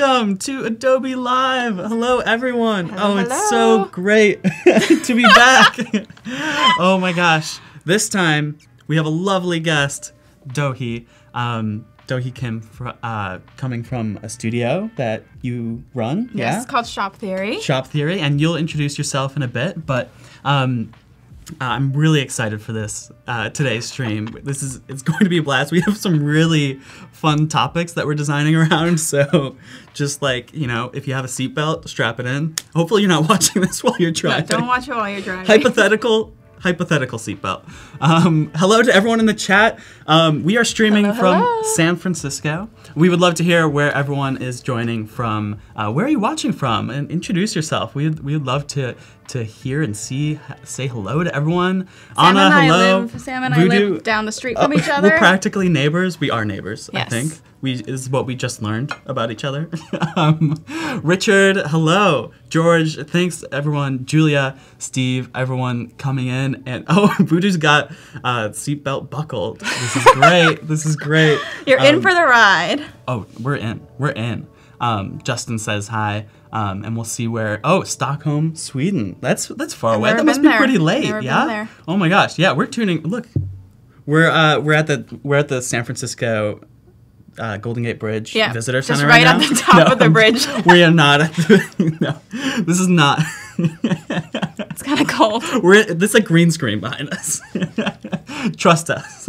Welcome to Adobe Live. Hello, everyone. Hello, oh, it's hello. so great to be back. oh my gosh. This time we have a lovely guest, Dohee. Um, Dohee Kim, fr- uh, coming from a studio that you run. Yes, yeah? it's called Shop Theory. Shop Theory, and you'll introduce yourself in a bit. But um, uh, I'm really excited for this uh, today's stream. This is it's going to be a blast. We have some really fun topics that we're designing around. So just like you know, if you have a seatbelt, strap it in. Hopefully, you're not watching this while you're No, driving. don't watch it while you're driving. hypothetical hypothetical seatbelt. Um, hello to everyone in the chat. Um, we are streaming Hello, from hello. San Francisco. We would love to hear where everyone is joining from. Uh, where are you watching from? And introduce yourself. We would we would love to to hear and see say hello to everyone. Sam Anna, and I hello. live. Sam and I live down the street uh, from each other. We're practically neighbors. We are neighbors, I Yes. think. We is what we just learned about each other. um, Richard, hello. George, thanks everyone. Julia, Steve, everyone coming in, and oh, Voodoo's got uh, seatbelt buckled. This is great. this is great. You're in Um, for the ride. Oh, we're in. We're in. Um, Justin says hi, um, and we'll see where. Oh, Stockholm, Sweden. That's that's far I've away. That must be there. pretty late. Never yeah. there. Oh my gosh. Yeah, we're tuning. Look, we're uh, we're at the we're at the San Francisco. Uh, Golden Gate Bridge Yeah, Visitor Center right right now. the top of the bridge. we are not. At the, no, this is not. It's kind of cold. We're this is like green screen behind us. Trust us.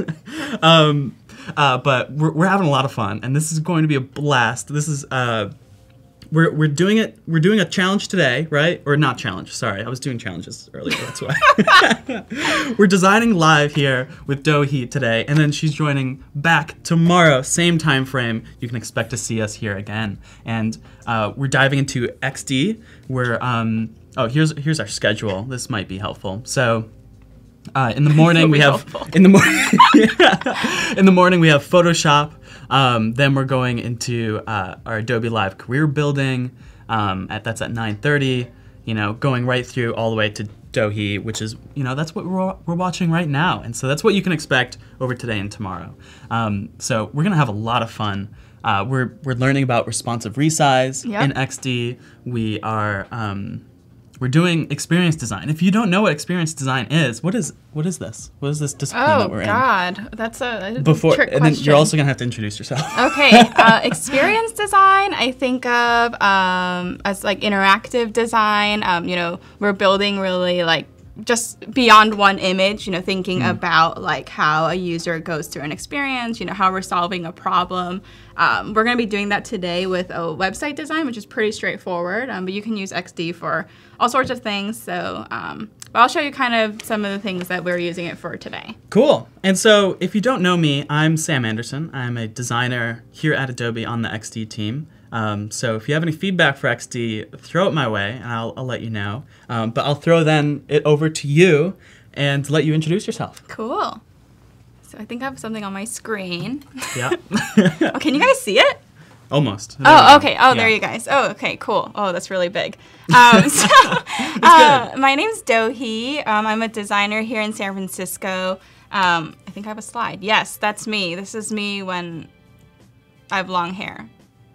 Um, uh, but we're, we're having a lot of fun, and this is going to be a blast. This is uh, we're we're doing it. We're doing a challenge today, right? Or not challenge? Sorry, I was doing challenges earlier. That's why. we're designing live here with Dohee today, and then she's joining back tomorrow, same time frame. You can expect to see us here again, and uh, we're diving into XD. We're um, oh here's here's our schedule. This might be helpful. So. Uh, in the morning we have helpful. in the morning in the morning we have Photoshop. Um, then we're going into uh, our Adobe Live career building. Um, at that's at 9:30. You know, going right through all the way to Dohee, which is you know that's what we're, we're watching right now, and so that's what you can expect over today and tomorrow. Um, so we're gonna have a lot of fun. Uh, we're we're learning about responsive resize Yep. in XD. We are um, we're doing experience design. If you don't know what experience design is, what is what is this? What is this discipline Oh that we're in? Oh God, that's a, Before trick and then question. you're also gonna have to introduce yourself. Okay, uh, experience design, I think of um, as like interactive design. Um, you know, we're building really like just beyond one image, you know, thinking about like how a user goes through an experience, you know, how we're solving a problem. Um, we're going to be doing that today with a website design, which is pretty straightforward, um, but you can use XD for all sorts of things. So, um, but I'll show you kind of some of the things that we're using it for today. Cool. And so, if you don't know me, I'm Sam Anderson. I'm a designer here at Adobe on the XD team. Um, so, if you have any feedback for XD, throw it my way, and I'll, I'll let you know. Um, but I'll throw then it over to you and let you introduce yourself. Cool. So I think I have something on my screen. Yeah. Oh, can you guys see it? Almost. There Oh, okay. Oh, there you guys. Oh, okay, cool. Oh, that's really big. Um, so, uh, my name's Dohee. Um, I'm a designer here in San Francisco. Um, I think I have a slide. Yes, that's me. This is me when I have long hair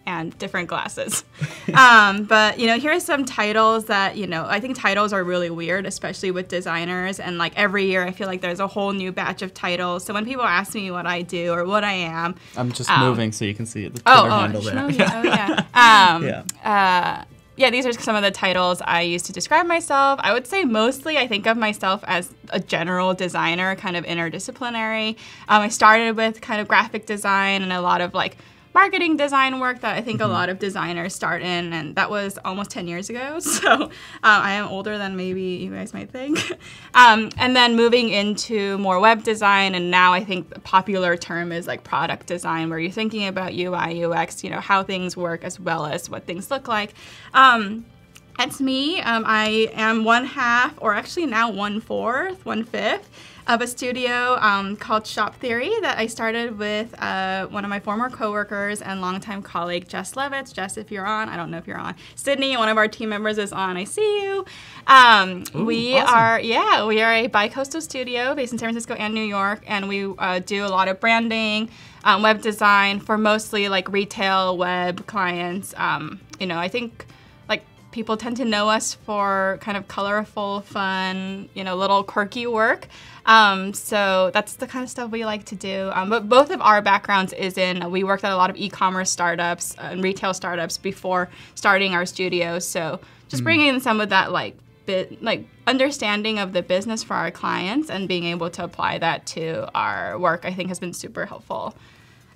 and different glasses. um, but you know, here are some titles that you know. I think titles are really weird, especially with designers. And like every year, I feel like there's a whole new batch of titles. So when people ask me what I do or what I am, I'm just Um, moving so you can see the Oh, Twitter oh, handle there. Shinobi, oh yeah. Um, Yeah. Uh, yeah, these are some of the titles I use to describe myself. I would say mostly I think of myself as a general designer, kind of interdisciplinary. Um, I started with kind of graphic design and a lot of like marketing design work that I think Mm-hmm. a lot of designers start in, and that was almost 10 years ago. So um, I am older than maybe you guys might think. um, and then moving into more web design, and now I think the popular term is like product design, where you're thinking about UI, UX, you know, how things work as well as what things look like. Um, That's me. Um, I am one half, or actually now one fourth, one fifth of a studio um, called Shop Theory that I started with uh, one of my former coworkers and longtime colleague, Jess Levitz. Jess, if you're on, I don't know if you're on. Sydney, one of our team members, is on. I see you. Um, Ooh, we awesome. are, yeah, we are a bi-coastal studio based in San Francisco and New York, and we uh, do a lot of branding, um, web design for mostly like retail web clients. Um, you know, I think like people tend to know us for kind of colorful, fun, you know, little quirky work. Um, so that's the kind of stuff we like to do. Um, but both of our backgrounds is in we worked at a lot of e-commerce startups and retail startups before starting our studio. So just bringing in some of that like bit like understanding of the business for our clients and being able to apply that to our work, I think has been super helpful.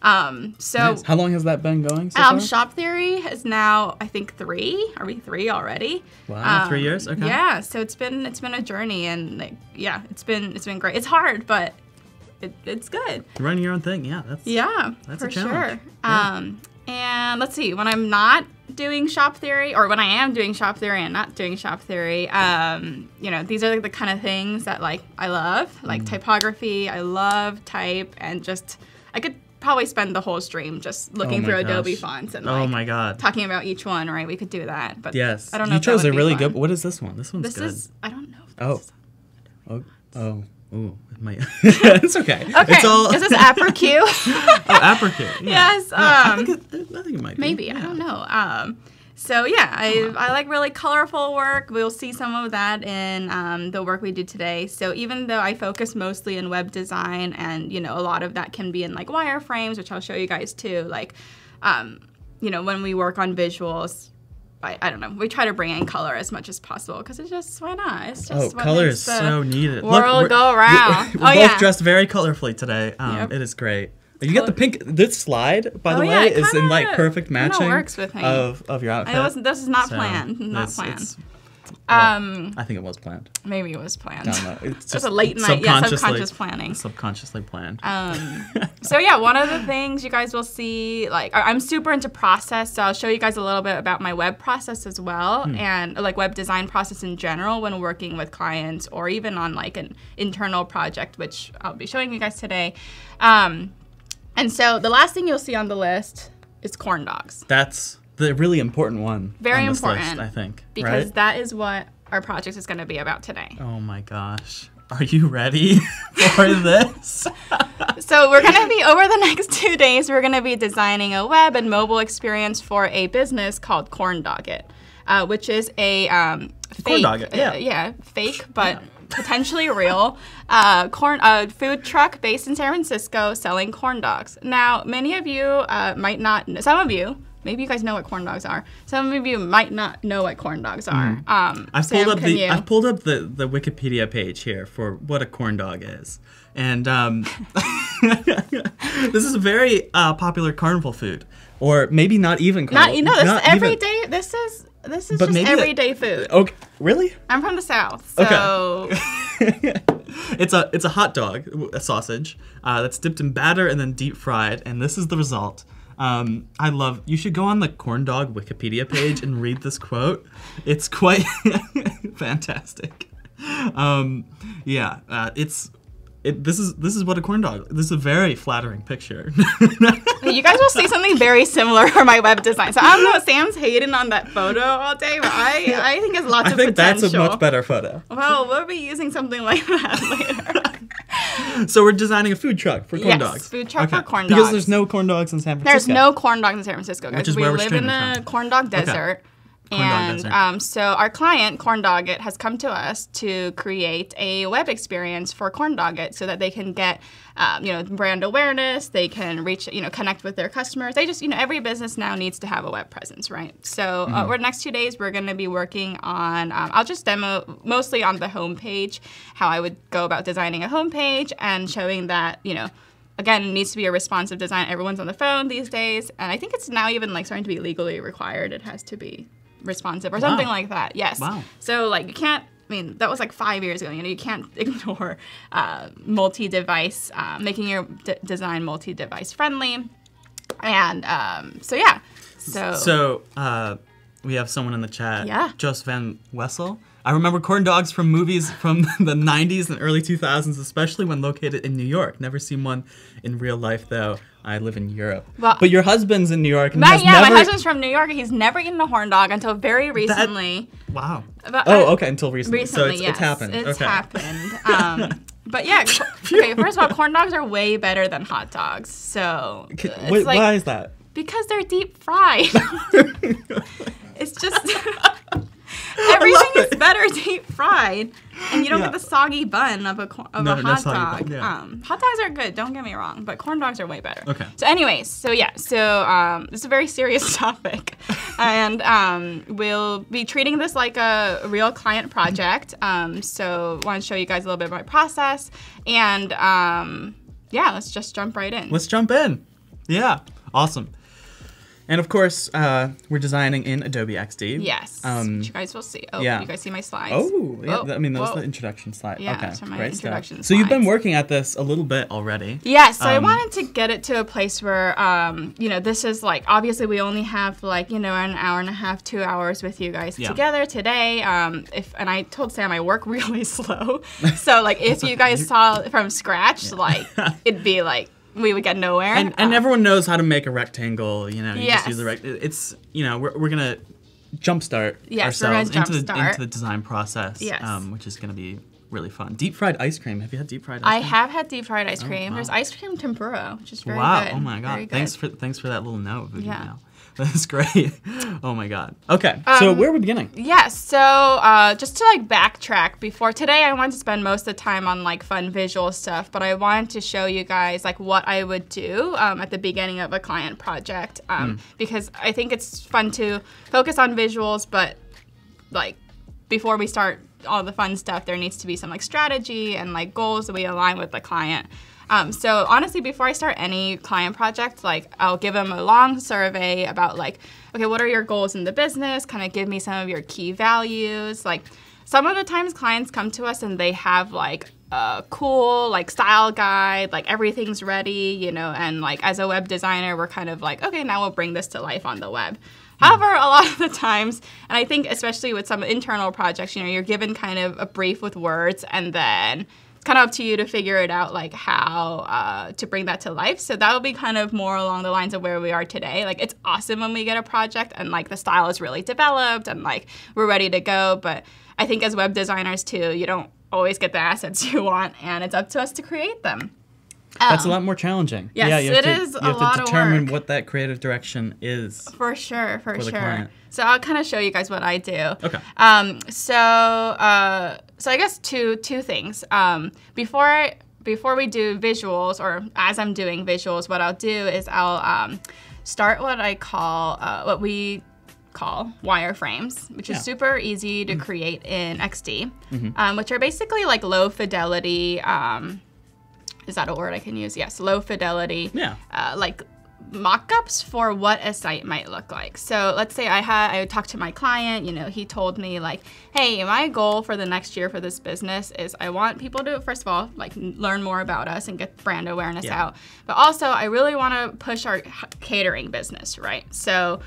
Um, so Nice. How long has that been going so um, far? Shop Theory is now, I think, three. Are we three already? Wow, three Um, years? Okay. Yeah, so it's been it's been a journey, and like, yeah, it's been it's been great. It's hard, but it, it's good. Running your own thing, yeah. That's Yeah, That's for a challenge. sure. Um, and let's see, when I'm not doing Shop Theory, or when I am doing Shop Theory and not doing Shop Theory, um, you know, these are like the kind of things that like I love, Mm. like typography. I love type, and just I could probably spend the whole stream just looking Oh my through Adobe fonts and Oh like my god. talking about each one. Right, we could do that, but Yes. I don't know. You chose a really fun. good What is this one? This one's This good. is I don't know. If Oh. is- Oh. Oh. Ooh. Might It's okay. Okay, It's all is this apricot? Oh, apricot. Yeah. yes. I Um, think it, I think it might be. Maybe I don't know. Um, so yeah, I, I like really colorful work. We'll see some of that in um, the work we do today. So even though I focus mostly in web design, and you know a lot of that can be in like wireframes, which I'll show you guys too. Like, um, you know, when we work on visuals. I, I don't know. We try to bring in color as much as possible because it's just why not? It's just Oh, what color is so needed. world we're- go round. We're, Oh, both yeah. dressed very colorfully today. Um, Yep. It is great. You get the pink. This slide, by the Oh, yeah, way, it is in like perfect matching works with me. of of your outfit. I wasn't. This is not So, planned. Not it's- planned. it's- um, I think it was planned. maybe it was planned. I don't know. It's Just just a late night, yeah, subconscious planning. Subconsciously planned. Um, so yeah, one of the things you guys will see, like I'm super into process, so I'll show you guys a little bit about my web process as well, Hmm. and like web design process in general when working with clients or even on like an internal project, which I'll be showing you guys today. Um, and so the last thing you'll see on the list is corn dogs, That's the really important one. Very on this list, important, I think. because right? that is what our project is going to be about today. Oh my gosh. Are you ready for this? So we're gonna be over the next two days. We're gonna be designing a web and mobile experience for a business called Corn Doggett, uh, which is a um, fake, Corn Doggett, yeah. uh, yeah, fake but potentially real uh, corn uh, food truck based in San Francisco selling corn dogs. Now, many of you uh, might not. kn- Some of you. Maybe you guys know what corn dogs are. Some of you might not know what corn dogs are. Um, I've Sam, pulled up the you? I've pulled up the, the Wikipedia page here for what a corn dog is, and um, this is a very uh, popular carnival food, or maybe not even not carnival. you know this not is even- everyday. This is this is But just maybe that- everyday food. Okay, really? I'm from the south, so it's a it's a hot dog, a sausage uh, that's dipped in batter and then deep fried, and this is the result. Um, I love. You should go on the corn dog Wikipedia page and read this quote. It's quite fantastic. Um, yeah, uh, it's. It, this is this is what a corn dog. This is a very flattering picture. you guys will see something very similar for my web design. So I don't know, Sam's hating on that photo all day, but I I think it's lots of things. I of think that's a much better photo. Well, we'll be using something like that later. So we're designing a food truck for corn Yes, dogs. food truck for corn dogs. Because there's no corn dogs in San Francisco. There's no corn dogs in San Francisco, guys. Which is we where we're live in the corn dog desert. Dog and. Um, so our client, Corn Doggett, has come to us to create a web experience for Corn Doggett so that they can get, um, you know, brand awareness. They can reach, you know, connect with their customers. They just, you know, every business now needs to have a web presence, right? So uh, Mm-hmm. over the next two days, we're going to be working on. Um, I'll just demo mostly on the homepage how I would go about designing a homepage and showing that, you know again, it needs to be a responsive design. Everyone's on the phone these days, and I think it's now even like starting to be legally required. It has to be responsive or something like that. Yes. Wow. So like you can't. I mean, that was like five years ago. You know, you can't ignore uh, multi-device, uh, making your d- design multi-device friendly, and um, so yeah. So, So, uh, we have someone in the chat. Yeah. Joseph Van Wessel. I remember corn dogs from movies from the 90s and early 2000s, especially when located in New York. Never seen one in real life, though. I live in Europe. Well- but your husband's in New York. And My, yeah, never... my husband's from New York. He's never eaten a horn dog until very recently. Wow. But oh, I- okay, until recently. Recently, so it's, yes, it's happened. It's okay. happened. Um, but yeah, okay. First of all, corn dogs are way better than hot dogs. So wait, like why is that? because they're deep fried. it's just everything is better deep fried, and you don't Yeah. get the soggy bun of a of No, a hot dog. yeah. Um, hot dogs are good. Don't get me wrong, but corn dogs are way better. Okay. So, anyways, so yeah, so um, this is a very serious topic, and um, we'll be treating this like a real client project. Um, so, want to show you guys a little bit of my process, and um, yeah, let's just jump right in. Let's jump in. Yeah, awesome. And of course, uh, we're designing in Adobe XD. Yes. Um, which you guys will see. Oh, yeah. you guys see my slides? Oh, yeah. Whoa, I mean, that was whoa. the introduction slide. Yeah, okay, my great introduction stuff. So you've been working at this a little bit already. Yeah, so I Um, wanted to get it to a place where, um, you know, this is like obviously we only have like you know an hour and a half, two hours with you guys Yeah. together today. Um, if and I told Sam I work really slow, so like if you guys saw from scratch, like it'd be like we would get nowhere. And, and Um, everyone knows how to make a rectangle. You know, you Yes. just use the rect. It's you know we're, we're gonna jumpstart Yes, ourselves into the into the design process. Yes. Um, which is gonna be really fun. Deep fried ice cream. Have you had deep fried ice cream? I have had deep fried ice cream. wow. There's ice cream tempura, which is very wow. good. Oh my god. Thanks for thanks for that little note. Yeah. email. That's great. Oh my god. Okay. so Um, where are we beginning? Yes. So uh, just to like backtrack before today, I wanted to spend most of the time on like fun visual stuff, but I wanted to show you guys like what I would do um, at the beginning of a client project um, because I think it's fun to focus on visuals, but like before we start all the fun stuff, there needs to be some like strategy and like goals that we align with the client. Um, so honestly, before I start any client project, like I'll give them a long survey about like, okay, what are your goals in the business? Kind of give me some of your key values. Like some of the times clients come to us and they have like a cool like style guide, like everything's ready, you know, and like as a web designer, we're kind of like, okay, now we'll bring this to life on the web. However, a lot of the times, and I think especially with some internal projects, you know, you're given kind of a brief with words, and then kind of up to you to figure it out, like how uh, to bring that to life. So that will be kind of more along the lines of where we are today. Like it's awesome when we get a project and like the style is really developed and like we're ready to go. But I think as web designers too, you don't always get the assets you want, and it's up to us to create them. That's a Um, lot more challenging. yes, yeah, you have it to, is You have to determine what that creative direction is. For sure, for, For sure. So I'll kind of show you guys what I do. Okay. Um, so, uh, so I guess two two things. Um, before before we do visuals, or as I'm doing visuals, what I'll do is I'll um, start what I call uh, what we call wireframes, which is Yeah. Mm-hmm. super easy to create in XD, um, which are basically like low fidelity. Um, is that a word I can use? Yes, low fidelity Yeah. uh, like mock-ups for what a site might look like. So let's say I had I talked to my client, you know, he told me like, "Hey, my goal for the next year for this business is I want people to first of all like learn more about us and get brand awareness Yeah. out. But also, I really want to push our catering business, right? So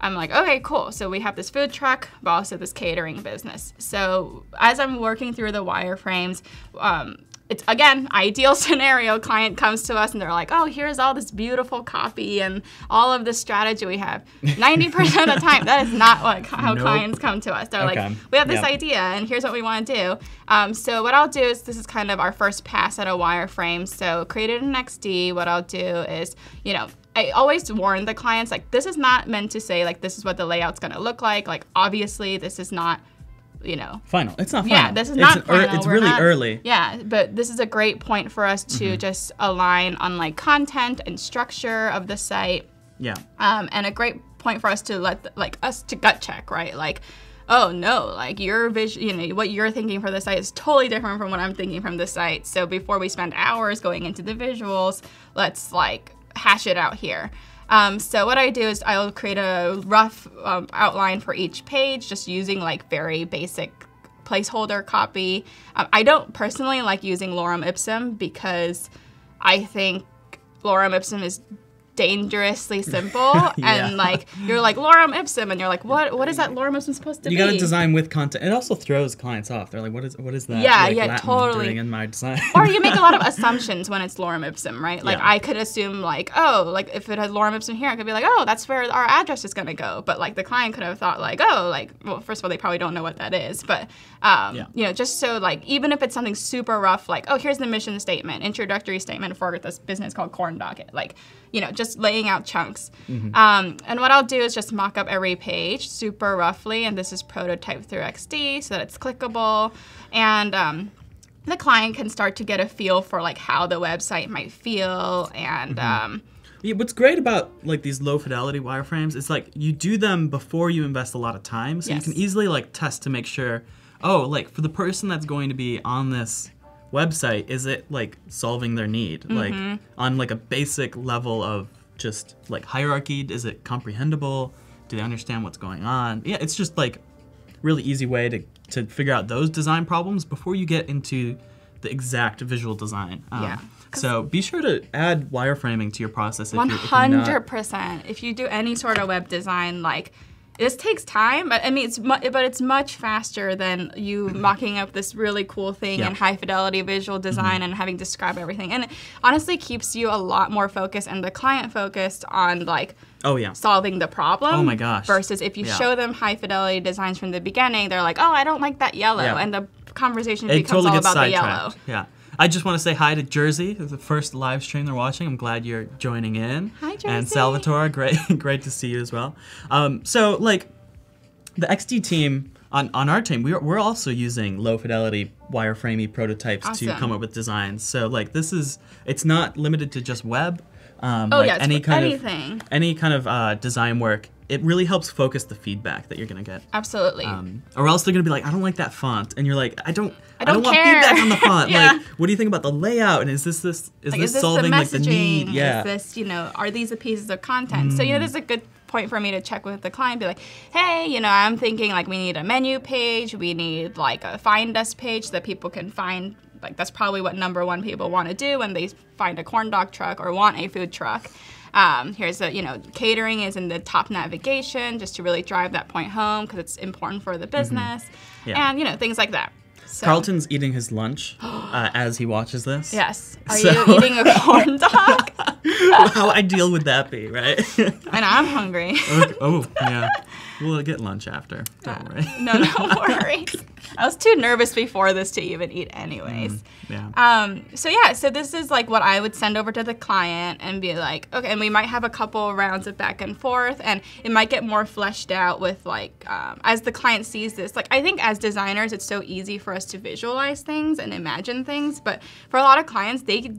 I'm like, okay, cool. So we have this food truck, but also this catering business. So as I'm working through the wireframes, um, it's again ideal scenario. Client comes to us and they're like, oh, here's all this beautiful copy and all of this strategy we have. Ninety percent of the time, that is not what how Nope. clients come to us. They're Okay. like, we have this Yep. idea and here's what we want to do. Um, so what I'll do is this is kind of our first pass at a wireframe. So created in XD. What I'll do is, you know, I always warn the clients like this is not meant to say like this is what the layout's gonna look like. Like obviously this is not, you know, Final. It's not final. yeah, this is It's not an ear- final. it's We're really not- early. Yeah, but this is a great point for us to just align on like content and structure of the site Yeah. um, and a great point for us to let the, like us to gut check right like oh no like your vision you know what you're thinking for the site is totally different from what i'm thinking from the site so before we spend hours going into the visuals let's like hash it out here um, so what i do is i'll create a rough um, outline for each page just using like very basic placeholder copy. Um, i don't personally like using lorem ipsum because i think lorem ipsum is dangerously simple Yeah. and like you're like lorem ipsum and you're like what what is that lorem ipsum supposed to You be you got to design with content. It also throws clients off. They're like, "What is what is that?" Yeah, like, yeah, Latin totally. In my design. or you make a lot of assumptions when it's lorem ipsum, right? Like Yeah. I could assume like, oh, like if it had lorem ipsum here, I could be like, oh, that's where our address is gonna go. But like the client could have thought like, oh, like well, first of all, they probably don't know what that is, but um, Yeah. you know, just so like even if it's something super rough, like oh, here's the mission statement, introductory statement for this business called Corn Doggett, like you know, just laying out chunks. Mm-hmm. Um, and what I'll do is just mock up every page super roughly, and this is prototype through XD so that it's clickable, and um, the client can start to get a feel for like how the website might feel and Mm-hmm. um, Yeah, what's great about like these low fidelity wireframes is like you do them before you invest a lot of time, so Yes. you can easily like test to make sure. Oh, like for the person that's going to be on this website, is it like solving their need? Mm-hmm. Like on like a basic level of just like hierarchy, is it comprehensible? Do they understand what's going on? Yeah, it's just like really easy way to to figure out those design problems before you get into the exact visual design. Um, Yeah. So be sure to add wireframing to your process. One you're, if you're not- hundred percent. If you do any sort of web design, like this takes time, but I mean it's mu- but it's much faster than you mocking up this really cool thing Yeah. Mm-hmm. in high fidelity visual design and having to describe everything. And it honestly keeps you a lot more focused and the client focused on like Oh yeah. solving the problem. Oh my gosh. Versus if you Yeah. show them high fidelity designs from the beginning, they're like, oh, I don't like that yellow, Yeah. and the conversation It becomes totally all about the yellow. Yeah. I just want to say hi to Jersey, the first live stream they're watching. I'm glad you're joining in. Hi, Jersey. And Salvatore, great, great to see you as well. Um, so like, the XD team on, on our team, we're, we're also using low fidelity wireframey prototypes to come up with designs. So like, this is it's not limited to just web. Um, Oh, like yeah, any kind anything. of any kind of uh, design work. It really helps focus the feedback that you're gonna get. Absolutely. Um, or else they're gonna be like, I don't like that font, and you're like, I don't, I don't don't, want care." feedback on the font. Yeah. Like, what do you think about the layout? And is this this is like, this is this solving the like the need? Yeah. Mm. Is this, you know, are these the pieces of content? So, you know, this is a good point for me to check with the client, be like, hey, you know, I'm thinking like we need a menu page, we need like a find us page that people can find like that's probably what number one people want to do when they find a corn dog truck or want a food truck. Um, here's a, you know, catering is in the top navigation just to really drive that point home because it's important for the business. Mm-hmm. Yeah. And, you know, things like that. So, Carlton's eating his lunch uh, as he watches this. Yes. Are So- you eating a corn dog? How ideal would that be, right? and I'm hungry. Okay, oh, yeah. We'll get lunch after. Don't worry. no, no worries. I was too nervous before this to even eat, anyways. Yeah. Um, so yeah, so this is like what I would send over to the client and be like, okay, and we might have a couple rounds of back and forth, and it might get more fleshed out with like um, as the client sees this. Like I think as designers, it's so easy for us to visualize things and imagine things, but for a lot of clients, they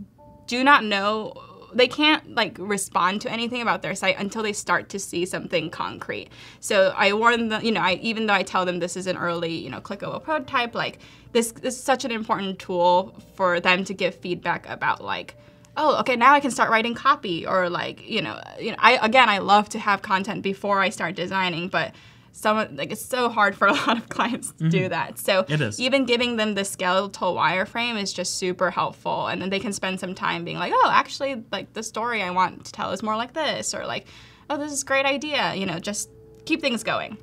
do not know they can't like respond to anything about their site until they start to see something concrete. So I warn them, you know, I even though I tell them this is an early, you know, clickable prototype, like this, is such an important tool for them to give feedback about like oh okay now i can start writing copy or like you know you know i again i love to have content before i start designing but some like it's so hard for a lot of clients to do that so Mm-hmm. It is. even giving them the skeletal wireframe is just super helpful and then they can spend some time being like oh actually like the story i want to tell is more like this or like oh this is a great idea you know just keep things going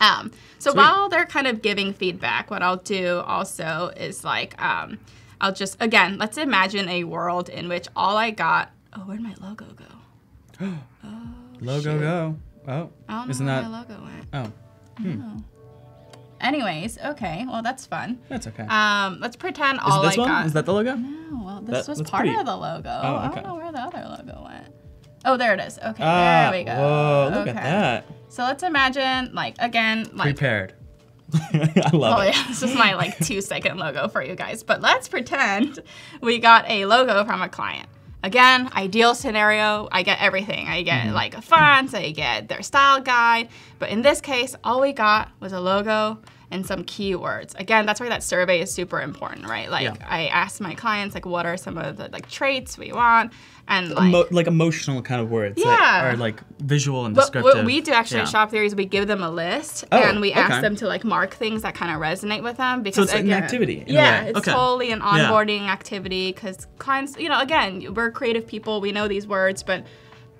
um, so Sweet. while they're kind of giving feedback what i'll do also is like um, i'll just again let's imagine a world in which all i got oh where'd my logo go oh, Logo shoot. go. Oh, i don't isn't know where that? my logo went Oh, anyways okay well that's fun that's okay. um, let's pretend is all it this I one? got Is that the logo? No, well, this That- was that's part pretty- of the logo. Oh, I okay. don't know where the other logo went. Oh, there it is. Okay, Ah, there we go. Whoa, look okay. at that. So let's imagine, like, again, like, Prepared. I love oh it. yeah, this is my like two second logo for you guys. But let's pretend we got a logo from a client. Again, ideal scenario, I get everything. I get Mm-hmm. like a font, I get their style guide. But in this case, all we got was a logo and some keywords. Again, that's why that survey is super important, right? Like Yeah. I asked my clients like what are some of the like traits we want and like Emo- like emotional kind of words that Yeah. are like visual and descriptive. what we do actually Yeah. at Shop Theory is we give them a list Oh, and we ask okay. them to like mark things that kind of resonate with them because it's an activity yeah, it's Okay. totally an Yeah. onboarding activity because clients, you know, again, we're creative people, we know these words, but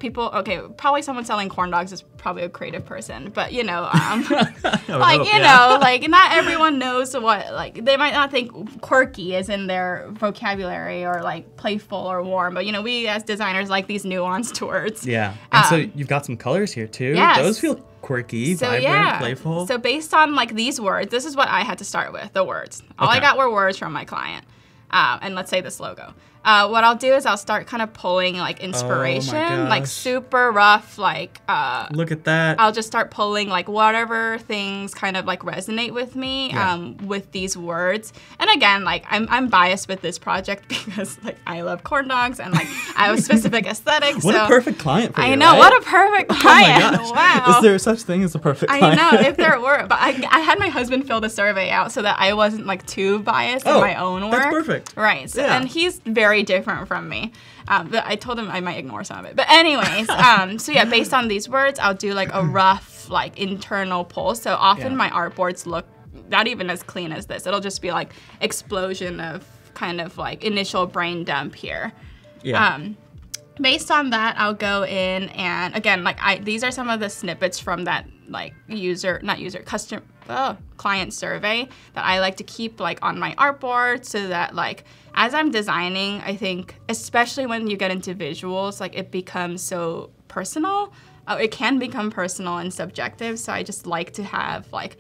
people. Okay, probably someone selling corn dogs is probably a creative person, but you know, um, like hope, you yeah. know, like not everyone knows what like they might not think quirky is in their vocabulary or like playful or warm, but you know, we as designers like these nuanced words. Yeah. And so Um, you've got some colors here too. yes. Those feel quirky, So vibrant, yeah, playful. so based on like these words, this is what I had to start with the words. All I got were words from my client, um, and let's say this logo. Uh, what I'll do is I'll start kind of pulling like inspiration, like super rough, like uh, Look at that. I'll just start pulling like whatever things kind of like resonate with me Yeah. um, with these words. And again, like I'm, I'm biased with this project because like I love corn dogs and like I have a specific aesthetic. what so a perfect client for I you. know right? what a perfect Oh client. gosh. wow. Is there such thing as a perfect I know if there were, but I, I had my husband fill the survey out so that I wasn't like too biased Oh, in my own work. that's perfect. Right. So, Yeah. And he's very different from me. Um, but I told him I might ignore some of it. But anyways, um, so yeah, based on these words, I'll do like a rough like internal pull. So often Yeah. my artboards look not even as clean as this. It'll just be like explosion of kind of like initial brain dump here. yeah. Um, based on that, I'll go in and again, like I these are some of the snippets from that like user, not user, custom, oh, client survey that I like to keep like on my artboard so that like as I'm designing, I think especially when you get into visuals, like it becomes so personal. Uh, it can become personal and subjective. So I just like to have like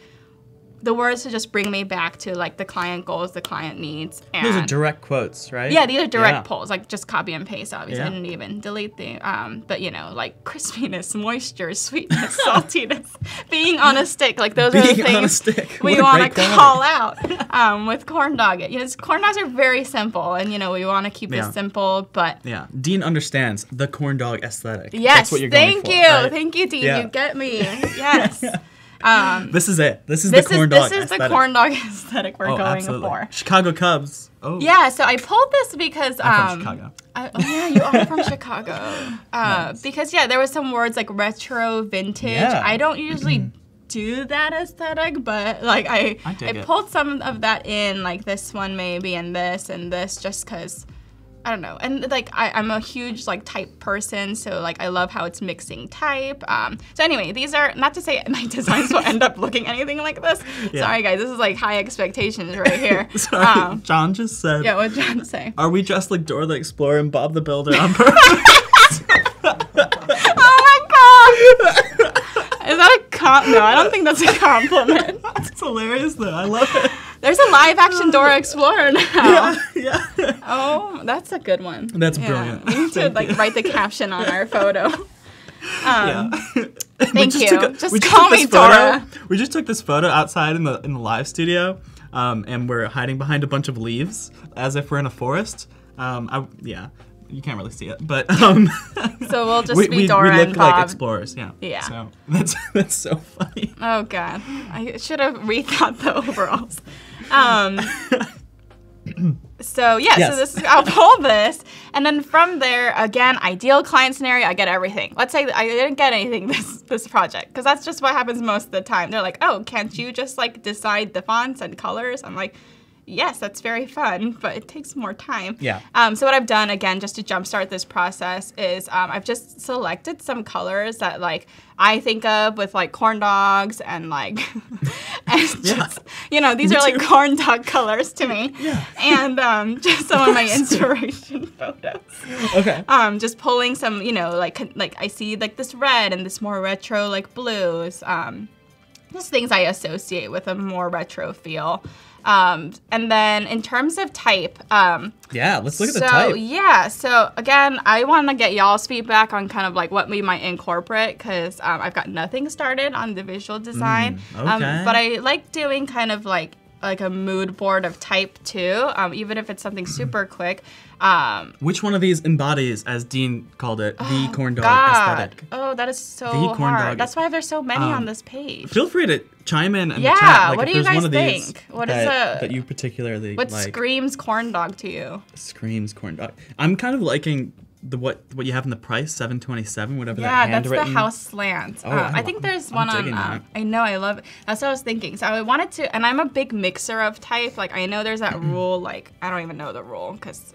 the words to just bring me back to like the client goals, the client needs, and Those are direct quotes, right? yeah, these are direct Yeah. like just copy and paste. Obviously, I didn't even delete the. Um, but you know, like crispiness, moisture, sweetness, saltiness, being on a stick. Like those are the Being on a things stick. we want to call out um, with corn dog. It. You know, corn dogs are very simple, and you know we want to keep Yeah. it simple. But Yeah. Dean understands the corn dog aesthetic. yes, That's what you're thank going you, right? thank you, Dean. Yeah. You get me. Yes. Um, This is it. This is this the corn is dog this is the aesthetic. corn dog aesthetic we're oh, going absolutely. for. Chicago Cubs. Oh. Yeah, so I pulled this because I'm um, from Chicago. I, oh yeah, you are from Chicago. Uh, Because yeah, there was some words like retro, vintage. Yeah. I don't usually do that aesthetic, but like I I I, pulled some of that in, like this one maybe, and this and this, just because. I don't know, and like I, I'm a huge like type person, so like I love how it's mixing type. Um, so anyway, these are not to say my designs will end up looking anything like this. Yeah. Sorry guys, this is like high expectations right here. Sorry, Um, John just said. yeah, what John say? Are we dressed like Dora the Explorer and Bob the Builder on purpose? Oh my god! Is that a com? No, I don't think that's a compliment. It's hilarious though. I love it. There's a live action Dora Explorer now. Yeah. yeah. Oh, that's a good one. That's Yeah, brilliant. We need to Thank like you. write the caption on our photo. Um, Yeah. Thank you. Just we call took me this photo- Dora. We just took this photo outside in the in the live studio, um, and we're hiding behind a bunch of leaves as if we're in a forest. Um, I, yeah, you can't really see it, but um, So we'll just we, be we, Dora we look and like explorers. Yeah. Yeah. So that's that's so funny. Oh god, I should have rethought the overalls. Um, so yeah, Yes. so this is, I'll pull this, and then from there, again, ideal client scenario, I get everything. Let's say that I didn't get anything this this project, because that's just what happens most of the time. They're like, oh, can't you just like decide the fonts and colors? I'm like. Yes, that's very fun, but it takes more time. Yeah. Um, so what I've done again, just to jumpstart this process, is um, I've just selected some colors that like I think of with like corn dogs and like, and just you know these Me are like corn dog colors to me. Yeah. And um, just some of my inspiration photos. Okay. Um, just pulling some, you know, like like I see like this red and this more retro like blues. Um, just things I associate with a more retro feel. Um, and then in terms of type, um, Yeah. Let's look at the so type. yeah, so again, I want to get y'all's feedback on kind of like what we might incorporate because um, I've got nothing started on the visual design. Mm, okay. um, but I like doing kind of like like a mood board of type too, um, even if it's something super quick. Um, Which one of these embodies, as Dean called it, the corn dog God, aesthetic? oh, that is so hard. That's why there's so many Um, on this page. Feel free to chime in in Yeah, the chat. Like what do you guys think? What is that, a- that you particularly what like screams corn dog to you? screams corn dog. I'm kind of liking the what what you have in the price, seven twenty seven, whatever Yeah, that that's the house slant. Oh, Uh, I I think there's I'm one on. Um. I know, I love it. That's what I was thinking. So I wanted to, and I'm a big mixer of type. Like I know there's that rule. Like I don't even know the rule because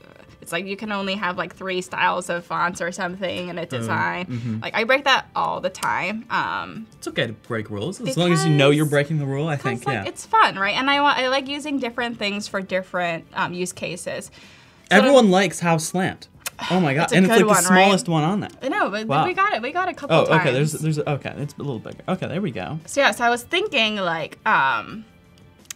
uh, like you can only have like three styles of fonts or something in a Uh, design. mm-hmm. Like I break that all the time. Um, It's okay to break rules as long as you know you're breaking the rule. I think it's like yeah. it's fun, right? And I want I like using different things for different um, use cases. So Everyone likes how Slant. Oh my god! And it's like one, the right? smallest one on that. No, know, but Wow. we got it. We got a couple Oh, times. okay. There's there's okay. It's a little bigger. Okay, there we go. So yeah, so I was thinking like um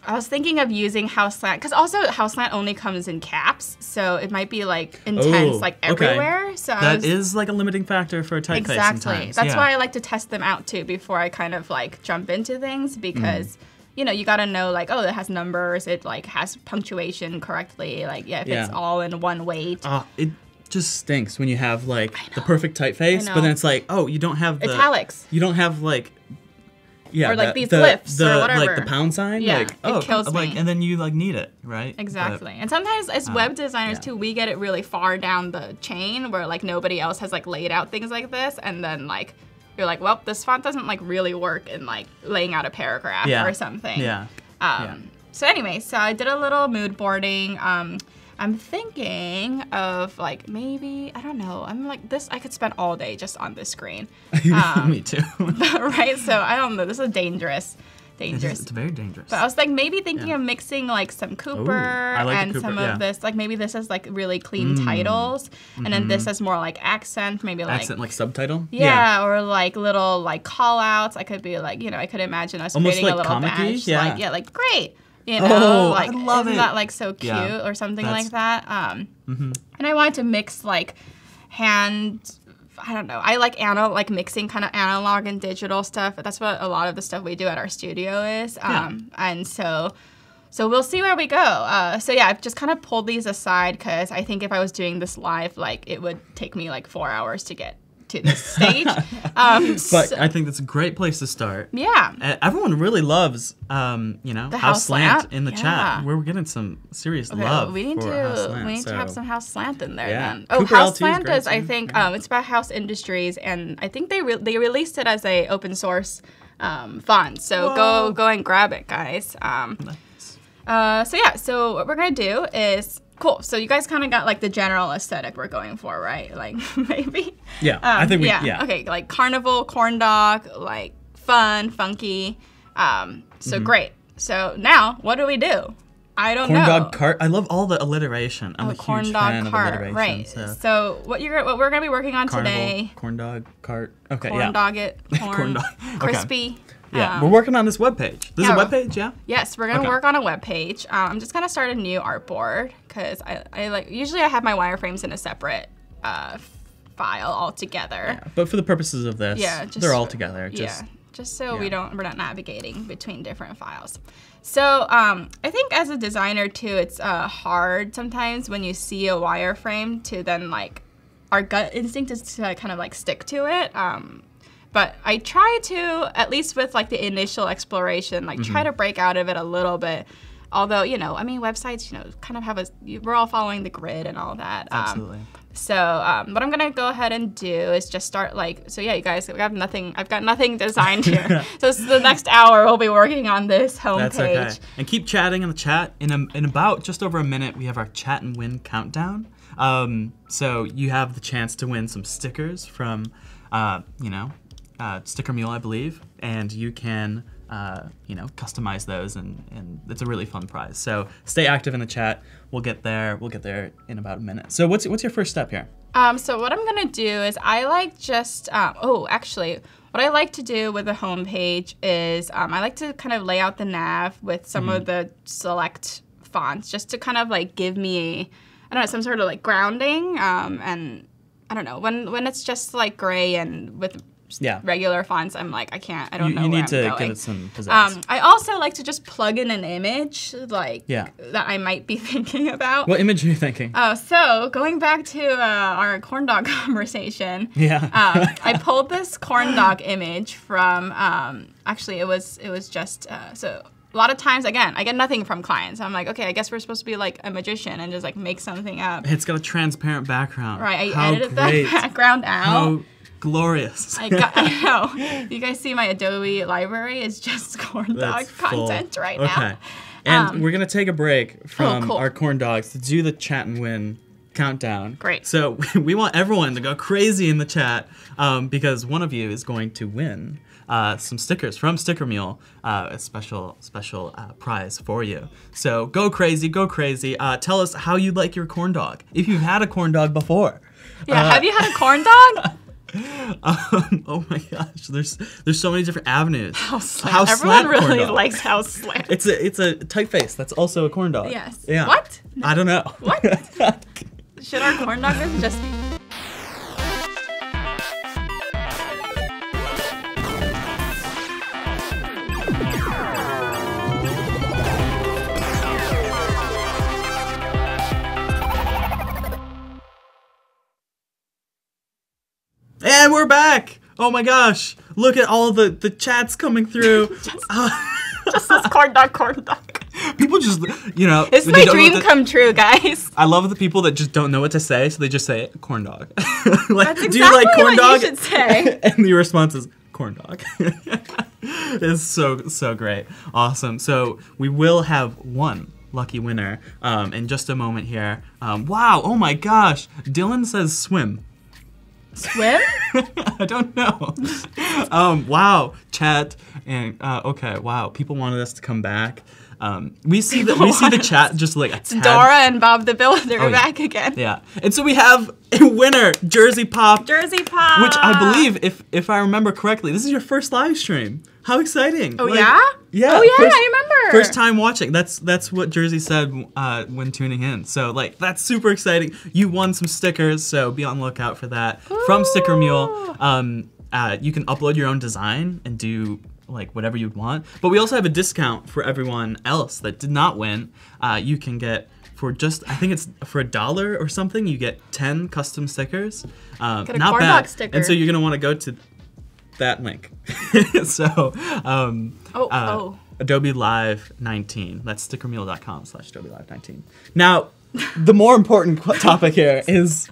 I was thinking of using house slant because also house slant only comes in caps, so it might be like intense Ooh, like okay. everywhere. So I That was, is like a limiting factor for a typeface exactly. sometimes. That's yeah. why I like to test them out too before I kind of like jump into things because Mm. you know you got to know like oh it has numbers, it like has punctuation correctly, like yeah if it's all in one weight. Ah, it just stinks when you have like the perfect typeface, but then it's like, oh, you don't have the Italics. You don't have like. Yeah, Or, like, the- these the, glyphs the, or like the pound sign. Yeah, like, it oh, kills like, me. and then you like need it, right? But- Exactly. and sometimes as web designers yeah. too, we get it really far down the chain where like nobody else has like laid out things like this and then like you're like, well, this font doesn't like really work in like laying out a paragraph Yeah. or something. yeah. Um, yeah. So anyway, so I did a little mood boarding. Um, I'm thinking of like maybe I don't know. I'm like this. I could spend all day just on this screen, um, Me too. right? So I don't know. This is dangerous, dangerous. it's very dangerous. But I was like maybe thinking Yeah. of mixing like some Cooper I like and Cooper, some yeah. Mm. of this. Like maybe this is like really clean titles, and then this is more like accent. Maybe like Mm-hmm. Accent like subtitle. yeah, or like little like call outs. I could be like, you know, I could imagine us Almost creating a like little comic-y? badge. Yeah. Like, yeah, like great. You know, Oh, I love isn't it. that like so cute Yeah. or something Mm-hmm. like that? Um, and I wanted to mix like hand. I don't know. I like anal like mixing kind of analog and digital stuff. That's what a lot of the stuff we do at our studio is. Um, And so, so we'll see where we go. Uh, so yeah, I've just kind of pulled these aside because I think if I was doing this live, like it would take me like four hours to get to this stage. um, But so- I think that's a great place to start. yeah. Uh, Everyone really loves, um, you know, The House House Slant Slant? in the Yeah. chat. We're getting some serious Okay, love we need for to House Slant. we need to have some house slant in there Yeah. then. Oh, Cooper house LT slant great is I too. think um, it's about House Industries, and I think they re- they released it as a open source um, font. So Whoa. go go and grab it, guys. Um, Nice. uh, so yeah, so what we're gonna do is cool. So you guys kind of got like the general aesthetic we're going for, right? Like maybe. Yeah, I Um, think we- yeah. Okay, like carnival, corn dog, like fun, funky. Um, so Mm-hmm. great. So now what do we do? I don't Corn know. Corn dog cart. I love all the alliteration. I'm Oh, a corn huge dog fan cart, of alliteration. right? So. So what you're what we're gonna be working on Carnival, today? corn dog cart. Okay, Corn yeah. dog it, corn, Corn dog, okay. crispy. Yeah, Um, we're working on this webpage. This is yeah, a webpage, yeah? Yes, we're gonna Okay. work on a web page. Um, I'm just gonna start a new artboard because I, I like usually I have my wireframes in a separate uh, file altogether. But for the purposes of this, Yeah, just they're all together. Just yeah, just so we don't we're not navigating between different files. So um, I think as a designer too, it's uh, hard sometimes when you see a wireframe to then like our gut instinct is to kind of like stick to it. Um, but I try to at least with like the initial exploration, like Mm-hmm. try to break out of it a little bit. Although you know, I mean, websites, you know, kind of have a we're all following the grid and all that. Um, absolutely. so um, what I'm gonna go ahead and do is just start like so yeah you guys we have nothing I've got nothing designed here so this is the next hour we'll be working on this homepage. That's okay. And keep chatting in the chat. In, a, in about just over a minute, we have our chat and win countdown. Um, so you have the chance to win some stickers from, uh, you know, uh, Sticker Mule, I believe, and you can, uh, you know, customize those, and, and it's a really fun prize. So stay active in the chat. We'll get there. We'll get there in about a minute. So what's what's your first step here? um, so what I'm gonna do is I like just um, oh actually what I like to do with the homepage is um, I like to kind of lay out the nav with some of the select fonts just to kind of like give me I don't know some sort of like grounding um, and I don't know when when it's just like gray and with Yeah. regular fonts I'm like I can't I don't You, know you need to going. give it some pizzazz. Um, I also like to just plug in an image, like Yeah. that I might be thinking about. what image are you thinking? Oh, so going back to uh, our corn dog conversation, yeah. um, I pulled this corn dog image from. Um, actually, it was it was just uh, so. A lot of times, again, I get nothing from clients. I'm like, okay, I guess we're supposed to be like a magician and just like make something up. it's got a transparent background. Right, I How edited great. that background out. How glorious. I, got, I know. You guys see my Adobe library is just corn dog That's full. content right okay. now. And Um, we're gonna take a break from cool. our corn dogs to do the chat and win countdown. Great. So we want everyone to go crazy in the chat um, because one of you is going to win uh, some stickers from Sticker Mule, uh, a special special uh, prize for you. So go crazy, go crazy. Uh, tell us how you like your corn dog. If you've had a corn dog before. Yeah. Uh, have you had a corn dog? Um, oh my gosh, there's there's so many different avenues. House slant. House Everyone slant corn really dog. likes house slant. It's a it's a typeface. That's also a corn dog. Yes. Yeah. What? I don't know. What? Should our corn dog just be? And we're back. Oh my gosh! Look at all the the chats coming through. Uh, Just this corn dog, corn dog. people just you know. It's my dream to- come true, guys. I love the people that just don't know what to say, so they just say corn dog. like, That's do you like exactly corn dog? you should say. and the response is corn dog. it's so so great, awesome. So we will have one lucky winner um, in just a moment here. Um, wow! Oh my gosh! Dylan says swim. Swim? I don't know. um, wow, chat and uh, okay, wow. People wanted us to come back. Um, we see that we see the chat just like a Dora and Bob the Builder Oh, yeah. back again. Yeah, and so we have a winner, Jersey Pop, Jersey Pop. which I believe, if if I remember correctly, this is your first live stream. How exciting! Oh Like, yeah? Yeah. Oh yeah, first- I remember. First time watching. That's that's what Jersey said uh, when tuning in. So like that's super exciting. You won some stickers, so be on the lookout for that from Sticker Mule. Um, uh, you can upload your own design and do like whatever you'd want. But we also have a discount for everyone else that did not win. Uh, you can get for just I think it's for a dollar or something. You get ten custom stickers. Um, a not bad. sticker. And so you're gonna want to go to that link. so, um, Oh, uh, oh. Adobe Live 19. That's stickermule.com slash Adobe Live 19. Now, the more important topic here is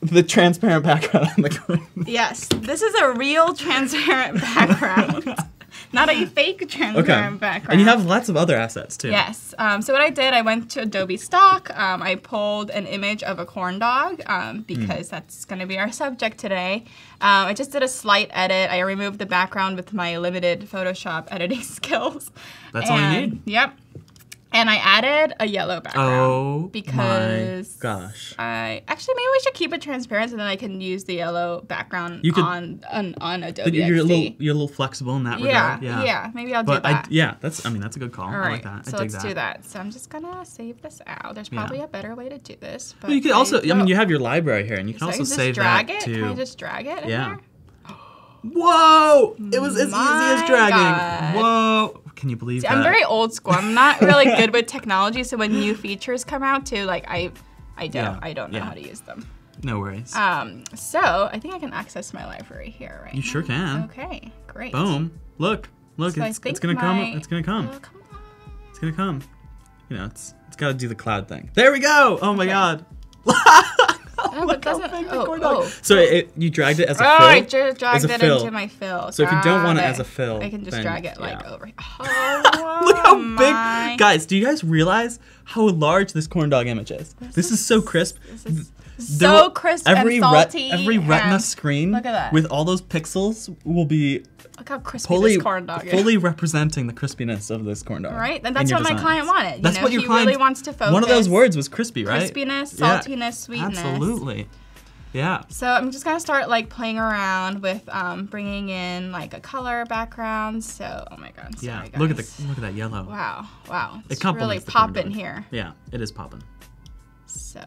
the transparent background on the coin. Yes, this is a real transparent background, not a fake transparent background. And you have lots of other assets too. Yes. Um, so what I did, I went to Adobe Stock. Um, I pulled an image of a corn dog um, because that's going to be our subject today. Um, I just did a slight edit. I removed the background with my limited Photoshop editing skills. That's all you need. Yep. And I added a yellow background Oh because my gosh. I actually maybe we should keep it transparent, and then I can use the yellow background You could- on, on on Adobe You're a XD. little, you're a little flexible in that yeah, regard. yeah, Yeah. Maybe I'll But do I, that. yeah, that's. I mean, that's a good call. All I like that. so I let's that. do that. So I'm just gonna save this out. There's Yeah. probably a better way to do this. But Well, you could I also. I mean, you have your library here, and you can so I also can just save drag that it. to. Can I just drag it? in Yeah. there? Whoa! It was as easy as dragging. God. Whoa! Can you believe See, that? I'm very old school. I'm not really good with technology. So when new features come out too, like I, I don't, Yeah, I don't know yeah. how to use them. No worries. Um, so I think I can access my library here, right? you sure can. Okay, great. Boom. Look. Look. So it's, it's gonna my- come. It's gonna come. Oh, come on. It's gonna come. You know, it's it's got to do the cloud thing. There we go. Oh my god. Oh, but doesn't. big the Oh, corn dog- oh. So it, you dragged it as a Oh, fill. I just dragged As a it fill. into my fill. So if you don't want it Got as a fill, I can just then, drag it like yeah. over. Oh, Look how my. big, guys. Do you guys realize how large this corn dog image is? This, is, so crisp. This is There so will- crisp every and ret- salty. every retina and- screen Look at that. with all those pixels will be Look how crispy fully this corn dog is. fully representing the crispiness of this corn dog. Right, and that's what my client wanted. You That's know, what your he client really wants to focus. One of those words was crispy, right? Crispiness, Yeah. saltiness, sweetness. Absolutely. Yeah. So I'm just gonna start like playing around with um, bringing in like a color background. So oh my god, Sorry, Yeah. sorry, Look at guys. the look at that yellow. Wow, wow, it's complements really popping here. Yeah, it is popping. So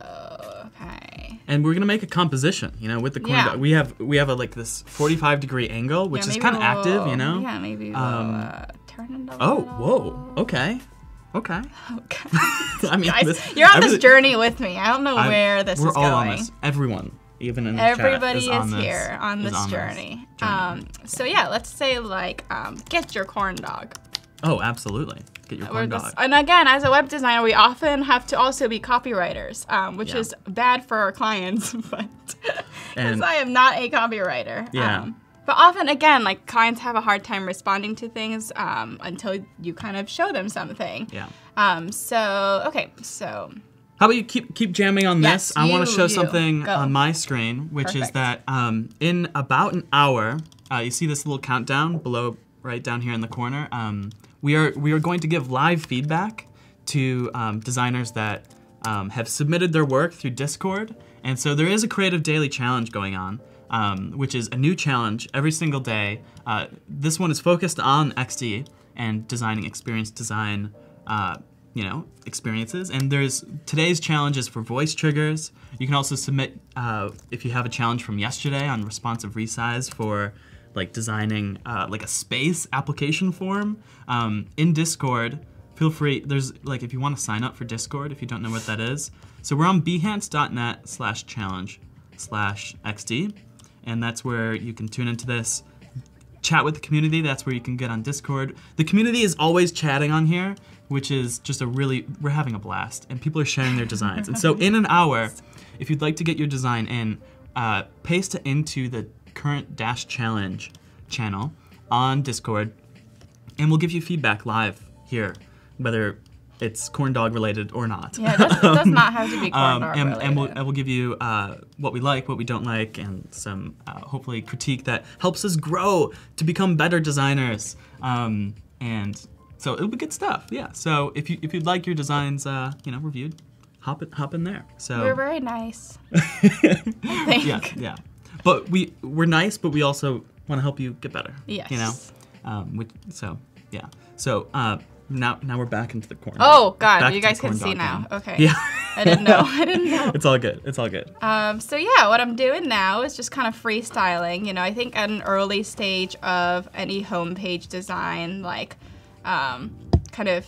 okay. And we're gonna make a composition, you know, with the corn Yeah. dog. We have we have a like this 45 degree angle, which Yeah, is kind of active, we'll- you know. Yeah, maybe we'll Um, uh, turn it Oh, whoa. Okay. Okay. Okay. I mean, Guys, this- you're on this journey with me. I don't know I'm- where this we're is all going. on this. Everyone, even in the chat, Everybody is, is, on this, here on is this on journey. journey. Um, so yeah, let's say like um, get your corn dog. Oh, absolutely. Get your Or corn this- dog. and again, as a web designer, we often have to also be copywriters, um, which Yeah. is bad for our clients, but because I am not a copywriter. Yeah. Um, but often, again, like clients have a hard time responding to things um, until you kind of show them something. Yeah. Um, so okay, so How about you keep keep jamming on Yes, this? I want to show you. something Go. on my screen, which is that um, in about an hour, uh, you see this little countdown below, right down here in the corner. Um, we are we are going to give live feedback to um, designers that um, have submitted their work through Discord, and so there is a creative daily challenge going on. Um, which is a new challenge every single day. Uh, this one is focused on XD and designing experience design uh, you know experiences and there's today's challenge is for voice triggers you can also submit uh, if you have a challenge from yesterday on responsive resize for like designing uh, like a space application form um, in discord feel free there's like if you want to sign up for discord if you don't know what that is so we're on behance.net slash challenge slash xd and that's where you can tune into this chat with the community. That's where you can get on Discord. The community is always chatting on here, which is just a really we're having a blast, and people are sharing their designs. and so in an hour, if you'd like to get your design in, uh, paste it into the current dash challenge channel on Discord, and we'll give you feedback live here, whether it's corn dog related or not. Yeah, it does, it does not have to be corn Um, dog and, related. and, we'll, and we'll give you uh, what we like, what we don't like, and some uh, hopefully critique that helps us grow to become better designers. Um, and so it'll be good stuff. Yeah. So if you if you'd like your designs, uh, you know, reviewed, hop it hop in there. So We're very nice. Yeah, yeah. But we we're nice, but we also want to help you get better. Yes. You know. Um, which, so yeah. So uh, now now we're back into the corn. Oh God, Back you guys can see now. game. Okay. Yeah. I didn't know. I didn't know. it's all good. It's all good. Um, so yeah, what I'm doing now is just kind of freestyling. You know, I think at an early stage of any homepage design, like, um, kind of,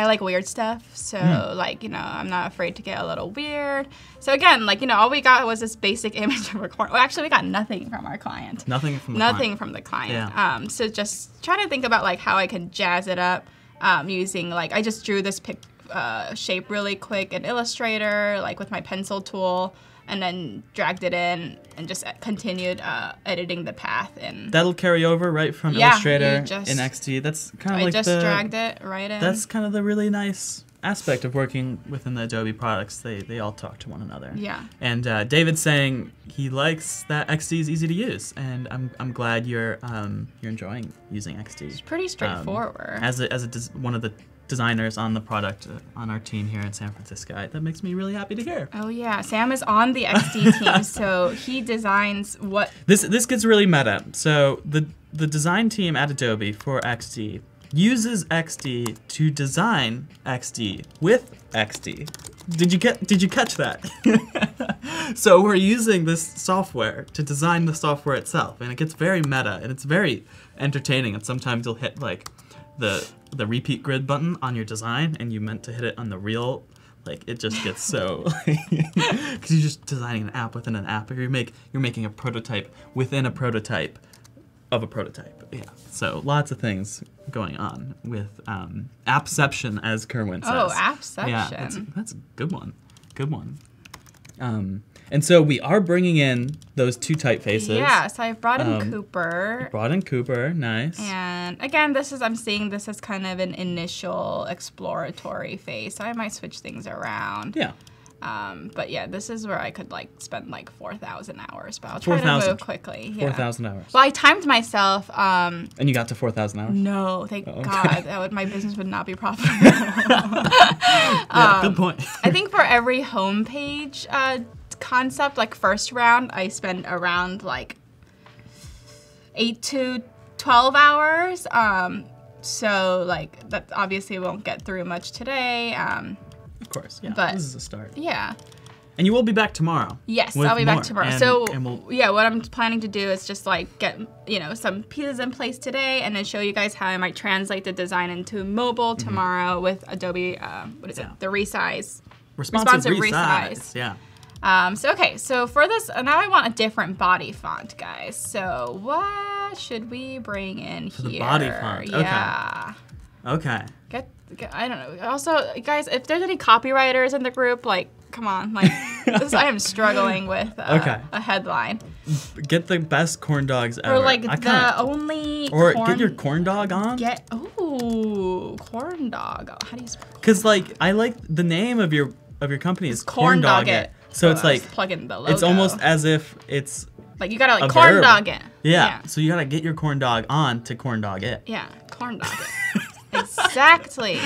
I like weird stuff. So Hmm. like, you know, I'm not afraid to get a little weird. So again, like, you know, all we got was this basic image of a corner. Well, actually, we got nothing from our client. Nothing from the Nothing client. from the client. Yeah. Um, so just trying to think about like how I can jazz it up um, using like I just drew this pic, uh, shape really quick in Illustrator, like with my pencil tool, and then dragged it in and just continued uh, editing the path. And That'll carry over right from Yeah, Illustrator just- in XD. That's kind of I like just the dragged it right in. that's kind of the really nice aspect of working within the Adobe products. They they all talk to one another. yeah. And uh, David's saying he likes that XD is easy to use, and I'm, I'm glad you're um, you're enjoying using XD. It's pretty straightforward. Um, as a, as a one of the designers on the product uh, on our team here in San Francisco, I- that makes me really happy to hear. oh yeah, Sam is on the XD team, so he designs what This this gets really meta. So the the design team at Adobe for XD uses XD to design XD with XD. Did you get did you catch that? so we're using this software to design the software itself and it gets very meta and it's very entertaining and sometimes you'll hit like the the repeat grid button on your design and you meant to hit it on the real like it just gets so because you're just designing an app within an app or you're make you're making a prototype within a prototype of a prototype. Yeah. So lots of things going on with um, appception as kerwin says. Oh appception. yeah that's, that's a good one. Good one. Um, and so we are bringing in those two typefaces Yeah, so I've brought in Um, Cooper. brought in cooper nice And again, this is I'm seeing this as kind of an initial exploratory phase, so I might switch things around. yeah Um, but yeah, this is where I could like spend like four thousand hours, but I'll try to move quickly. Yeah. 4000 hours Well, I timed myself. Um, and you got to 4000 hours no, thank Oh. God, that would my business would not be profitable. yeah um, good point I think for every homepage uh, concept, like first round, I spend around like eight to twelve hours. Um, so like that obviously won't get through much today. Um, of course yeah but- this is a start yeah. and you will be back tomorrow Yes, I'll be back tomorrow. and- so and we'll yeah, what I'm planning to do is just like get you know some pieces in place today, and then show you guys how I might translate the design into mobile tomorrow with Adobe. Uh, what is Mm-hmm. Yeah. it? The resize. responsive, responsive resize. resize. yeah Um, so okay, so for this uh, now I want a different body font, guys. So what should we bring in For the here? body font, okay. Yeah. okay Get, get I don't know. Also, guys, if there's any copywriters in the group, like, come on, like, this I am struggling with uh, Okay. a headline get the best corn dogs ever or like I the kinda- only or corn, get your corn dog on get ooh Ooh, corn dog. How do you spell? Cause like I like the name of your of your company is Corn Corn Dog Dog It. It. So it's like plugging the logo. it's almost as if it's like you gotta like a corn dog it. yeah. So you gotta get your corn dog on to Corn Dog It. Yeah, corn dog it. exactly.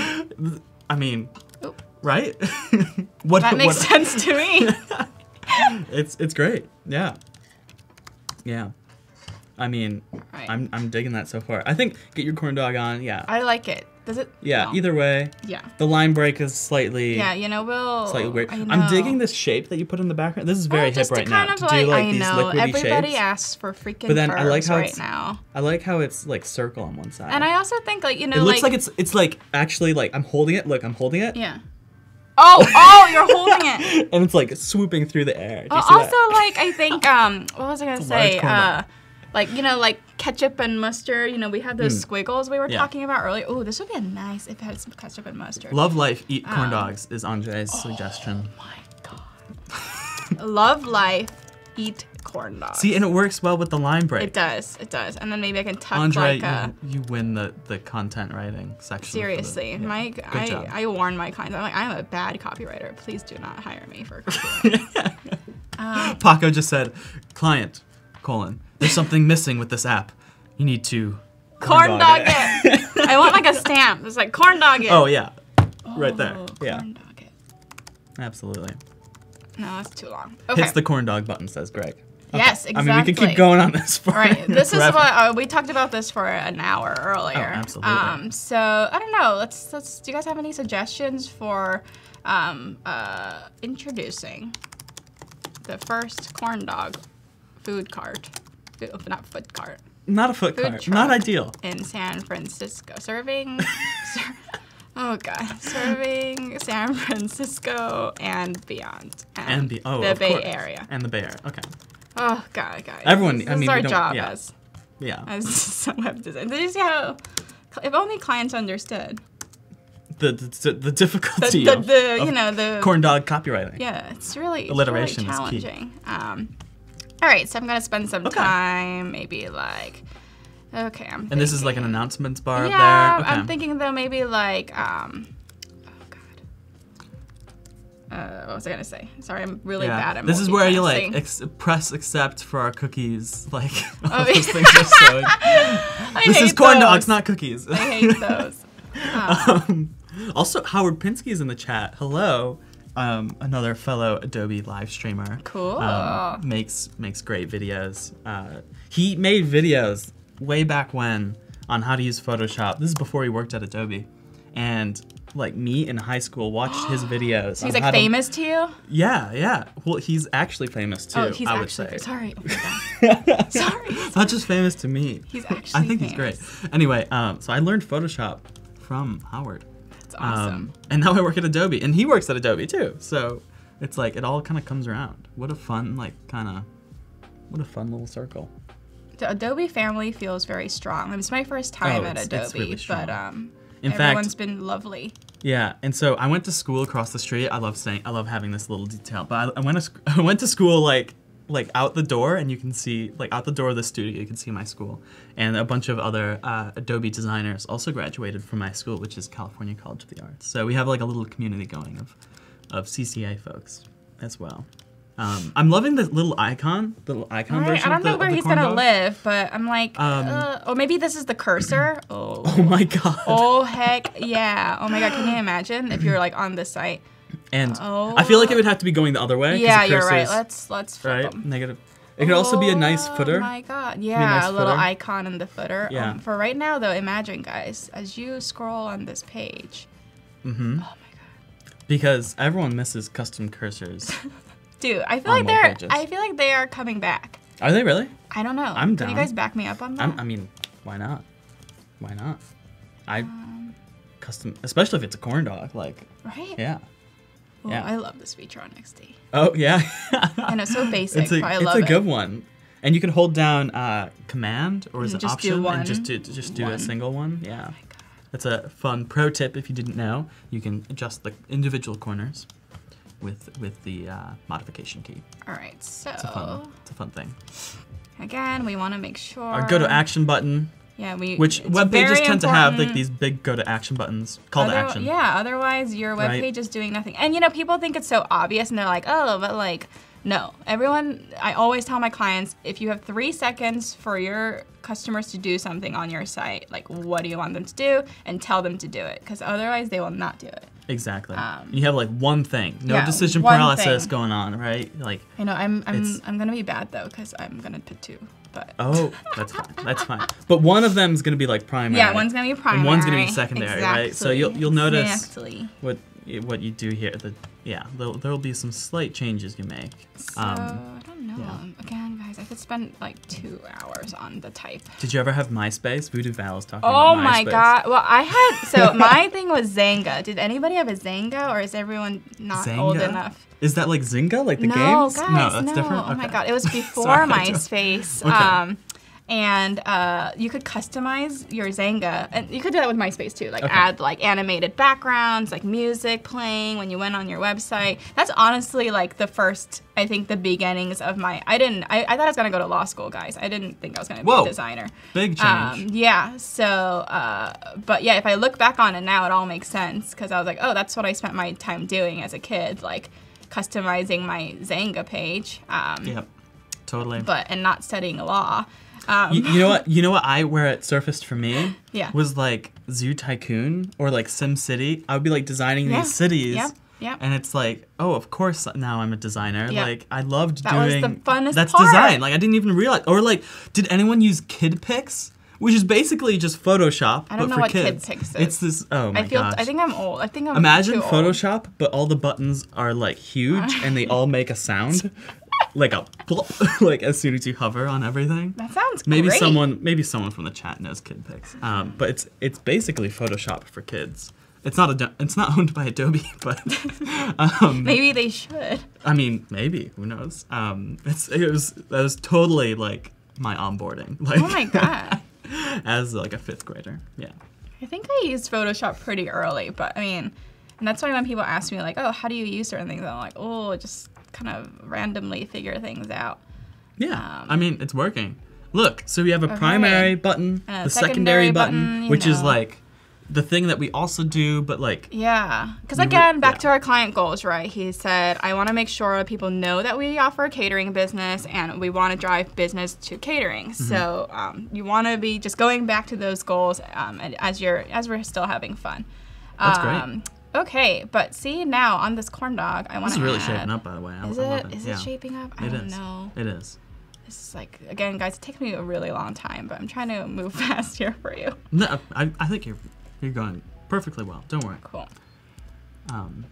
I mean, Oop, right? what that makes what- sense to me. It's it's great. Yeah. Yeah. I mean, Right. I'm I'm digging that so far. I think get your corn dog on. Yeah. I like it. Does it? yeah. no. Either way, Yeah. the line break is slightly Yeah, you know, we'll. slightly weird. I'm digging this shape that you put in the background. This is very Oh, hip right now kind of like, do like I these know liquidy everybody shapes. asks for freaking But then I like how right it's- now. I like how it's like circle on one side. And I also think like you know it looks like, like it's it's like actually like I'm holding it. Look, I'm holding it. yeah. Oh, oh, you're holding it. And it's like swooping through the air. Do Oh, also, that? like I think, um, what was I gonna It's say? Uh, like you know, like ketchup and mustard. You know, we had those squiggles we were. Yeah. talking about earlier. Oh, this would be a nice if it had some ketchup and mustard. Love life, eat corn Um, dogs is Andre's suggestion. Oh my god. Love life, eat corn dogs. See, and it works well with the line break. it does, it does, and then maybe I can tuck Andre, like a. you, you win the, the content writing section. for the- Seriously, yeah. my Good I, job. I warn my clients. I'm like, I'm a bad copywriter. Please do not hire me for copywriting. um, Paco just said, client, colon, there's something missing with this app. You need to corn dog it. it. I want like a stamp. It's like corn dog it. oh yeah, right there. Oh, Yeah, dog it. absolutely. No, that's too long. Okay. Hits the corn dog button, says Greg. Yes, exactly. I mean, we could keep going on this for right, this is what uh, we talked about this for an hour earlier. Oh, absolutely. Um, so I don't know. Let's let's. Do you guys have any suggestions for um, uh, introducing the first corn dog food cart? Food, not food cart Not a foot Food cart. Not ideal. in San Francisco, serving. ser- oh god, serving San Francisco and beyond, And the oh, the Bay course. Area. And the Bay Area. Okay. Oh god, guys. Everyone- This I is mean, our we don't- job yeah. as Yeah. as some web design. Did you see how? If only clients understood The the, the the, difficulty the, of, the of you know the corn dog copywriting. yeah, it's really it's Alliteration really is key. challenging. Um, all right, so I'm gonna spend some Okay. time, maybe like okay, I'm And this is like an announcements bar yeah, up there. Okay. I'm thinking though maybe like um, oh god. Uh, what was I gonna say? Sorry, I'm really yeah. bad at this This is where you like ex- press accept for our cookies. Like all Oh, those things are so. This is corn those. dogs, not cookies. I hate those. um, also, Howard Pinsky is in the chat. Hello. Um, another fellow Adobe live streamer. Cool. Um, makes makes great videos. Uh, he made videos way back when on how to use Photoshop. This is before he worked at Adobe, and like me in high school watched his videos. He's like famous to you? yeah, yeah. Well, he's actually famous too. Oh, he's I would actually say. sorry. Oh. Sorry. Not just famous to me. He's actually. I think he's great. Anyway, um, so I learned Photoshop from Howard. That's awesome. Um, and now I work at Adobe, and he works at Adobe too. So it's like it all kind of comes around. What a fun, like, kind of, what a fun little circle. the Adobe family feels very strong. It's my first time Oh, at Adobe, really but um, In everyone's fact, been lovely. yeah. And so I went to school across the street. I love saying, I love having this little detail. But I, I went to, I went to school like, like out the door, and you can see, like out the door of the studio, you can see my school, and a bunch of other uh, Adobe designers also graduated from my school, which is California College of the Arts. So we have like a little community going of, of CCA folks as well. Um, I'm loving the little icon, the little icon right, version I don't the, know where he's gonna dog. live, but I'm like, Um, uh, or maybe this is the cursor. Oh. Oh my god! Oh heck yeah! Oh my god, can you imagine if you're like on this site? And Oh. I feel like it would have to be going the other way. Yeah, you're right. Let's let's flip right 'em. negative. It could also be a nice footer. Oh my god! Yeah, nice a little footer. icon in the footer. Yeah. Um, for right now, though, imagine guys, as you scroll on this page. Mm-hmm. Oh my god, Because everyone misses custom cursors. dude! I feel like they're. pages. I feel like they are coming back. Are they really? I don't know. I'm Can you guys back me up on that? I'm, I mean, why not? Why not? I Um, custom, especially if it's a corn dog. Like, right? yeah. Oh, yeah. I love this feature on XD. Oh yeah. I know, so basic, It's a, I it's love a it. good one. And you can hold down uh, command or is And it option one. and just do just do One. a single one. Yeah. Oh my God. That's a fun pro tip if you didn't know. You can adjust the individual corners with with the uh, modification key. All right, so It's a fun it's a fun thing. again, we want to make sure. Our go to action button Yeah, we. Which web pages tend to have like these big go to action buttons, call-to-action. Yeah, otherwise your web Right. page is doing nothing. And you know, people think it's so obvious and they're like, oh, but like, no. Everyone, I always tell my clients if you have three seconds for your customers to do something on your site, like, what do you want them to do? And tell them to do it, because otherwise they will not do it. Exactly. Um, you have like one thing, no yeah, decision paralysis thing. going on, right? Like, You know, I'm I'm I'm gonna be bad though, because I'm gonna put two. But oh, that's fine. That's fine. But one of them is going to be like primary. yeah, one's gonna be primary. And one's gonna be secondary, right? So you'll- you'll notice- Exactly. what what you do here. The yeah, there'll, there'll be some slight changes you make. So Um, I don't know. yeah. Again, guys, I could spend like two hours on the type. did you ever have MySpace? Voodoo Val is talking Oh my MySpace. god. Well, I had so my thing was Xanga. Did anybody have a Xanga or is everyone not old enough? Is that like Zynga, like the no, games? guys, no, that's no. different. Oh my god, it was before Sorry, MySpace. Okay. Um and uh, you could customize your Xanga, and you could do that with MySpace too. Like Okay. add like animated backgrounds, like music playing when you went on your website. That's honestly like the first, I think, the beginnings of my. I didn't. I, I thought I was gonna go to law school, guys. I didn't think I was gonna be a designer. Big change. Um, yeah. So, uh, but yeah, if I look back on it now, it all makes sense because I was like, oh, that's what I spent my time doing as a kid, like customizing my Xanga page. Um, yep. Totally. But and not studying law. Um, you, you know what? You know what? I where it surfaced for me Yeah. was like Zoo Tycoon or like Sim City. I would be like designing Yeah. these cities. Yep, yep. And it's like, oh, of course now I'm a designer. Yeah. Like I loved That was doing. the funnest That's part. design. Like I didn't even realize. Or like, did anyone use Kid Pix? Which is basically just Photoshop, I don't but know for what Kid kids. Pics is. It's this. Oh my I feel. gosh. I think I'm old. I think I'm. Imagine too old. Photoshop, but all the buttons are like huge and they all make a sound, like a plop, like as soon as you hover on everything. That sounds Maybe great. someone, maybe someone from the chat knows Kid Pix. Um, but it's it's basically Photoshop for kids. It's not a, it's not owned by Adobe, but um, Maybe they should. I mean, maybe who knows? Um, it's it was that was totally like my onboarding, like Oh my god. as like a fifth grader. Yeah. I think I used Photoshop pretty early, but I mean, and that's why when people ask me like, "Oh, how do you use certain things?" I'm like, "Oh, just kind of randomly figure things out." Yeah, Um, I mean it's working. Look, so we have a Okay. primary button, a the secondary, secondary button, button, which is like the thing that we also do, but like Yeah, because again, back yeah. to our client goals, right? He said, I want to make sure people know that we offer a catering business and we want to drive business to catering. Mm-hmm. So um, you want to be just going back to those goals um, and as you're as we're still having fun. That's great. Um, Okay, but see now on this corn dog, I want this to. is really shaping up, by the way. I, Is it? it. Is yeah. it shaping up? I It don't is. know. It is. This is like again, guys. It takes me a really long time, but I'm trying to move fast here for you. No, I, I think you're you're going perfectly well. Don't worry. Cool. Um,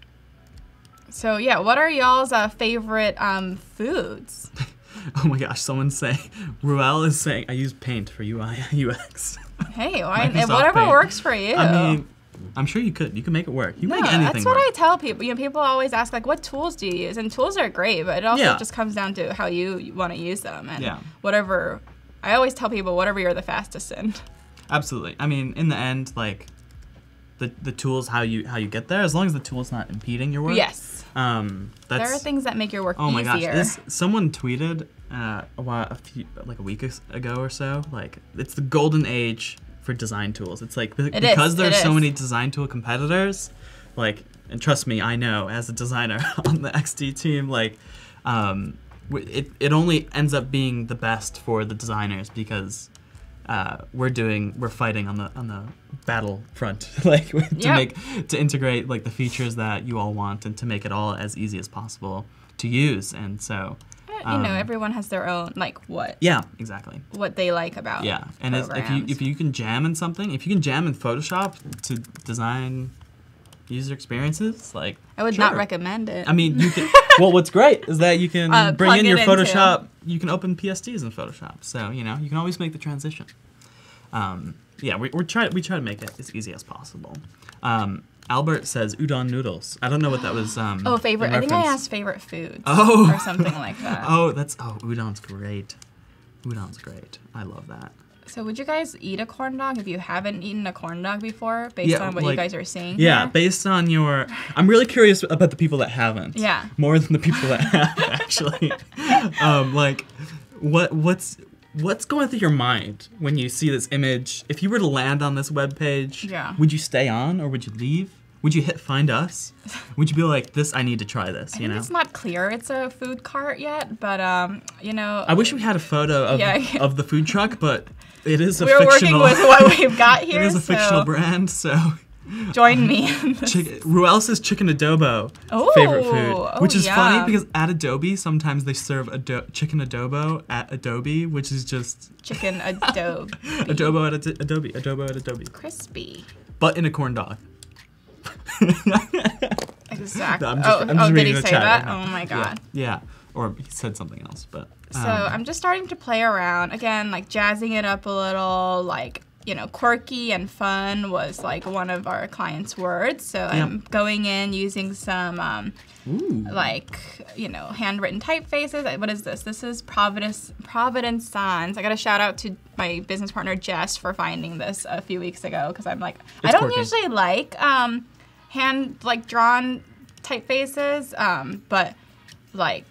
So yeah, what are y'all's uh, favorite um, foods? oh my gosh, someone's saying Ruel is saying I use Paint for UI UX. Hey, why, whatever Paint. works for you. I mean, I'm sure you could. You can make it work. You no, make anything that's what work. I tell people. You know, people always ask like, "What tools do you use?" And tools are great, but it also Yeah. just comes down to how you want to use them and Yeah. whatever. I always tell people whatever you're the fastest in. Absolutely. I mean, in the end, like the the tools how you how you get there, as long as the tool's not impeding your work. Yes, Um, that's there are things that make your work Oh my gosh! This someone tweeted uh, a while, a few, like a week ago or so. Like it's the golden age for design tools. It's like It because there's so is. many design tool competitors. Like, and trust me, I know as a designer on the XD team, like, um, it it only ends up being the best for the designers because. Uh, we're doing we're fighting on the on the battle front like to Yep. make to integrate like the features that you all want and to make it all as easy as possible to use and so you know, um, everyone has their own like what yeah exactly what they like about. yeah and if you if you can jam in something if you can jam in photoshop to design user experiences like I would not recommend it. i mean you can well what's great is that you can Uh, bring in your into- photoshop you can open psds in photoshop so you know you can always make the transition um, yeah we, we're try, we try to make it as easy as possible um, albert says udon noodles i don't know what that was um, oh, favorite. I think I asked favorite foods Oh. or something like that. Oh, that's oh, udon's great. Udon's great. I love that. So would you guys eat a corn dog if you haven't eaten a corn dog before, based Yeah, on what you guys are seeing? Yeah, here? based on your, I'm really curious about the people that haven't. Yeah. More than the people that have actually. um, like, what what's what's going through your mind when you see this image? If you were to land on this web page, Yeah. would you stay on or would you leave? Would you hit find us? Would you be like, this? I need to try this. I You know. it's not clear it's a food cart yet, but um, you know, I wish we had a photo of Yeah. of the food truck, but it is a we're working fictional. with what we've got it here. is a fictional so brand, so join me. Chick- Ruelsa's chicken adobo Oh, favorite food, oh, which is yeah. funny because at Adobe sometimes they serve ado- chicken adobo at Adobe, which is just Chicken adobe. adobo at Ad- Adobe, adobo at Adobe, Crispy. but in a corn dog. Exactly. I'm just- oh, I'm just oh did he say that? right oh my god. Yeah, yeah, or he said something else, but So um, I'm just starting to play around again, like jazzing it up a little, like you know, quirky and fun was like one of our clients' words. So I'm going in using some um, like you know handwritten typefaces. What is this? This is Providence Providence Sans. I got to shout out to my business partner Jess for finding this a few weeks ago because I'm like I don't quirky. usually like um, hand like drawn typefaces, um, but like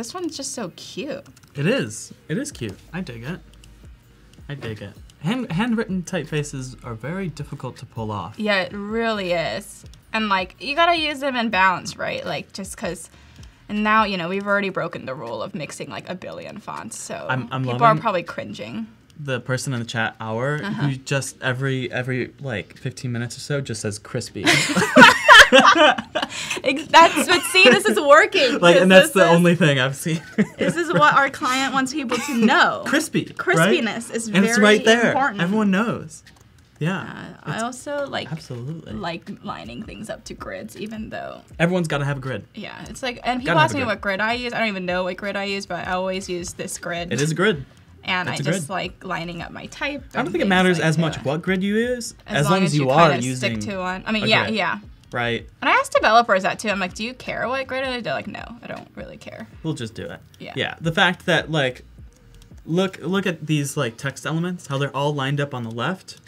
this one's just so cute. it is, it is cute. I dig it. I dig it. Hand handwritten typefaces are very difficult to pull off. Yeah, it really is. And like you gotta use them in balance, right? Like just cause. And now you know we've already broken the rule of mixing like a billion fonts, so I'm- I'm people are probably cringing. the person in the chat hour Uh-huh. who just every every like 15 minutes or so just says crispy That's but see, this is working. like and that's the is- only thing i've seen This is what our client wants people to know. crispy right? Crispiness is and very it's right there important. everyone knows yeah Uh, I also like absolutely like lining things up to grids, even though everyone's got to have a grid yeah, it's like and people Gotta ask me grid. what grid I use. I don't even know what grid I use, but I always use this grid. it is a grid and I it's just grid. like lining up my type. i don't think it matters like as much what grid you use as, long, as you, kind are using stick to one. I mean, yeah, grid. yeah. Right And I ask developers that too. I'm like, do you care what grid I? They're like, no, I don't really care. we'll just do it Yeah. yeah the fact that like look look at these like text elements how they're all lined up on the left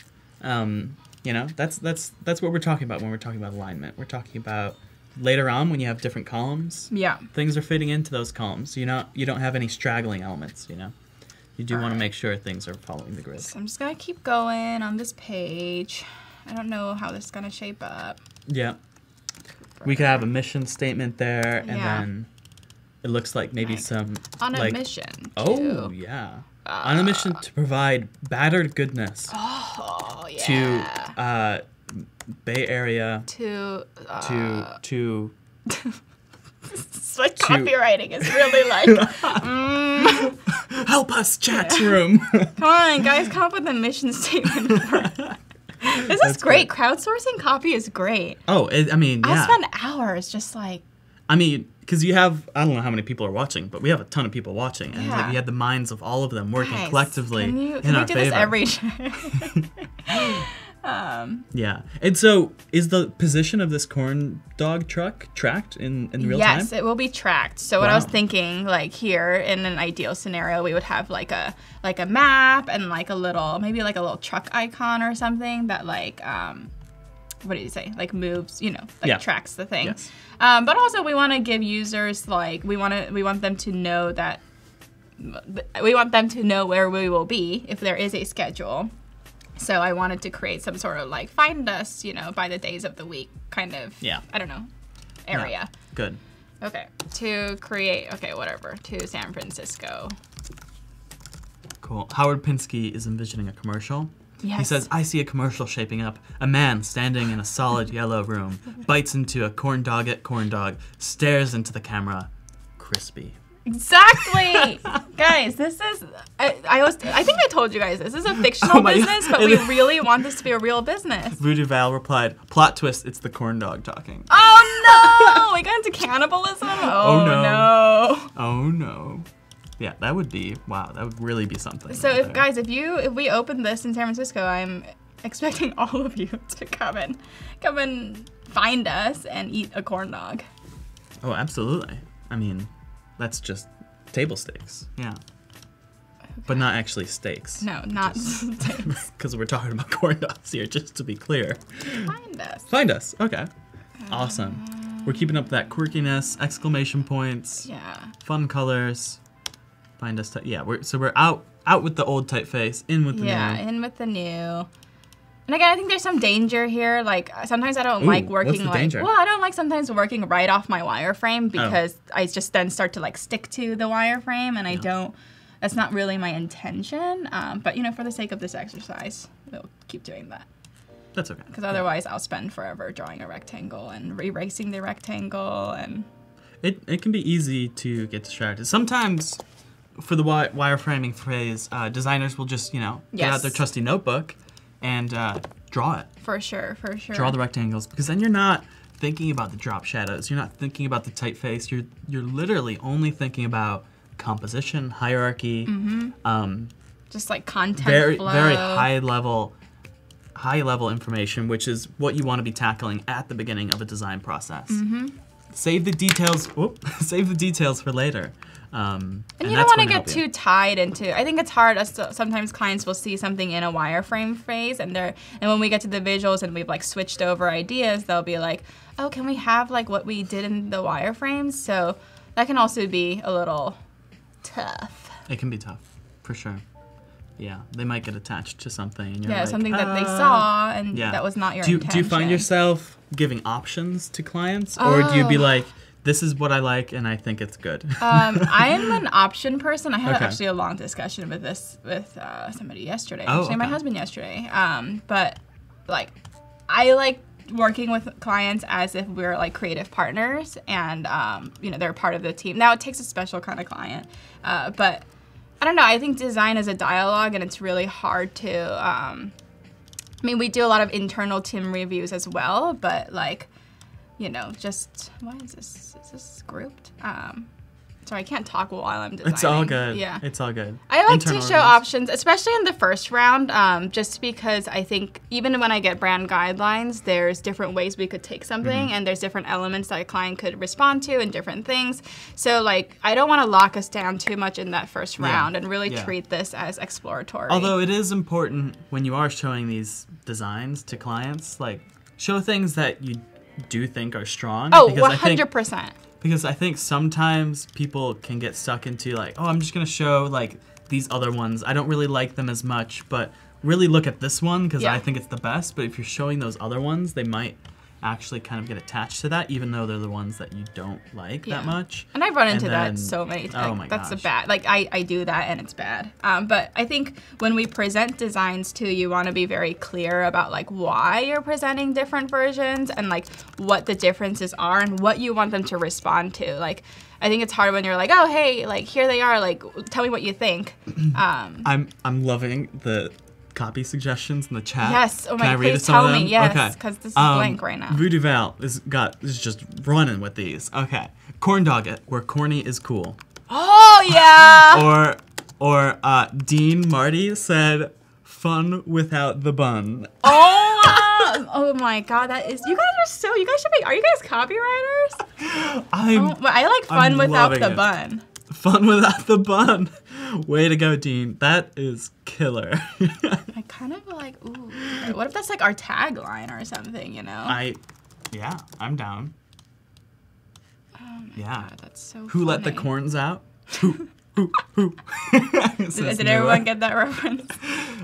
um you know that's that's that's what we're talking about when we're talking about alignment we're talking about later on when you have different columns Yeah. things are fitting into those columns you know you don't have any straggling elements you know you do want to make sure things are following the grid So I'm just gonna keep going on this page. I don't know how this is gonna shape up. Yeah we could have a mission statement there and Yeah. then it looks like maybe Like, some On a like mission. oh to- yeah on a mission to provide battered goodness Oh yeah. to uh, Bay Area to uh, to to like copywriting is really like mm, help us chat room. come on guys come up with a mission statement for this is That's great. crowdsourcing copy is great. Oh, it, I mean, i spend hours just like I mean, because you have I don't know how many people are watching, but we have a ton of people watching, and like, Yeah. we had the minds of all of them working guys, collectively can you, in can our we do favor. this every um yeah, and so is the position of this corn dog truck tracked in in real yes time? Yes, it will be tracked so what i was thinking like here in an ideal scenario we would have like a like a map and like a little maybe like a little truck icon or something that like um what do you say like moves you know like Yeah. tracks the thing Yes. um, but also we want to give users like we want to we want them to know that we want them to know where we will be if there is a schedule so i wanted to create some sort of like find us you know by the days of the week kind of Yeah. i don't know Yeah. area Good. Okay. To create, okay, whatever. To San Francisco. Cool. Howard Pinsky is envisioning a commercial. Yes. He says, I see a commercial shaping up. A man standing in a solid yellow room bites into a corn dog at corn dog, stares into the camera. Crispy. Exactly, guys. This is. I, I was. I think I told you guys this is a oh fictional Oh business, but we really want this to be a real business. Voodoo Val replied, Plot twist, it's the corn dog talking. Oh no! We got into cannibalism. Oh, oh, no. no. Oh no. Yeah, that would be, wow, that would really be something. So if there. guys, if you if we open this in San Francisco, I'm expecting all of you to come and come and find us and eat a corn dog. Oh, absolutely. I mean, that's just table stakes. Yeah. But not actually steaks. No, not Because we're talking about corn dogs here, just to be clear. find us. Find us. Okay. Awesome. We're keeping up that quirkiness, exclamation points, Yeah. fun colors. Find us. Yeah, we're so we're out out with the old typeface, in with the yeah, new. Yeah, in with the new. And again, I think there's some danger here. Like sometimes I don't Ooh, like what's working the like danger? Oh. well, I don't like sometimes working right off my wireframe because I just then start to like stick to the wireframe, and I don't. That's not really my intention. Um, but you know, for the sake of this exercise, we'll keep doing that That's okay. because otherwise I'll spend forever drawing a rectangle and erasing the rectangle and It, it can be easy to get distracted. Sometimes, for the wi- wireframing phrase, uh, designers will just, you know, get out their trusty notebook and uh, draw it. for sure, for sure. Draw the rectangles because then you're not thinking about the drop shadows. You're not thinking about the typeface. You're you're literally only thinking about composition, hierarchy, um, just like content very flow. very high level high level information, which is what you want to be tackling at the beginning of a design process. Mm-hmm. Save the details. Whoop, save the details for later. Um, And you don't want to get too tied into. I think it's hard. As to, sometimes clients will see something in a wireframe phase, and they're and when we get to the visuals and we've like switched over ideas, they'll be like, "Oh, can we have like what we did in the wireframes?" So that can also be a little tough. It can be tough, for sure. Yeah, they might get attached to something. And you're Yeah, like, something that they "Uh, saw and Yeah. that was not your do you, intention. Do you find yourself giving options to clients, or do you be Oh. like, "This is what I like, and I think it's good"? um, I'm an option person. I had Okay. actually a long discussion with this with uh, somebody yesterday. Oh, actually, my husband yesterday. Um, but like, I like working with clients as if we're like creative partners, and um, you know they're part of the team. Now it takes a special kind of client, uh, but I don't know. I think design is a dialogue, and it's really hard to. Um, I mean, we do a lot of internal team reviews as well, but like, you know, just why is this? Is this grouped? Um, sorry, I can't talk while I'm designing. it's all good. Yeah. it's all good. I like Internal to show reviews. options, especially in the first round, um, just because I think even when I get brand guidelines, there's different ways we could take something, Mm-hmm. and there's different elements that a client could respond to and different things. So, like, I don't want to lock us down too much in that first Yeah. round and really Yeah. treat this as exploratory. Although it is important when you are showing these designs to clients, like show things that you do think are strong. oh, because I think 100%. because I think sometimes people can get stuck into like, oh, I'm just gonna show like these other ones. I don't really like them as much, but really look at this one because Yeah. I think it's the best. But if you're showing those other ones, they might actually kind of get attached to that, even though they're the ones that you don't like Yeah. that much. And I've run into then- that so many times. oh my That's a bad. Like I, I do that and it's bad. Um, but I think when we present designs too, you want to be very clear about like why you're presenting different versions and like what the differences are and what you want them to respond to. Like I think it's hard when you're like, oh hey, like here they are. Like tell me what you think. Um, I'm I'm loving the copy suggestions in the chat. Yes. Oh my- Can I read please tell me. Yes, Okay. 'cause this is Um, blank right now. Voodoo Val is got is just running with these. Okay. Corn dog it, where corny is cool. oh yeah. Or or uh, Dean Marty said fun without the bun. oh. oh my god, that is. You guys are so. You guys should be. Are you guys copywriters? I'm Oh, I like fun I'm without the it. bun. Fun without the bun. Way to go, Dean. That is killer. I kind of like, ooh, what if that's like our tagline or something, you know? I yeah, I'm down. oh yeah. God, that's so Who let the corns out? Who? Who? Who? Did, everyone get that reference?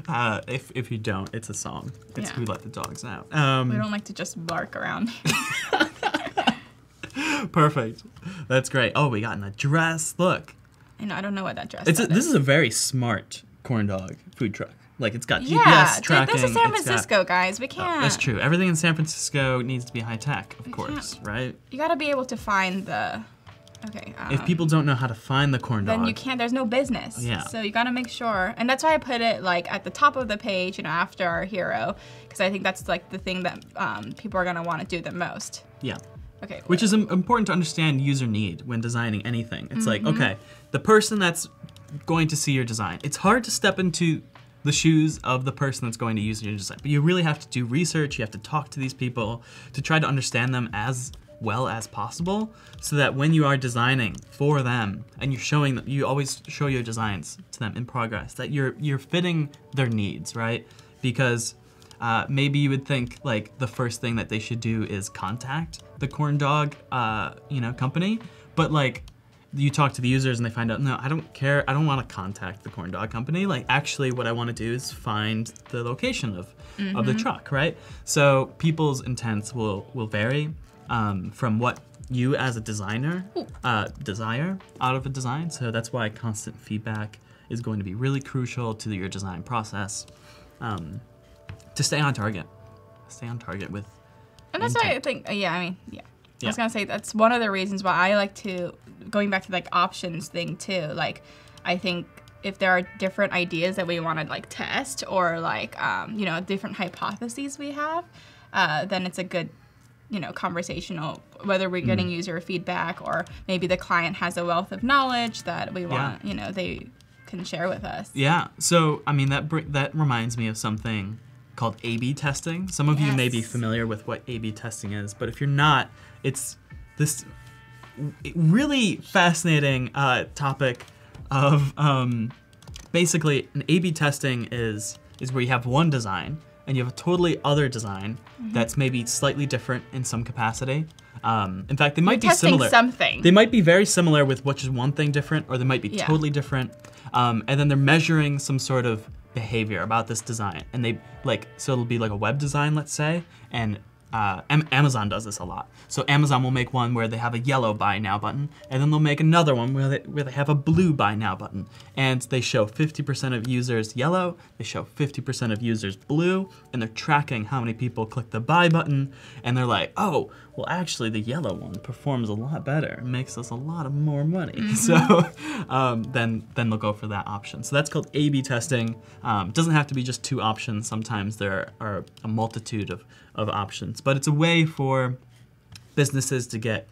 Uh, if, if you don't, it's a song. It's Yeah. Who Let the Dogs Out. Um, we don't like to just bark around. perfect. That's great. Oh, we got an address. Look. I know, I don't know what that dress It's a, this is a very smart corn dog food truck. Like it's got GPS Yeah, dude, tracking. this is San it's got- Francisco, guys. We Oh, can't. that's true. Everything in San Francisco needs to be high tech, of course, right? You gotta be able to find the. Okay. Um, If people don't know how to find the corn dog, then you can't. There's no business. Yeah. So you gotta make sure, and that's why I put it like at the top of the page, you know, after our hero, because I think that's like the thing that um, people are gonna want to do the most. yeah. Okay. Which is important to understand user need when designing anything. It's Mm-hmm. like, okay, the person that's going to see your design. It's hard to step into the shoes of the person that's going to use your design, but you really have to do research. You have to talk to these people to try to understand them as well as possible, so that when you are designing for them and you're showing them, you always show your designs to them in progress. That you're you're fitting their needs, right? Because uh, maybe you would think like the first thing that they should do is contact the corn dog, uh, you know, company. But like, you talk to the users and they find out, no, I don't care. I don't want to contact the corn dog company. Like, actually, what I want to do is find the location of, of the truck, right? So people's intents will will vary um, from what you as a designer uh, desire out of a design. So that's why constant feedback is going to be really crucial to your design process um, to stay on target. Stay on target with. And that's why I think, uh, yeah, I mean, yeah. I was gonna say that's one of the reasons why I like to going back to like options thing too. Like, I think if there are different ideas that we want to like test or like um, you know different hypotheses we have, uh, then it's a good you know conversational whether we're Mm. getting user feedback or maybe the client has a wealth of knowledge that we want you know they can share with us. Yeah. So I mean that br- that reminds me of something called A/B testing. Some of you may be familiar with what A/B testing is, but if you're not, it's this really fascinating uh, topic of um, basically an A/B testing is is where you have one design and you have a totally other design Mm-hmm. that's maybe slightly different in some capacity. Um, in fact, they might be similar. something. They might be very similar with which is one thing different, or they might be Yeah. totally different. Um, and then they're measuring some sort of behavior about this design, and they like so it'll be like a web design, let's say, and uh, Am- Amazon does this a lot. So Amazon will make one where they have a yellow buy now button, and then they'll make another one where they where they have a blue buy now button, and they show 50% of users yellow, they show 50% of users blue, and they're tracking how many people click the buy button, and they're like, oh, well actually the yellow one performs a lot better, makes us a lot of more money. So um, then then they'll go for that option. So that's called A/B testing. Um, it doesn't have to be just two options. Sometimes there are a multitude of of options, but it's a way for businesses to get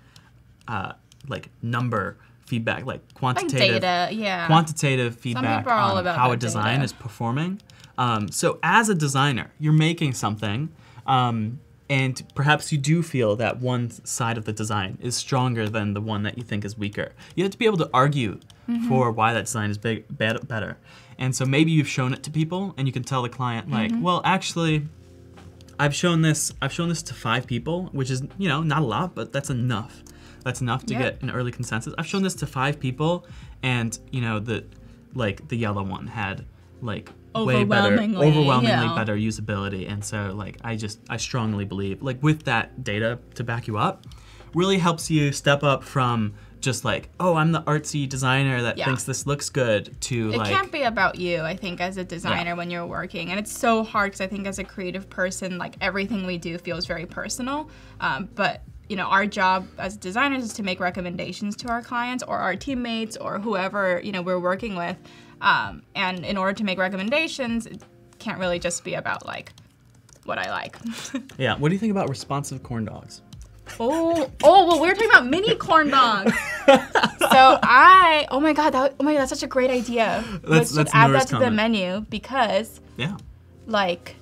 uh, like number feedback, like Like quantitative data, yeah. quantitative feedback people are all on about how a design data. is performing. Um, so as a designer, you're making something, um, and perhaps you do feel that one side of the design is stronger than the one that you think is weaker. You have to be able to argue Mm-hmm. for why that design is big, bad, better. And so maybe you've shown it to people, and you can tell the client like, Mm-hmm. well, actually, I've shown this. I've shown this to five people, which is you know not a lot, but that's enough. That's enough to Yeah. get an early consensus. I've shown this to five people, and you know the like the yellow one had like way better, Overwhelmingly, overwhelmingly yeah. better usability, and so like I just I strongly believe like with that data to back you up, really helps you step up from just like oh I'm the artsy designer that Yeah. thinks this looks good to It like can't be about you, I think, as a designer when you're working. And it's so hard because I think as a creative person, like everything we do feels very personal. Um, but, you know, our job as designers is to make recommendations to our clients or our teammates or whoever, you know, we're working with. Um, and in order to make recommendations, it can't really just be about like what I like. yeah. What do you think about responsive corn dogs? Oh, oh, well, we are talking about mini corn dogs. so I, oh my god, that, oh my god, that's such a great idea. Let's add that to the menu because, Yeah. like,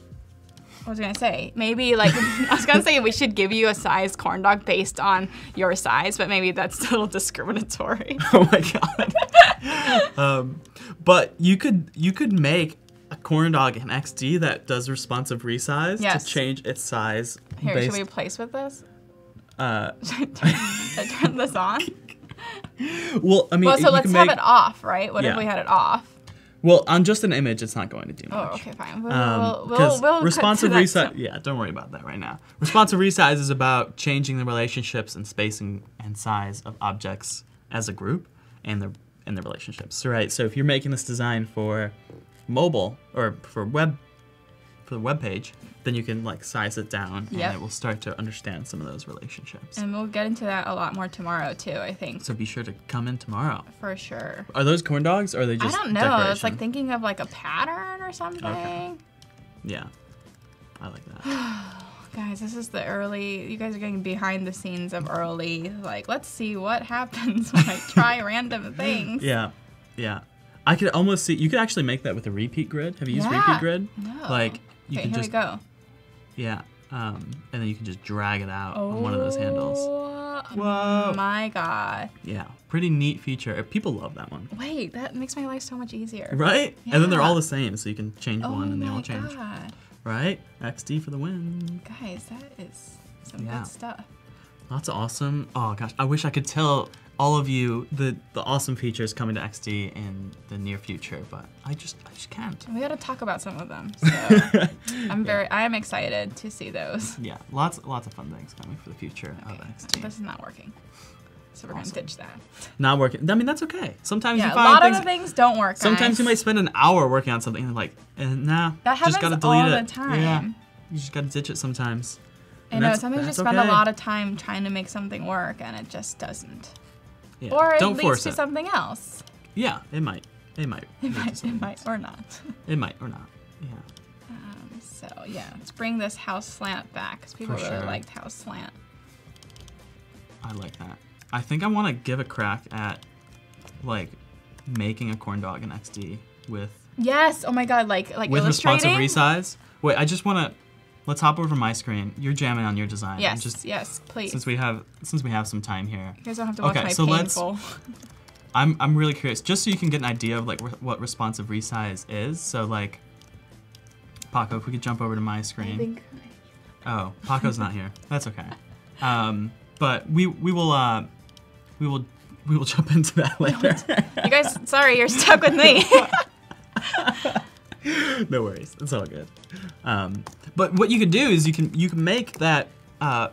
what was gonna say? Maybe like I was gonna say we should give you a size corn dog based on your size, but maybe that's a little discriminatory. Oh my god. um, but you could you could make a corn dog in XD that does responsive resize Yes. to change its size. Here, based, should we place with this? uh, Should I turn this on? well, I mean, Well, so let's can have it off, right? What Yeah. if we had it off? Well, on just an image, it's not going to do much. Oh, okay, fine. We'll, Um, we'll, we'll, 'cause we'll cut responsive to that resize, yeah, don't worry about that right now. Responsive resize is about changing the relationships and spacing and size of objects as a group and the and the relationships. So, right. So if you're making this design for mobile or for web for the web page, then you can like size it down Yep. and it will start to understand some of those relationships. And we'll get into that a lot more tomorrow too. I think so be sure to come in tomorrow. for sure. Are those corn dogs or are they just I don't know. It's like thinking of like a pattern or something. Okay. Yeah. I like that. Guys, this is the early. You guys are getting behind the scenes of early. Like, let's see what happens when I try random things. Yeah, yeah. I could almost see. You could actually make that with a repeat grid. Have you used Yeah. repeat grid? No. Like you okay, can here just we go. Yeah, um, and then you can just drag it out on one of those handles. Oh Whoa. My God. Yeah, pretty neat feature. Uh, People love that one, Wait, that makes my life so much easier. right? And then they're all the same, so you can change Oh one and they all change. God. Right? XD for the win. Guys, that is some Yeah. good stuff. Lots of awesome. Oh gosh, I wish I could tell all of you the the awesome features coming to XD in the near future, but I just I just can't. We gotta talk about some of them. So I'm very, I am excited to see those. Yeah, lots lots of fun things coming for the future of XD. This is not working. So we're Awesome. gonna ditch that. Not working. I mean, that's okay. Sometimes Yeah, you a lot things. of the things don't work. sometimes guys. you might spend an hour working on something and like, eh, nah, That just gotta happens delete all it. the time. Yeah, you just gotta ditch it sometimes. I And know. Sometimes you spend okay. a lot of time trying to make something work, and it just doesn't. Yeah. Or it Don't leads to it. something else. Yeah, it might. It might. It might, it might, else. or not. It might or not. Yeah. Um, so yeah, let's bring this house slant back because people For really sure. liked house slant. I like that. I think I want to give a crack at like making a corn dog in XD with Yes. Oh my God. Like like with responsive resize. Wait, I just want to let's hop over my screen. You're jamming on your design. Yes. Just yes. Please. since we have since we have some time here. you guys don't have to watch Okay, my so let's- I'm I'm really curious just so you can get an idea of like re- what responsive resize is. So like Paco, if we could jump over to my screen. Oh, Paco's not here. That's okay. Um, but we we will uh we will we will jump into that later. You guys, sorry, you're stuck with me. no worries. It's all good. Um, but what you can do is you can you can make that uh,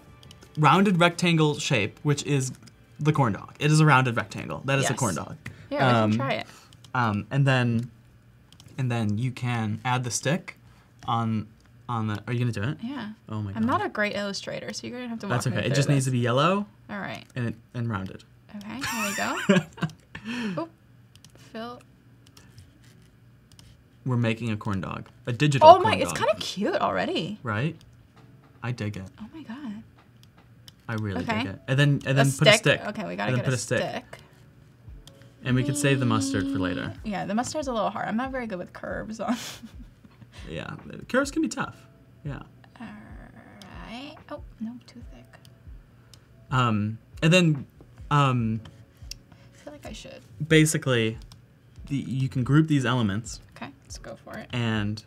rounded rectangle shape, which is the corn dog. It is a rounded rectangle. That is a Yes. corn dog. yeah, we Um, can try it. Um, and then and then you can add the stick on on the. Are you gonna do it? Yeah. Oh my god. I'm not a great illustrator, so you're gonna have to That's okay. It just needs to be yellow All right. and it, and rounded. Okay. Here we go. oh, Phil. We're making a corn dog, a digital. Corn dog. Oh my! It's kind of cute already. right. I dig it. Oh my god. I really Okay. dig it. And then and then a put a stick. Okay, we gotta and then get put a, a stick. stick. And we could save the mustard for later. Yeah, the mustard's a little hard. I'm not very good with curves on. Yeah, curves can be tough. Yeah. Alright. Oh, no, too thick. Um, and then, um, I feel like I should. basically, the, you can group these elements let's go for it. and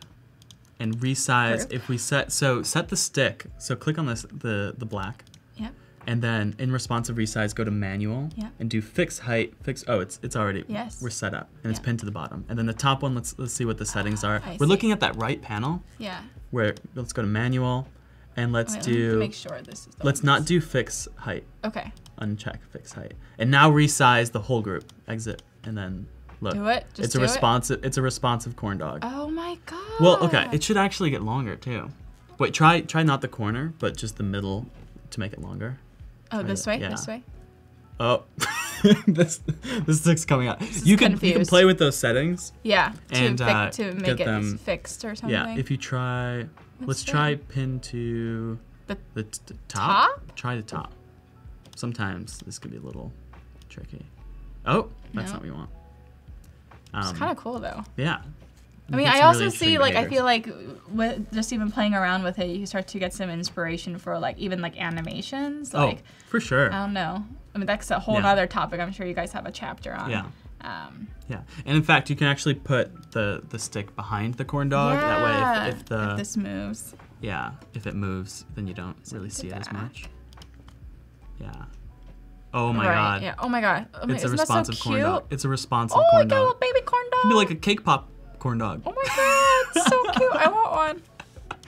and resize. Group. If we set so set the stick. So click on this the the black, Yep. and then in responsive resize, go to manual Yeah. and do fix height. Fix. Oh, it's it's already. Yes. We're set up and it's pinned to the bottom. And then the top one. Let's let's see what the settings ah, are. I We're see. looking at that right panel Yeah. where let's go to manual, and let's Wait, let do. make sure this is the Let's one not do fix height. Okay. uncheck fix height and now resize the whole group exit and then look Do it. Just it's a do it. responsive it's a responsive corn dog Oh my god. well okay it should actually get longer too wait try try not the corner but just the middle to make it longer Oh, this way. yeah. This way. oh this this stick's coming out is you can you can play with those settings Yeah. To, And, fic- uh, to make get it them- fixed or something. yeah if you try let's try. try pin to The the top top? try the top sometimes this could be a little tricky oh that's No. not what we want It's um, kind of cool though. Yeah. I mean, I also really see like I feel like with just even playing around with it, you start to get some inspiration for like even like animations. Like oh, for sure. I don't know. I mean, that's a whole Yeah. other topic. I'm sure you guys have a chapter on. yeah. Um, Yeah. And in fact, you can actually put the the stick behind the corn dog. Yeah. That way, if, if the this moves. yeah, if it moves, then you don't really see it as much. Yeah. Oh my right. god. Yeah. Oh my god. Oh my, It's a that so responsive corn cute? dog. It's a responsive Oh, corn got a little dog. baby corn dog. It'd be like a cake pop corn dog. Oh my god, so cute. I want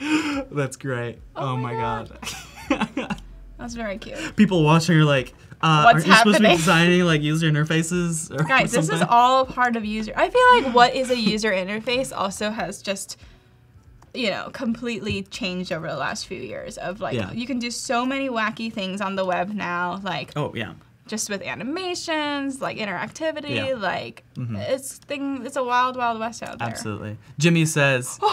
one. That's great. Oh Oh, my my god. That's very cute. People watching are like, uh, What's aren't you supposed to be designing like user interfaces or Guys, this is all part of user. I feel like what is a user interface also has just, you know, completely changed over the last few years. Of like, Yeah. you can do so many wacky things on the web now, like Oh yeah. just with animations, like interactivity, Yeah. Mm-hmm. like it's thing. It's a wild, wild west out there. Absolutely. Jimmy says.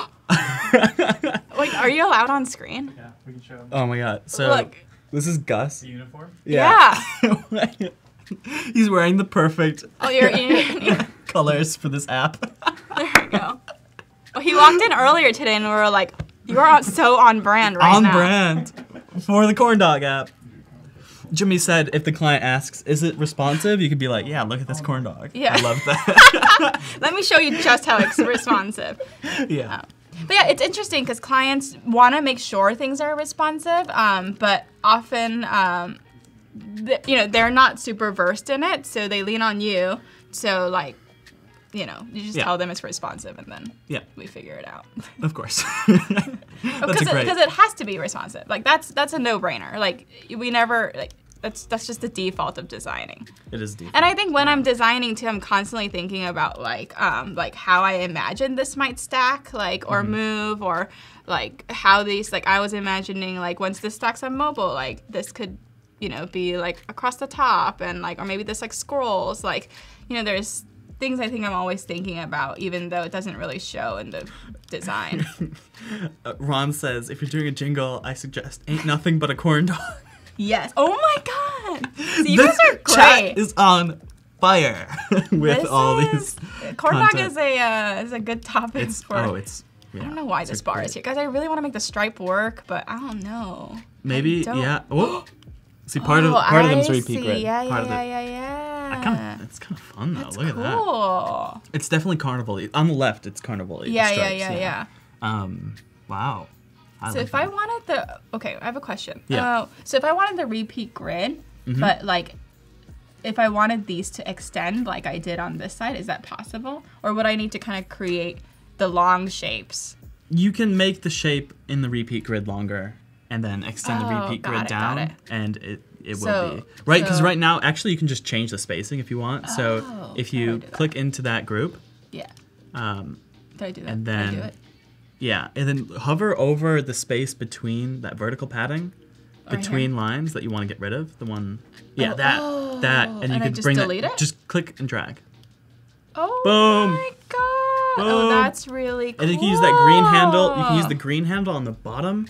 Wait, are you allowed on screen? Yeah, we can show them Oh my god. So Look. this is Gus. the uniform. Yeah. He's wearing the perfect Oh, you're. you're colors for this app. there we go. Well, he walked in earlier today, and we were like, "You are so on brand right On now." brand for the corn dog app. Jimmy said if the client asks, is it responsive? You could be like, yeah, look at this corn dog. Yeah. I love that. Let me show you just how it's responsive. yeah. But yeah, it's interesting because clients want to make sure things are responsive, um, but often um, th- you know, they're not super versed in it, so they lean on you. So like, you know, you just Yeah. tell them it's responsive, and then Yeah, we figure it out. of course. because a great. because it has to be responsive. Like that's that's a no brainer. Like we never like that's that's just the default of designing. it is deep. And I think when I'm designing too, I'm constantly thinking about like um like how I imagine this might stack, like or move, or like how these like I was imagining like once this stacks on mobile, like this could you know be like across the top and like or maybe this like scrolls like you know there's things I think I'm always thinking about even though it doesn't really show in the design. Uh, Ron says, if you're doing a jingle, I suggest ain't nothing but a corn dog. yes. Oh my god. So you This guys are chat great. is on fire with This all is- these. corn dog is a uh, is a good topic It's for oh, it's. Yeah, I don't know why this bar great- is here, guys. I really want to make the stripe work, but I don't know. Maybe don't- yeah. Oh, see part of Oh, part of them's I repeat grid. Yeah, part yeah, of yeah, yeah, yeah. Kind of, it's kind of fun though. That's Look at that. cool. It's definitely carnival. On the left, it's carnival. the Yeah, yeah, yeah, yeah. Um, wow. I So like if I wanted the okay, I have a question. Yeah. Mm-hmm. Uh, so if I wanted the repeat grid, but like, if I wanted these to extend like I did on this side, is that possible, or would I need to kind of create the long shapes? you can make the shape in the repeat grid longer, and then extend the Oh, repeat grid it, down, it. and it it So- will be right because so- right now actually you can just change the spacing if you want. so Oh, if how do I you click into that group, Yeah. um, Did I do that? And Did I do then- it? yeah, and then hover over the space between that vertical padding. Right Between lines that you want to get rid of, the one, yeah, Oh, that, oh, that, and you and can just bring delete that. it? Just click and drag. Oh Boom. my god! Oh, that's really cool. And you can use that green handle. You can use the green handle on the bottom.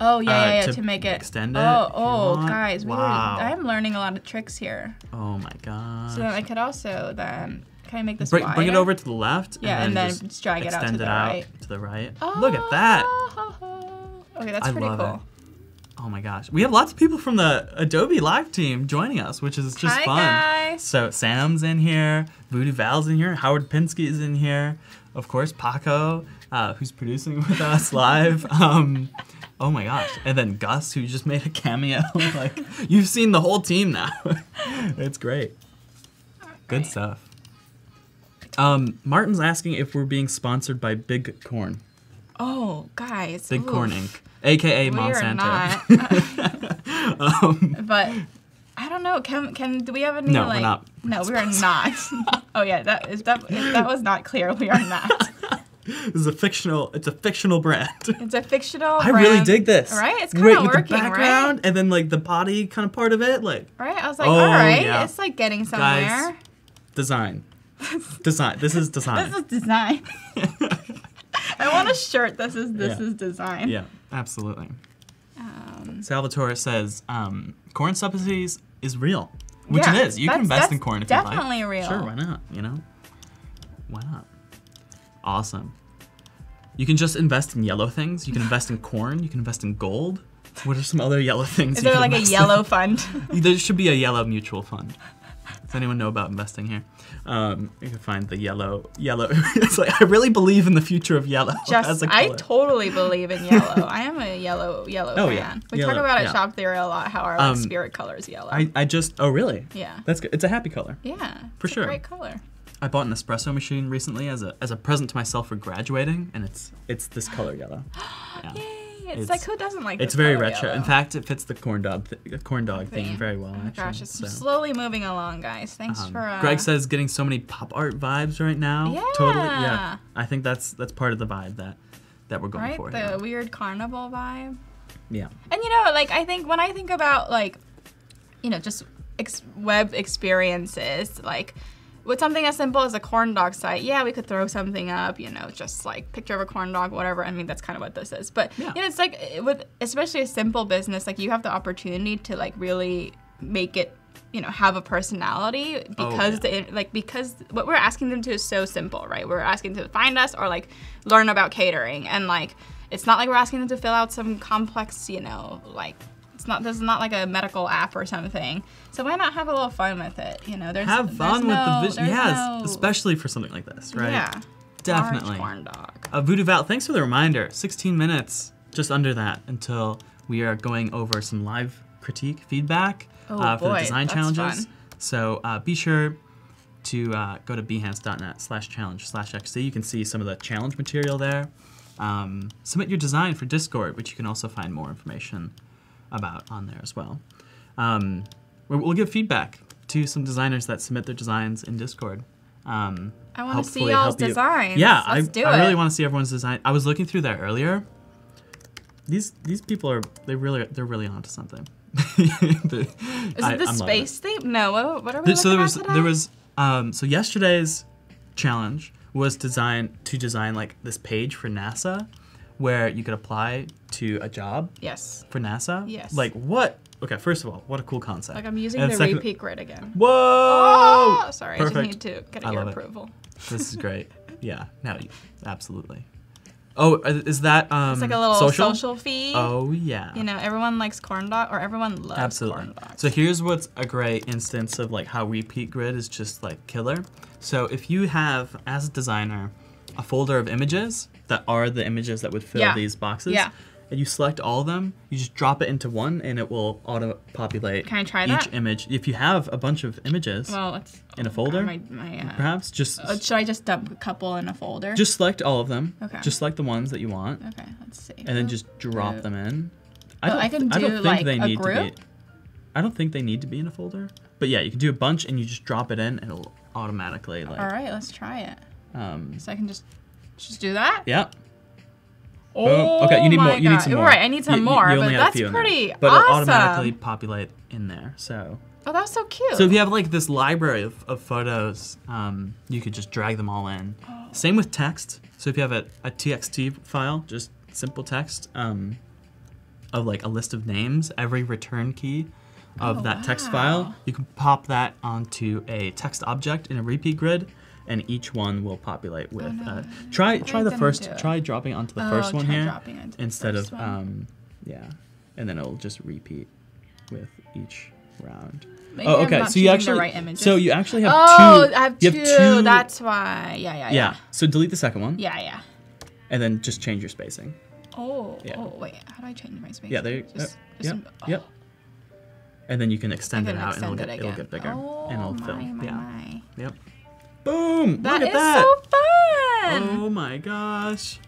Oh yeah, uh, yeah, yeah to to, make it extend it Oh, oh, guys, we Wow. were, I'm learning a lot of tricks here. Oh my god. So then I could also then can I make this bring, bring it over to the left. Yeah, and then just just drag it out to the out right. to the right. Look at that. Oh, Okay, that's I pretty love cool. it. Oh my gosh. We have lots of people from the Adobe Live team joining us, which is just Hi, fun. guys. So Sam's in here, Voodoo Val's in here, Howard Pinsky is in here, of course Paco, uh, who's producing with us live. Um, oh my gosh. And then Gus, who just made a cameo. like you've seen the whole team now. it's great. Good Right. stuff. Um, Martin's asking if we're being sponsored by Big Corn, Oh, guys. Big oof. Corn Inc., aka We Monsanto. are not. um, but I don't know. Can can do we have any No, we're like? not No, we are not. oh yeah, that is that. If that was not clear. We are not. This is a fictional. It's a fictional brand. It's a fictional. I really dig this. Right? It's kinda with working, the right? background and then like the body kind of part of it, like Right? I was like, Oh, all right, yeah. it's like getting somewhere. Guys, design. design. This is design. This is design. I want a shirt. This is this Yeah. is design. yeah, absolutely. Um, Salvatore says um, corn subsidies is real, which Yeah, it is. You can invest in corn if you like. definitely real. Sure, why not? You know, why not? Awesome. You can just invest in yellow things. You can invest in corn. You can invest in gold. What are some other yellow things? is there like a invest in? yellow fund? There should be a yellow mutual fund. Does anyone know about investing here? Um, you can find the yellow. Yellow. it's like I really believe in the future of yellow as Just, I totally believe in yellow. I am a yellow yellow Oh, fan. yeah. We Yellow, talk about at yeah. Shop Theory a lot how our like, Um, spirit color is yellow. I, I just. Oh really? yeah. That's good. It's a happy color. Yeah. For it's sure. A great color. I bought an espresso machine recently as a as a present to myself for graduating, and it's it's this color yellow. Yeah. Yay! It's, It's- like who doesn't like It's very retro. yellow? In fact, it fits the corn dog th- corn dog theme Theme. very well. Oh Actually. gosh, it's so. slowly moving along, guys. Thanks Um, for. Uh, Greg says getting so many pop art vibes right now. Yeah. Totally. Yeah. I think that's that's part of the vibe that that we're going right for. the here. weird carnival vibe. Yeah. And you know, like I think when I think about like, you know, just ex- web experiences, like with something as simple as a corn dog site, yeah, we could throw something up, you know, just like picture of a corn dog, whatever. I mean, that's kind of what this is. But Yeah. you know, it's like eh, with especially a simple business, like you have the opportunity to like really make it you know have a personality because Oh, yeah. the like because what we're asking them to is so simple right we're asking them to find us or like learn about catering and like it's not like we're asking them to fill out some complex you know like it's not this is not like a medical app or something so why not have a little fun with it you know there's Have there's fun with no- the vision. Yes, no- especially for something like this, right? yeah Definitely. Corn dog Uh, Voodoo Val, thanks for the reminder. 16 minutes, just under that, until we are going over some live critique, feedback Oh, uh, for the boy, design that's challenges. fun. So uh, be sure to uh, go to behance.net slash challenge slash XD. You can see some of the challenge material there. Um, submit your design for Discord, which you can also find more information about on there as well. Um, we'll, give feedback to some designers that submit their designs in Discord. Um, I wanna see y'all's you- designs. Yeah, Let's I, do I really want to see everyone's design. I was looking through there earlier. These these people are they really they're really onto something. Is it the space theme? No. What, what are we Th- so there was there was um, so yesterday's challenge was design to design like this page for NASA where you could apply to a job Yes. for NASA. Yes. Like what? Okay, first of all, what a cool concept. Like I'm using And the second- repeat grid again. Whoa! Oh, sorry. I just need to get I your it. approval. This is great. yeah. Now you absolutely. Oh, uh, is that um It's like a little social? social, feed. Oh yeah. You know, everyone likes corn dog, or everyone loves Absolutely. corn dogs. So here's what's a great instance of like how repeat grid is just like killer. So if you have as a designer a folder of images that are the images that would fill Yeah. these boxes, Yeah. And you select all of them, you just drop it into one and it will auto populate Can I try each that? image. If you have a bunch of images, well, it's In a folder? My, my, uh, perhaps just uh, should I just dump a couple in a folder? just select all of them. Okay. Just select the ones that you want okay. Let's see. and then just drop Uh, them in. oh, I can th- I do, don't think like, they need to be. I don't think they need to be in a folder. But yeah, you can do a bunch and you just drop it in and it'll automatically like All right, let's try it. um So I can just just do that. yeah. Oh, okay, you need my more. You need some more. Right, I need some You- you- more, you but have a that's few in there. pretty But it'll automatically populate in there. So Oh, that's so cute. so if you have like this library of, of photos, um, you could just drag them all in. Same with text. So if you have a, a TXT file, just simple text um, of like a list of names, every return key of Oh, that text file, you can pop that onto a text object in a repeat grid, and each one will populate with. Uh, try try the first. Try dropping onto the Oh, first one here dropping onto the instead of one. um, yeah, and then it'll just repeat with each round. Maybe oh, okay. So you actually, right so you actually have oh, two. I have you two. have two. That's why. Yeah, yeah, yeah. yeah. So delete the second one, Yeah, yeah. and then just change your spacing. Oh, Yeah. oh, wait. How do I change my spacing? Yeah, there. You, Just, uh, just yep. oh, Yep. And then you can extend can it out, and it'll extend get it it'll get bigger, Oh, and it'll my, fill. my, yeah. my. Yep. Boom! That Look at that. so fun. Oh my gosh.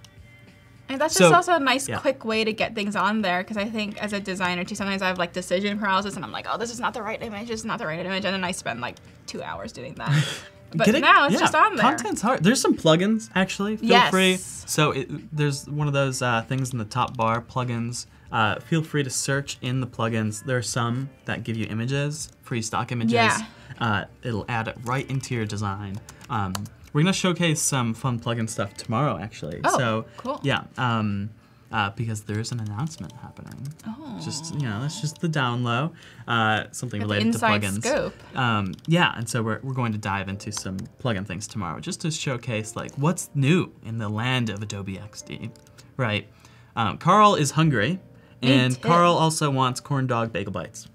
And that's So- just also a nice, yeah. quick way to get things on there. Because I think as a designer too, sometimes I have like decision paralysis, and I'm like, oh, this is not the right image. This is not the right image, and then I spend like two hours doing that. But it- now it's yeah, just on there. Content's hard. There's some plugins actually. Feel Yes. free. So it, there's one of those uh, things in the top bar, plugins. Uh, feel free to search in the plugins. There are some that give you images, free stock images. Yeah. Uh, it'll add it right into your design. Um, we're gonna showcase some fun plugin stuff tomorrow, actually. Oh, so cool. Yeah. Um, uh, because there's an announcement happening. Oh. Just you know, that's just the down low. Uh, something Got related to inside plugins. scoop. Um, yeah, and so we're, we're going to dive into some plugin things tomorrow, just to showcase like what's new in the land of Adobe XD, right? Um, Carl is hungry, and too. Carl also wants corn dog bagel bites,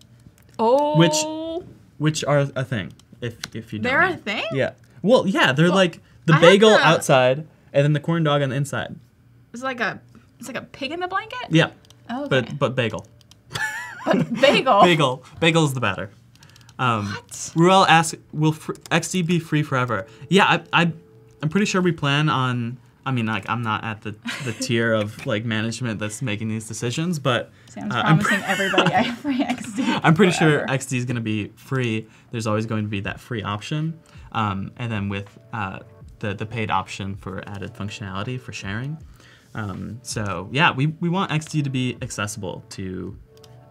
Oh. Which- which are a thing. If if you don't They're know. a thing? Yeah. Well, yeah, they're like the I bagel the- outside, and then the corn dog on the inside. It's like a it's like a pig in the blanket. Yeah, Oh, okay. but but bagel. bagel. Bagel. Bagel's the batter. Um, What? Ruel asks, "Will fr- XD be free forever?" Yeah, I, I, I'm pretty sure we plan on. I mean, like, I'm not at the, the tier of like management that's making these decisions, but Sam's uh, I'm, promising everybody a free XD. I'm pretty sure. XD is going to be free. There's always going to be that free option, um, and then with uh, the the paid option for added functionality for sharing. Um, so yeah, we, we want XD to be accessible to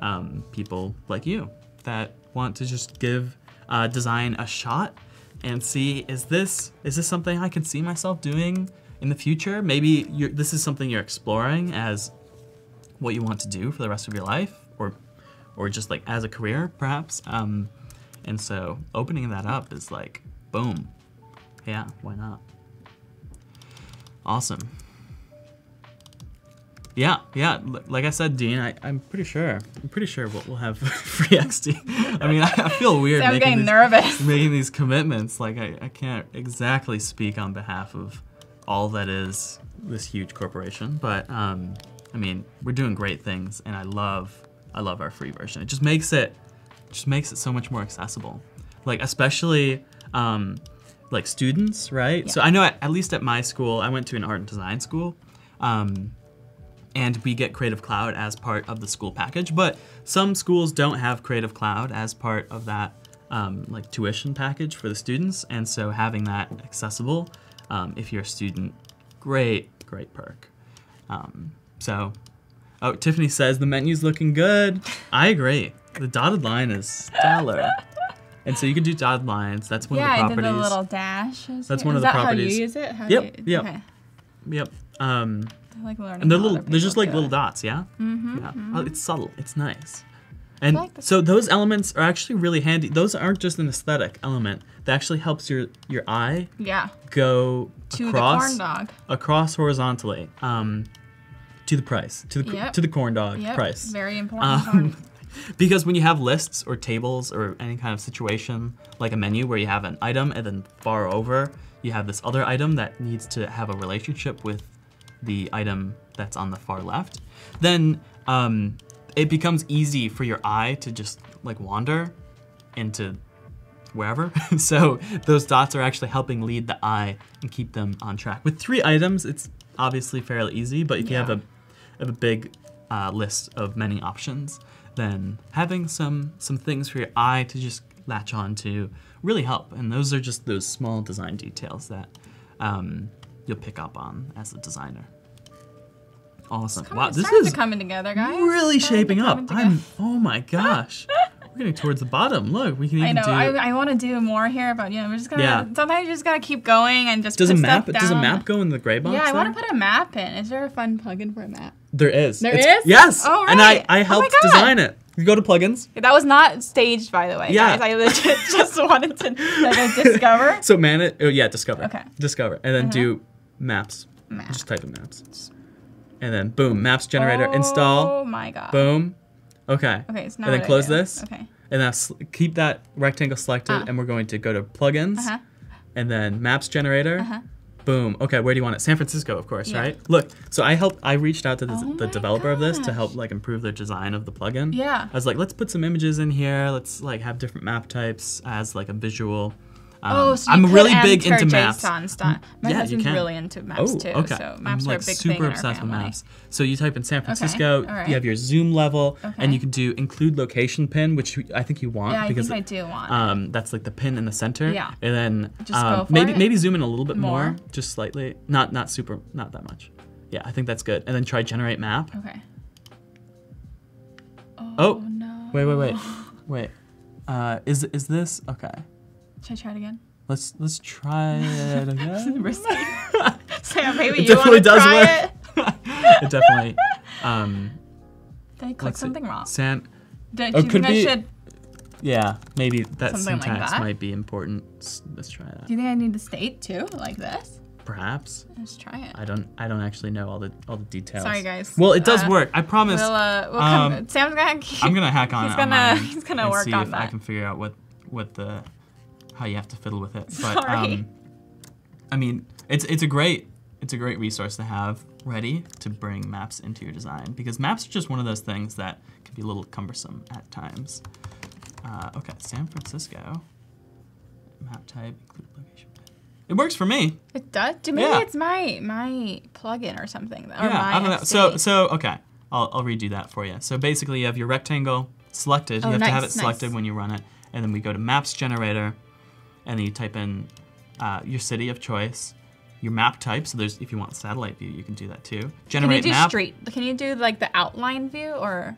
um, people like you that want to just give uh, design a shot and see is this is this something I can see myself doing in the future? Maybe you're, this is something you're exploring as what you want to do for the rest of your life, or or just like as a career, perhaps. Um, and so opening that up is like, boom, yeah, why not? Awesome. Yeah, yeah. Like I said, Dean, I, I'm pretty sure. I'm pretty sure we'll, we'll have free XD. I mean, I, I feel weird I'm making getting these, nervous. making these commitments. Like I, I can't exactly speak on behalf of all that is this huge corporation, but um, I mean, we're doing great things, and I love I love our free version. It just makes it just makes it so much more accessible. Like especially um, like students, right? So I know at, at least at my school, I went to an art and design school. Um, and we get Creative Cloud as part of the school package. But some schools don't have Creative Cloud as part of that um, like tuition package for the students, and so having that accessible, um, if you're a student, great, great perk. Um, so, oh, Tiffany says the menu's looking good. I agree. The dotted line is stellar. And so you can do dotted lines. That's one yeah, of the properties. I did the little dashes. That's here. one of the properties. How you use it? How Yep, you- yep. Okay. Yep. Um, I like learning. and they're little. They're just like little it. dots. Yeah. Mm-hmm. Yeah. Oh, it's subtle. It's nice. And like so those elements are actually really handy. Those aren't just an aesthetic element. That actually helps your your eye Yeah. go To across the corn dog. across horizontally um, to the price to the Yep. to the corn dog Yep. price. Very important. Um, because when you have lists or tables or any kind of situation like a menu where you have an item and then far over you have this other item that needs to have a relationship with the item that's on the far left, then um, it becomes easy for your eye to just like wander into wherever. so those dots are actually helping lead the eye and keep them on track. With three items, it's obviously fairly easy, but if you have a, have a big uh, list of many options, then having some some things for your eye to just latch on to really help. And those are just those small design details that um, you'll pick up on as a designer. Awesome! Wow, this is coming together, guys. really shaping up. I'm. Oh my gosh, we're getting towards the bottom. Look, we can even do I know. do. I, I want to do more here, but you know, we're just gonna. Yeah. Sometimes you just gotta keep going and just does a map? Does a map go in the gray box? Yeah, I want to put a map in. Is there a fun plugin for a map? There is. There It's- is? Yes. Oh, And I. I Oh helped God. design it. You go to plugins. That was not staged, by the way. Yeah. Guys. I legit just wanted to like, uh, discover. So man it. Oh yeah, discover. Okay. Discover, and then do maps. Map. Just type in maps. And then boom, maps generator install. Oh my god. Boom. Okay. Okay, so now And then what do I close this. Okay. And now keep that rectangle selected, Ah. and we're going to go to plugins, Uh-huh. and then maps generator. Uh-huh. Boom. Okay, where do you want it? San Francisco, of course, Yeah. right? Look, so I helped. I reached out to the, Oh the developer of this to help like improve the design of the plugin. Yeah. I was like, let's put some images in here. Let's like have different map types as like a visual. Um, Oh, so I'm really big into maps. JSON. My Yeah, you husband's can. really into maps Oh, too. okay. So I'm like are a big super thing in obsessed with maps. So you type in San Francisco, all right. you have your zoom level, Okay. and you can do include location pin, which I think you want Yeah, I because think I do want. um, that's like the pin in the center. Yeah. And then Just um, go for maybe it? maybe zoom in a little bit more. More? just slightly, not not super, not that much. Yeah, I think that's good. And then try generate map. okay. Oh, Oh, no. Wait, wait, wait, wait. Uh, is is this okay? Should I try it again? Let's let's try it again. Risky. Sam, maybe It you definitely want to does try work. it? it definitely. Um, Did I click see. something wrong? Sam. Did, Oh, you could think I should? Yeah, maybe that Something like syntax that? might be important. Let's try that. Do you think I need the state too, like this? Perhaps. Let's try it. I don't. I don't actually know all the all the details. Sorry, guys. Well, it does Uh, work. I promise. We'll, uh, we'll come, Um, Sam's gonna. Keep, I'm gonna hack on He's it. on gonna- my he's gonna work see on if I can figure out what what the how you have to fiddle with it. But Sorry. um, I mean, it's it's a great it's a great resource to have ready to bring maps into your design because maps are just one of those things that can be a little cumbersome at times. Uh, okay, San Francisco map type include location. It works for me. It does. Do maybe Yeah. it's my my plugin or something. Or yeah, I don't know. So so okay, I'll I'll redo that for you. So basically, you have your rectangle selected. Oh, you have to have it selected nice. when you run it, and then we go to Maps Generator, and then you type in uh, your city of choice, your map type. So there's if you want satellite view, you can do that too. Generate Can you do map. street? Can you do like the outline view or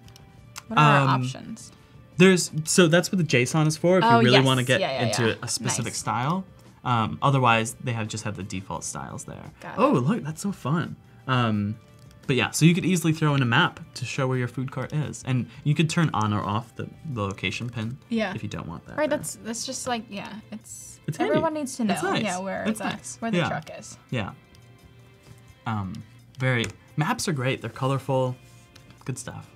what are our Um, options? There's so that's what the JSON is for. If Oh, you really yes. want to get Yeah, yeah, into yeah. a specific Nice. style. Um, otherwise, they have just have the default styles there. Oh, look, that's so fun. Um, but yeah, so you could easily throw in a map to show where your food cart is, and you could turn on or off the, the location pin. Yeah. If you don't want that. Right. there. That's that's just like yeah. It's, It's handy. everyone needs to know It's nice. yeah where It's the nice. where the Yeah. truck is. Yeah. Um, very maps are great. They're colorful. Good stuff.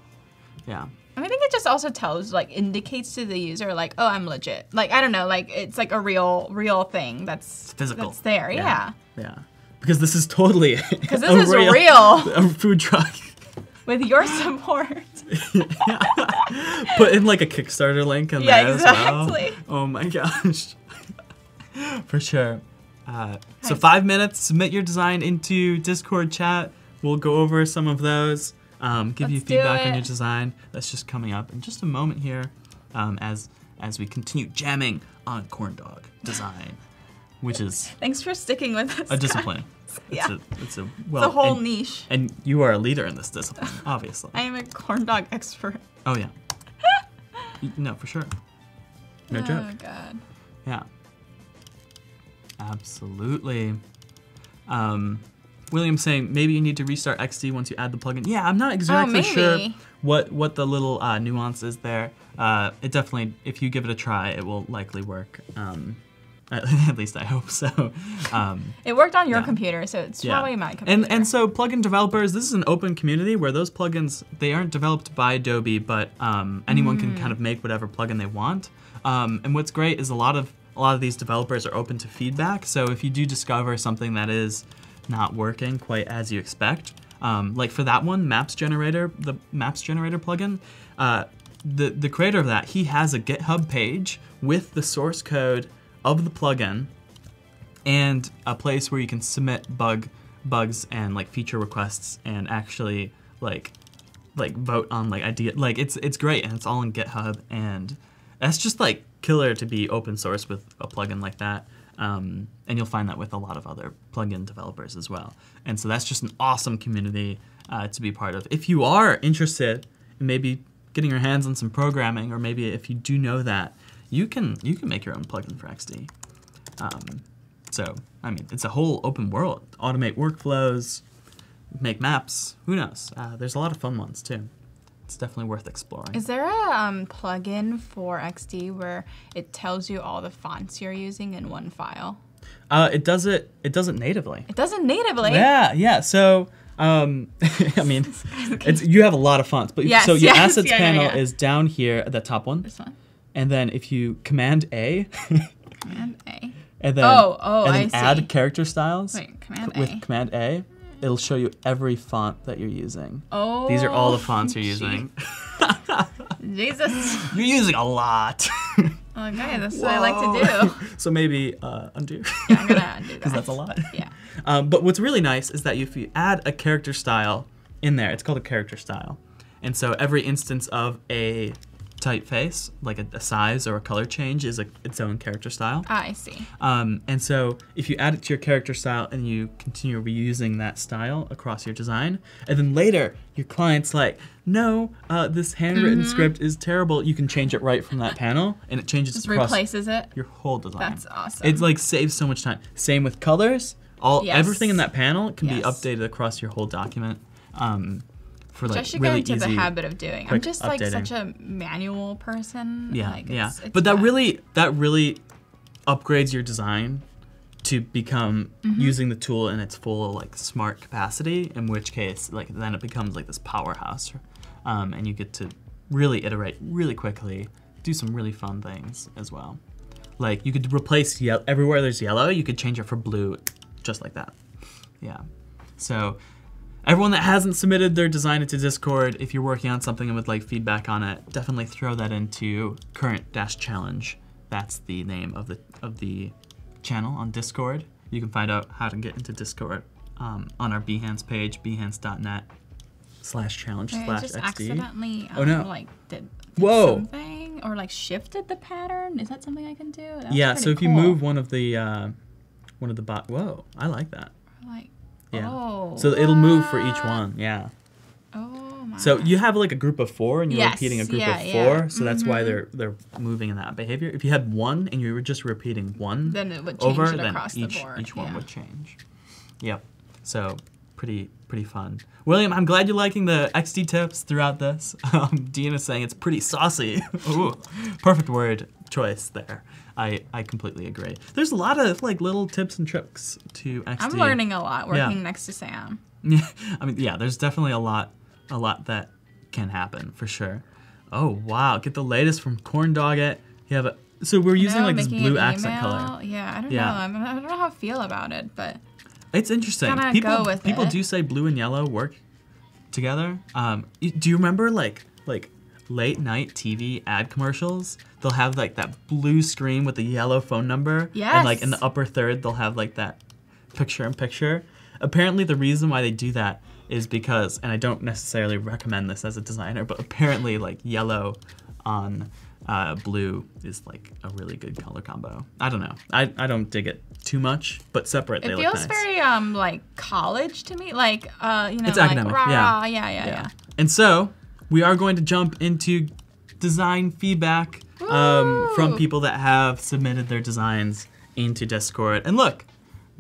Yeah. I think it just also tells like indicates to the user like oh I'm legit like I don't know like it's like a real real thing that's Physical. that's there yeah. Yeah. Because this is totally Because this is real. a food truck. with your support. Put in like a Kickstarter link in Yeah, there as well. exactly. Oh my gosh. For sure. Uh, so five minutes. Submit your design into Discord chat. We'll go over some of those. Um, give you Let's do feedback on your design. That's just coming up in just a moment here, um, as as we continue jamming on corn dog design, which is Thanks for sticking with us. a discipline. Yeah. It's a, it's a well. It's a whole and, niche. and you are a leader in this discipline, obviously. I am a corn dog expert. Oh yeah. No, for sure. No oh joke. god. Yeah. Absolutely. Um, William saying maybe you need to restart XD once you add the plugin. Yeah, I'm not exactly maybe. sure what what the little uh, nuance is there. Uh, it definitely, if you give it a try, it will likely work. Um, at least I hope so. Um, It worked on your Yeah. computer, so it's yeah. probably my computer. And and so plugin developers, this is an open community where those plugins they aren't developed by Adobe, but um, anyone can kind of make whatever plugin they want. Um, and what's great is a lot of a lot of these developers are open to feedback. So if you do discover something that is not working quite as you expect, um, like for that one, Maps Generator, the Maps Generator plugin, uh, the the creator of that he has a GitHub page with the source code of the plugin and a place where you can submit bug bugs and like feature requests and actually like like vote on like idea like it's it's great and it's all in GitHub and that's just like killer to be open source with a plugin like that. Um, and you'll find that with a lot of other plugin developers as well. And so that's just an awesome community uh, to be part of. If you are interested in maybe getting your hands on some programming, or maybe if you do know that, you can you can make your own plugin for XD. Um, so, I mean, it's a whole open world. Automate workflows, make maps. Who knows? Uh, there's a lot of fun ones too. It's definitely worth exploring. Is there a um, plugin for XD where it tells you all the fonts you're using in one file? Uh, it does it. It does it natively. It doesn't natively. Yeah, yeah. So, um, I mean, it's you have a lot of fonts, but Yes, so your yes, assets yeah, yeah, panel yeah. is down here, at the top one, This one. And then if you Command A, Command A. and then Oh, oh, and I then see. add character styles Wait, Command with A. Command A, it'll show you every font that you're using. Oh. These are all the fonts you're using. Jesus. You're using a lot. Okay, that's what I like to do. so maybe uh, undo. I'm gonna undo that. Because that's a lot. Yeah. Um, but what's really nice is that if you add a character style in there, it's called a character style. And so every instance of a typeface, like a, a size or a color change, is a, its own character style. Ah, I see. Um, and so if you add it to your character style and you continue reusing that style across your design, and then later your client's like, no, uh, this handwritten Mm-hmm. script is terrible, you can change it right from that panel, and it changes Just across replaces it. your whole design. That's awesome. It's like saves so much time. Same with colors. All Yes. everything in that panel can be updated across your whole document. Um, for like I should really get into easy. the habit of doing. I'm just like updating. such a manual person. Yeah, like, yeah. it's- it's but that really that really upgrades your design to become Mm-hmm. using the tool in its full like smart capacity. In which case, like then it becomes like this powerhouse, um, and you get to really iterate really quickly, do some really fun things as well. Like you could replace yellow everywhere there's yellow, you could change it for blue, just like that. Yeah. So everyone that hasn't submitted their design into Discord, if you're working on something and would like feedback on it, definitely throw that into current dash challenge. That's the name of the of the channel on Discord. You can find out how to get into Discord um, on our Behance page, behance.net slash challenge Wait, I slash just XD. accidentally Oh, um, no. like did, did Whoa. something or like shifted the pattern. Is that something I can do? Yeah, so if you move one of the uh, one of the bot, whoa, I like that. like Yeah. oh So it'll move for each one. Yeah. Oh my. So you have like a group of four, and you're Yes, repeating a group yeah, of yeah. four. So that's why Mhm. they're they're moving in that behavior. If you had one and you were just repeating one then it would change over, it then across each the board. each one yeah. would change. Yep. So pretty pretty fun. William, I'm glad you're liking the XD tips throughout this. Um, Dean is saying it's pretty saucy. Ooh, perfect word choice there. I, I completely agree. There's a lot of like little tips and tricks to XD. I'm learning a lot working Yeah. next to Sam. Yeah, I mean, yeah, there's definitely a lot, a lot that can happen for sure. Oh wow, get the latest from Corn Doggett. You have a so we're using No, like this blue accent color. Yeah, I don't Yeah. know. I don't know how I feel about it, but It's interesting. People go with people it. do say blue and yellow work together. Um, do you remember like like late night TV ad commercials? They'll have like that blue screen with the yellow phone number. And like in the upper third, they'll have like that picture in picture. Apparently, the reason why they do that is because, and I don't necessarily recommend this as a designer, but apparently, like yellow on uh, blue is like a really good color combo. I don't know. I, I don't dig it too much, but separate they It look feels nice. very um like college to me, like uh you know It's like academic, rah, yeah. yeah, yeah, yeah. And so we are going to jump into design feedback um, from people that have submitted their designs into Discord. And look,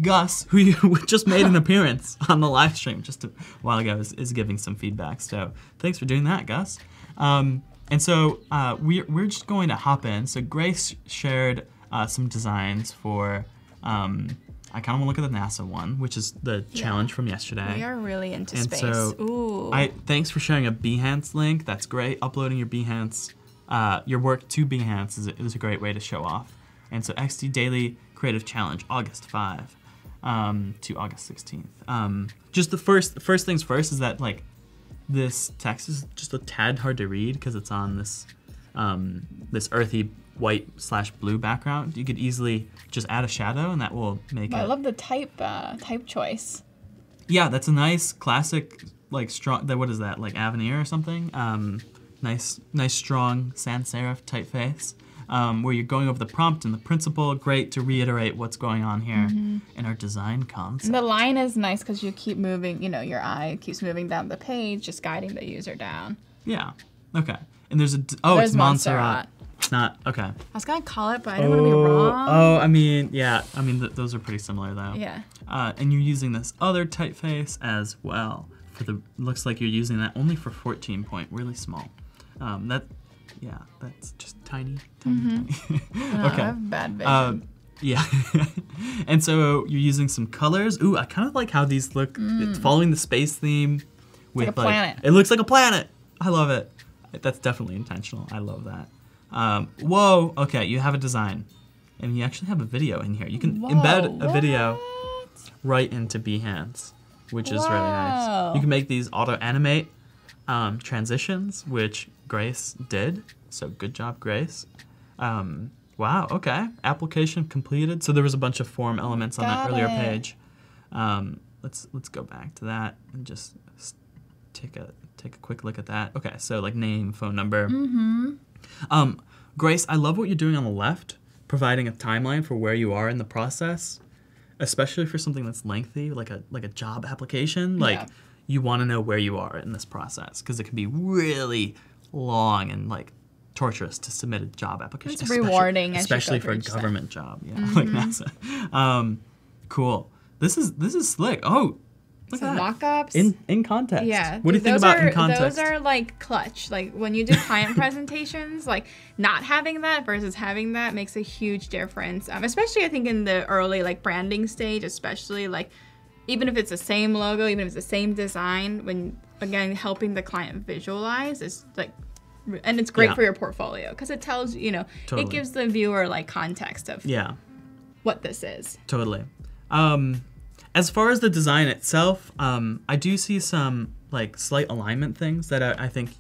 Gus, who just made an appearance on the live stream just a while ago, is, is giving some feedback. So thanks for doing that, Gus. Um, and so uh, we're, we're just going to hop in. So Grace shared uh, some designs for. Um, I kind of want to look at the NASA one, which is the challenge from yesterday. We are really into And space. so, Ooh. I thanks for sharing a Behance link. That's great. Uploading your Behance, uh, your work to Behance is a, is a great way to show off. And so XD Daily Creative Challenge, August five um, to August sixteenth. Um, just the first first things first is that like this text is just a tad hard to read because it's on this um, this earthy white slash blue background. You could easily just add a shadow, and that will make I it. I love the type uh, type choice. Yeah, that's a nice classic, like strong. What is that? Like Avenir or something? Um, nice, nice strong sans serif typeface. Um, where you're going over the prompt and the principle. Great to reiterate what's going on here in our design concept. The line is nice because you keep moving. You know, your eye keeps moving down the page, just guiding the user down. Yeah. Okay. And there's a d- oh, There's it's Montserrat. Montserrat. It's not okay. I was gonna call it, but I don't want to be wrong. oh, I mean, yeah. I mean, th- those are pretty similar though. Yeah. Uh, and you're using this other typeface as well. For the looks like you're using that only for 14 point, really small. Um, that, yeah, that's just tiny, tiny, Mm-hmm. tiny. No, okay. I have bad vision. Um, yeah. and so you're using some colors. Ooh, I kind of like how these look. It's following the space theme. With Mm. like a planet. It looks like a planet. I love it. That's definitely intentional. I love that. Um, whoa. Okay, you have a design, and you actually have a video in here. You can embed Whoa, a video right into Behance, which is really nice. You can make these auto animate um, transitions, which Grace did. So good job, Grace. Um, wow. Okay. Application completed. So there was a bunch of form elements on that earlier it. page. Um, let's let's go back to that and just take a take a quick look at that. Okay. So like name, phone number. Mm-hmm. Um, Grace, I love what you're doing on the left, providing a timeline for where you are in the process, especially for something that's lengthy, like a like a job application. Like Yeah. you want to know where you are in this process because it can be really long and like torturous to submit a job application. It's especially- rewarding as you go especially for a government job, yeah, like NASA. Um, cool. This is this is slick. Oh, look So that. mock-ups. In in context. Yeah. What do you think about are, in context? Those are like clutch. Like when you do client presentations, like not having that versus having that makes a huge difference. Um, especially I think in the early like branding stage, especially like even if it's the same logo, even if it's the same design, when again helping the client visualize is like and it's great Yeah. for your portfolio because it tells you know Totally. it gives the viewer like context of yeah. what this is. Totally. Um, as far as the design itself, um, I do see some like slight alignment things that I, I think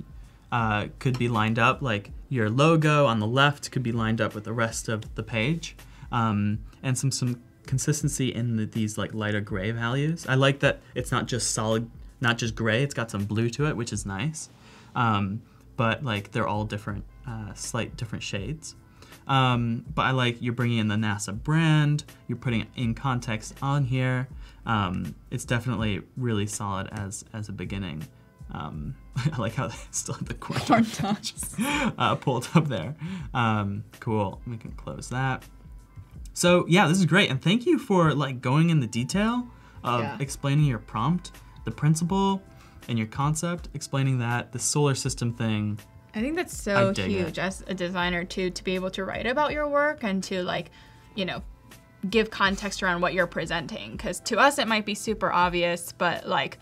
uh, could be lined up. Like your logo on the left could be lined up with the rest of the page, um, and some some consistency in the, these like lighter gray values. I like that it's not just solid, not just gray. It's got some blue to it, which is nice. Um, but like they're all different, uh, slight different shades. Um, but I like you're bringing in the NASA brand. You're putting it in context on here. Um, it's definitely really solid as as a beginning. Um, I like how they still have the corn uh, pulled up there. Um, cool. We can close that. So yeah, this is great, and thank you for like going in the detail of Yeah. explaining your prompt, the principle, and your concept. Explaining that the solar system thing. I think that's so huge it. as a designer too to be able to write about your work and to like, you know, give context around what you're presenting cuz to us it might be super obvious, but like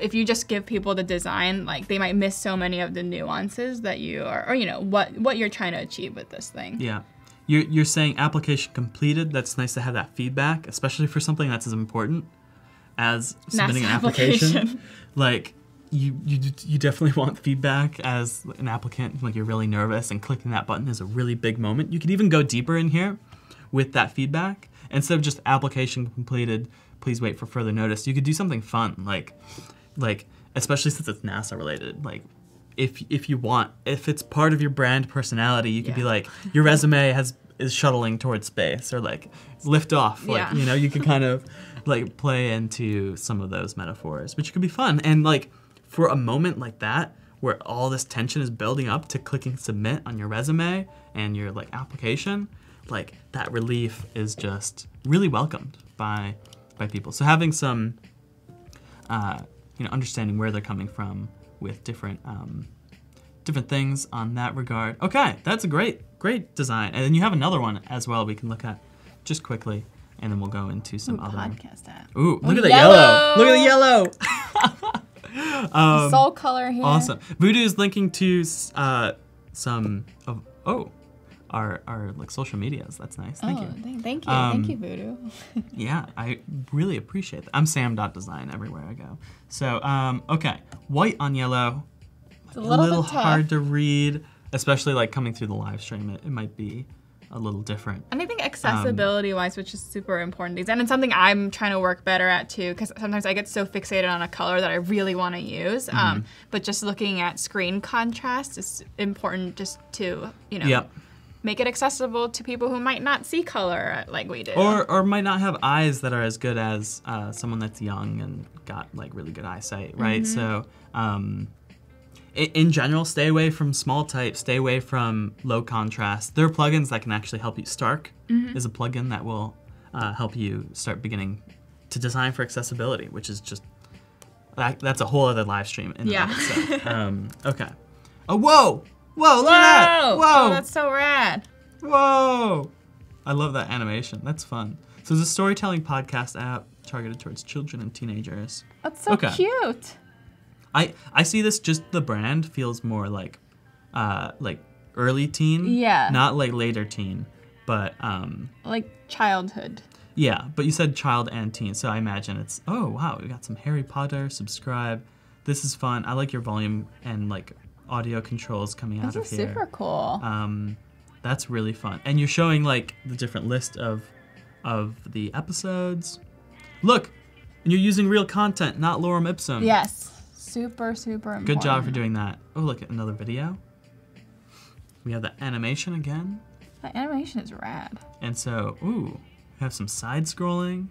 if you just give people the design, like they might miss so many of the nuances that you are or you know, what what you're trying to achieve with this thing. Yeah. You're, you're saying application completed. That's nice to have that feedback, especially for something that's as important as submitting an application. application. Like, you, you you definitely want feedback as an applicant. Like you're really nervous, and clicking that button is a really big moment. You could even go deeper in here with that feedback instead of just application completed. Please wait for further notice. You could do something fun, like like especially since it's NASA related. Like if if you want, if it's part of your brand personality, you could be like your resume has is shuttling towards space or like lift off. Like Yeah. you know, you can kind of like play into some of those metaphors, which could be fun. And like for a moment like that, where all this tension is building up to clicking submit on your resume and your like application, like that relief is just really welcomed by by people. So having some uh, you know, understanding where they're coming from with different um, different things on that regard. Okay, that's a great great design, and then you have another one as well we can look at just quickly, and then we'll go into some Ooh, other. podcast app. Ooh, look Ooh, at the yellow! Look at the yellow! yellow! Soul color here. Um, Awesome. Voodoo is linking to uh, some of oh, our our like social medias. That's nice. Thank oh, you. Thank, thank you. Um, thank you, Voodoo. Yeah, I really appreciate that. I'm Sam.design everywhere I go. So, um, okay, white on yellow. It's a little, bit tough. hard to read, especially like coming through the live stream. It, it might be a little different. And I think Um, accessibility wise, which is super important these and it's something I'm trying to work better at too, because sometimes I get so fixated on a color that I really want to use. Mm-hmm. Um, but just looking at screen contrast is important just to, you know, Yep. Make it accessible to people who might not see color like we do. Or or might not have eyes that are as good as uh, someone that's young and got like really good eyesight, right? Mm-hmm. So. Um, in general, stay away from small type, stay away from low contrast. There are plugins that can actually help you. Stark Mm-hmm. is a plugin that will uh, help you start beginning to design for accessibility, which is just that, that's a whole other live stream. In Yeah. um, okay. Oh, whoa! Whoa! Look at that! Whoa! Oh, that's so rad. Whoa! I love that animation. That's fun. So it's a storytelling podcast app targeted towards children and teenagers. That's so Okay. cute. I I see this just the brand feels more like uh like early teen. Yeah. Not like later teen. But um Like childhood. yeah, but you said child and teen, so I imagine it's oh wow, we got some Harry Potter, subscribe. This is fun. I like your volume and like audio controls coming out This of is here. super cool. Um, that's really fun. And you're showing like the different list of of the episodes. Look, and you're using real content, not lorem ipsum. yes. Super, super important. Good job for doing that. Oh, look at another video. We have the animation again. That animation is rad. And so, ooh, we have some side scrolling.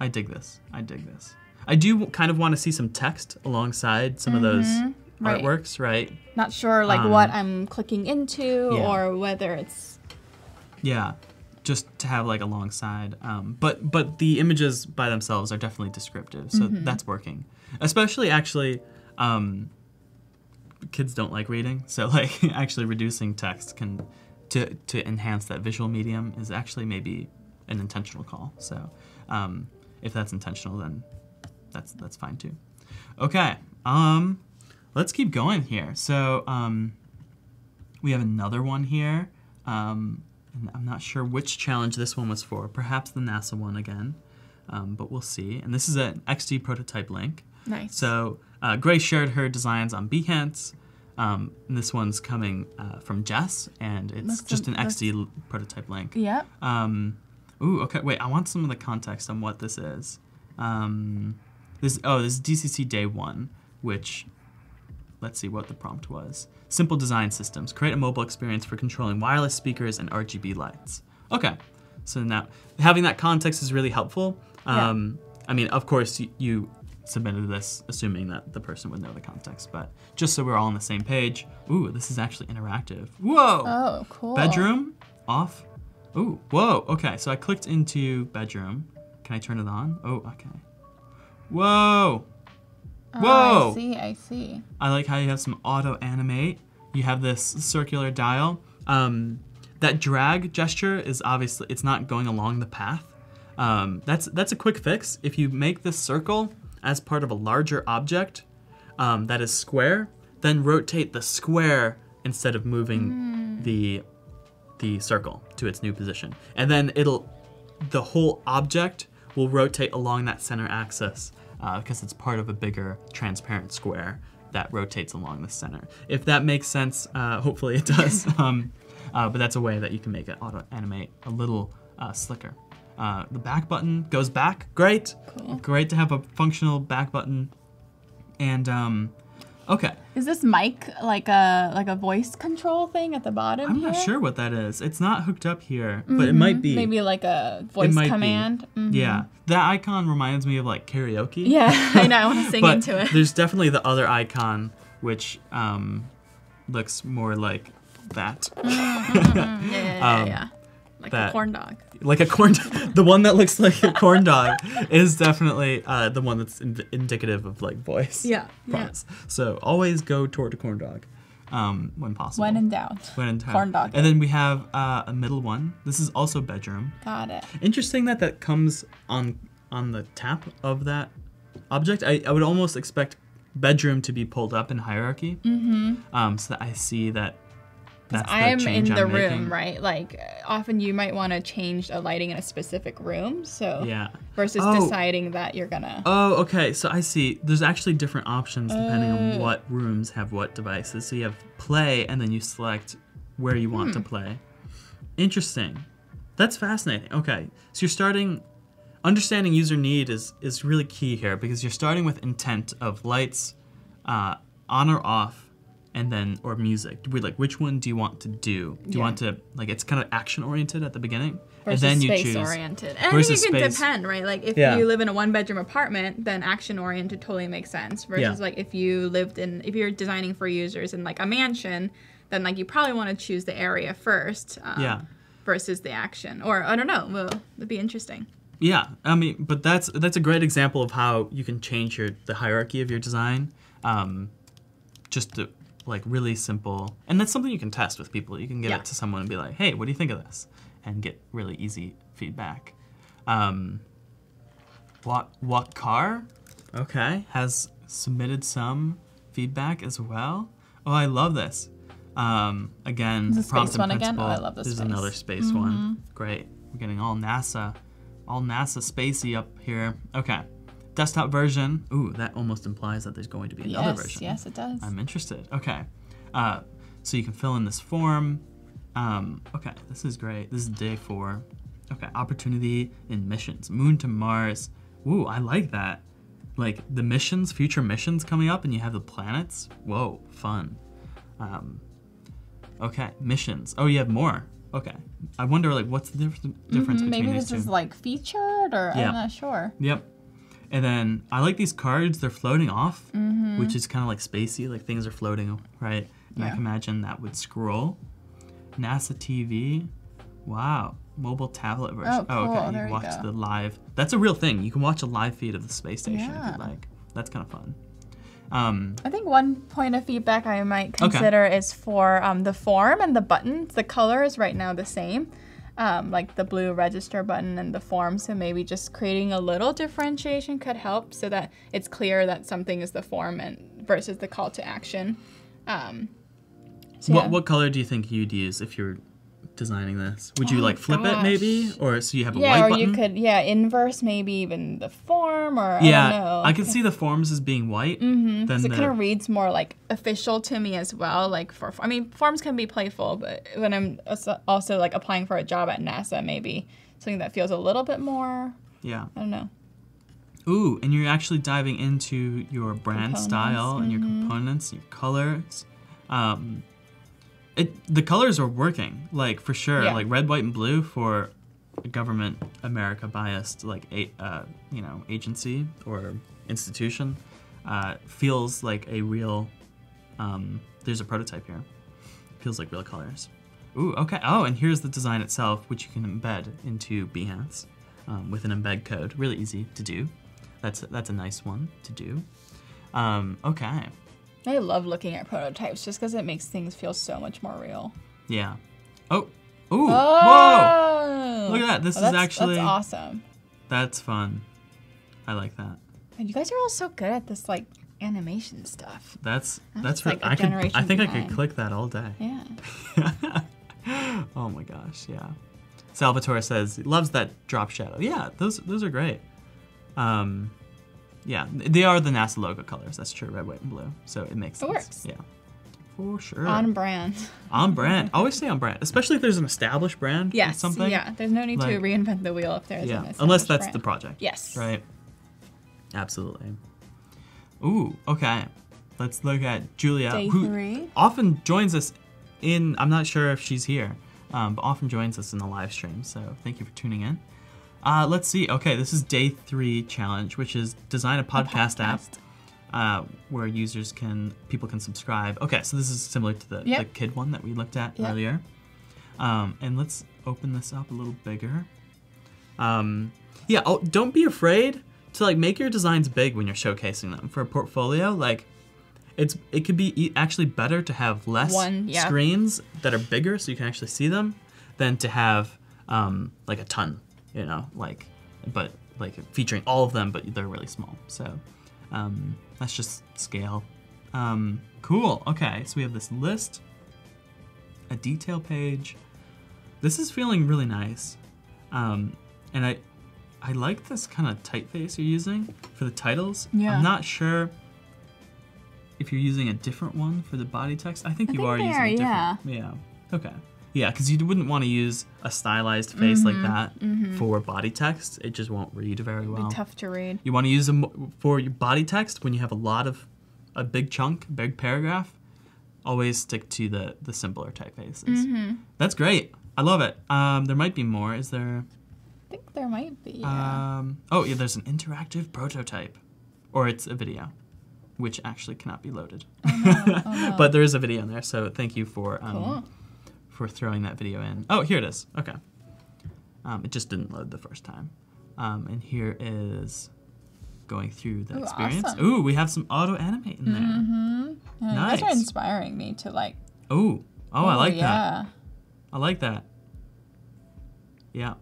I dig this. I dig this. I do kind of want to see some text alongside some of those Mm-hmm. Right. artworks, right? Not sure like Um, what I'm clicking into yeah. or whether it's Yeah, just to have like alongside. Um, but but the images by themselves are definitely descriptive, so that's working. Especially actually, um, kids don't like reading, so like actually reducing text can to to enhance that visual medium is actually maybe an intentional call. So um, if that's intentional, then that's that's fine too. Okay, um, let's keep going here. So um, we have another one here. Um, and I'm not sure which challenge this one was for. Perhaps the NASA one again, um, but we'll see. And this is an XD prototype link. nice. So uh, Grace shared her designs on Behance. Um, and this one's coming uh, from Jess, and it's Looks just an am- XD prototype link. Yep. Um, ooh, okay. Wait, I want some of the context on what this is. Um, this oh, this is DCC Day One, which let's see what the prompt was. Simple design systems. Create a mobile experience for controlling wireless speakers and RGB lights. Okay, so now having that context is really helpful. Yeah. Um, I mean, of course, you, you submitted this assuming that the person would know the context, but just so we're all on the same page. Ooh, this is actually interactive. Whoa! Oh, cool. Bedroom off. Ooh, whoa. Okay, so I clicked into bedroom. Can I turn it on? Oh, okay. Whoa. Oh, Whoa. I see. I see. I like how you have some auto animate. You have this circular dial. Um, that drag gesture is obviously it's not going along the path. Um, that's that's a quick fix. If you make this circle as part of a larger object um, that is square, then rotate the square instead of moving the the circle to its new position, and then it'll the whole object will rotate along that center axis because it's part of a bigger transparent square that rotates along the center. If that makes sense, uh, hopefully it does. um, uh, but that's a way that you can make it auto animate a little uh, slicker. Uh, the back button goes back. Great. Cool. Great to have a functional back button. And um, okay, Is this mic like a like a voice control thing at the bottom? I'm not here? sure what that is. It's not hooked up here, but it might be. Maybe like a voice command. Mhm. Yeah, that icon reminds me of like karaoke. Yeah, I know. I want to sing but into it. there's definitely the other icon, which um, looks more like that, Yeah, yeah, yeah, um, yeah. Like that- a corn dog. like a corn. the one that looks like a corn dog is definitely uh, the one that's in- indicative of like voice. Yeah, yeah. So always go toward a corn dog, um, when possible. When in doubt. When in time. corn dog And then we have uh, a middle one. This is also bedroom. Got it. Interesting that that comes on on the tap of that object. I, I would almost expect bedroom to be pulled up in hierarchy, mm-hmm. um, so that I see that that's I'm in the I'm room, making. right? Like often you might want to change a lighting in a specific room, so Yeah. versus Oh. deciding that you're gonna. Oh, okay. So I see. There's actually different options depending Uh. on what rooms have what devices. So you have play, and then you select where you want Hmm. to play. Interesting. That's fascinating. Okay, so you're starting. Understanding user need is is really key here because you're starting with intent of lights, uh, on or off, and then or music. We like which one do you want to do? Do you Yeah. want to like it's kind of action oriented at the beginning, versus and then you space choose. oriented. And versus it can depend, right? Like if Yeah. you live in a one bedroom apartment, then action oriented totally makes sense. Versus Yeah. like if you lived in if you're designing for users in like a mansion, then like you probably want to choose the area first. Um, Yeah. Versus the action, or I don't know. Well, it'd be interesting. Yeah, I mean, but that's that's a great example of how you can change your the hierarchy of your design, um, just to like really simple, and that's something you can test with people. You can give Yeah. it to someone and be like, "Hey, what do you think of this?" and get really easy feedback. Um, what what car? Okay, has submitted some feedback as well. Oh, I love this. Um, again, this prompt space one again? Oh, I love the There's space. Mm-hmm. another space one. Great. We're getting all NASA, all NASA spacey up here. Okay. Desktop version. Ooh, that almost implies that there's going to be another yes, version. yes, it does. I'm interested. Okay. Uh, so you can fill in this form. Um, okay, this is great. This is day four. Okay, opportunity in missions. Moon to Mars. Ooh, I like that. Like the missions, future missions coming up, and you have the planets. Whoa, fun. Um, okay, missions. Oh, you have more. Okay. I wonder, like, what's the difference, difference between Mm-hmm, Maybe this is like featured, or Yeah. I'm not sure. Yep. And then I like these cards. They're floating off, Mm-hmm. which is kind of like spacey, like things are floating, right? And I can imagine that would scroll. NASA TV. Wow. Mobile tablet version. Oh, cool. okay. There you you watch go. the live. That's a real thing. You can watch a live feed of the space station if Yeah. you like. That's kind of fun. Um, I think one point of feedback I might consider is for um, the form and the buttons. The color is right now the same, um, like the blue register button and the form. So maybe just creating a little differentiation could help so that it's clear that something is the form and versus the call to action. Um, so what yeah. what color do you think you'd use if you're designing this? Would you Oh, like flip it maybe, or so you have a yeah, white or button? you could yeah inverse maybe even the form or yeah, I don't know. I can see the forms as being white. Mm-hmm. Then it kind of reads more like official to me as well. Like for, I mean, forms can be playful, but when I'm also- like applying for a job at NASA, maybe something that feels a little bit more. yeah. I don't know. Ooh, and you're actually diving into your brand Components, style and your components, your colors. Um, it the colors are working, like for sure, Yeah. like red, white, and blue for a government America biased like a uh, you know agency or institution uh, feels like a real. Um, there's a prototype here. Feels like real colors. Ooh, okay. Oh, and here's the design itself, which you can embed into Behance um, with an embed code. Really easy to do. That's that's a nice one to do. Um, okay. I love looking at prototypes just because it makes things feel so much more real. Yeah. Oh. Ooh. Whoa. Oh! Look at that. This Oh, is actually- that's awesome. That's fun. I like that. And you guys are all so good at this like animation stuff. That's That's that's, like re- a I could I think I could click that all day. Yeah. oh my gosh, yeah. Salvatore says he loves that drop shadow. Yeah, those those are great. Um, yeah, they are the NASA logo colors. That's true, red, white, and blue. So it makes sense. works. Yeah, for sure. On brand. On brand. Always stay on brand, especially if there's an established brand. with Yes. Something. Yeah. There's no need Like- to reinvent the wheel if there's Yeah. an Unless established that's the project. Yes. Right. Absolutely. Ooh. Okay. Let's look at Julia, Day who three. often joins us in. I'm not sure if she's here, um, but often joins us in the live stream. So thank you for tuning in. Uh, let's see. Okay, this is day three challenge, which is design a podcast, app podcast. uh, where users can people can subscribe. Okay, so this is similar to the, the kid one that we looked at Yep. earlier. Um, and let's open this up a little bigger. Um, yeah, oh, don't be afraid to like make your designs big when you're showcasing them for a portfolio. Like, it's it could be e- actually better to have less One, yeah. screens that are bigger so you can actually see them than to have um, like a ton. You know, like, but like featuring all of them, but they're really small. So um, that's just scale. Um, cool. Okay, so we have this list, a detail page. This is feeling really nice. Um, and I I like this kind of typeface you're using for the titles. Yeah. I'm not sure if you're using a different one for the body text. I think I you think are using are, a different. yeah. Yeah. Okay. Yeah, because you wouldn't want to use a stylized face Mm-hmm, like that for body text. It just won't read very Be well. tough to read. You want to use them for your body text when you have a lot of a big chunk, big paragraph. Always stick to the the simpler typefaces. Mm-hmm. That's great. I love it. Um, there might be more. Is there? I think there might be. Yeah. Um, oh yeah, there's an interactive prototype, or it's a video, which actually cannot be loaded. Oh, no. but there is a video in there, so thank you for um, Cool. For throwing that video in. Oh, here it is. Okay. Um, it just didn't load the first time. Um, and here is going through the Ooh, experience. awesome. Ooh, we have some auto animate in there. Mm-hmm. Yeah, You guys are inspiring me to like. Ooh. Oh, I like that. yeah. I like that. Yeah.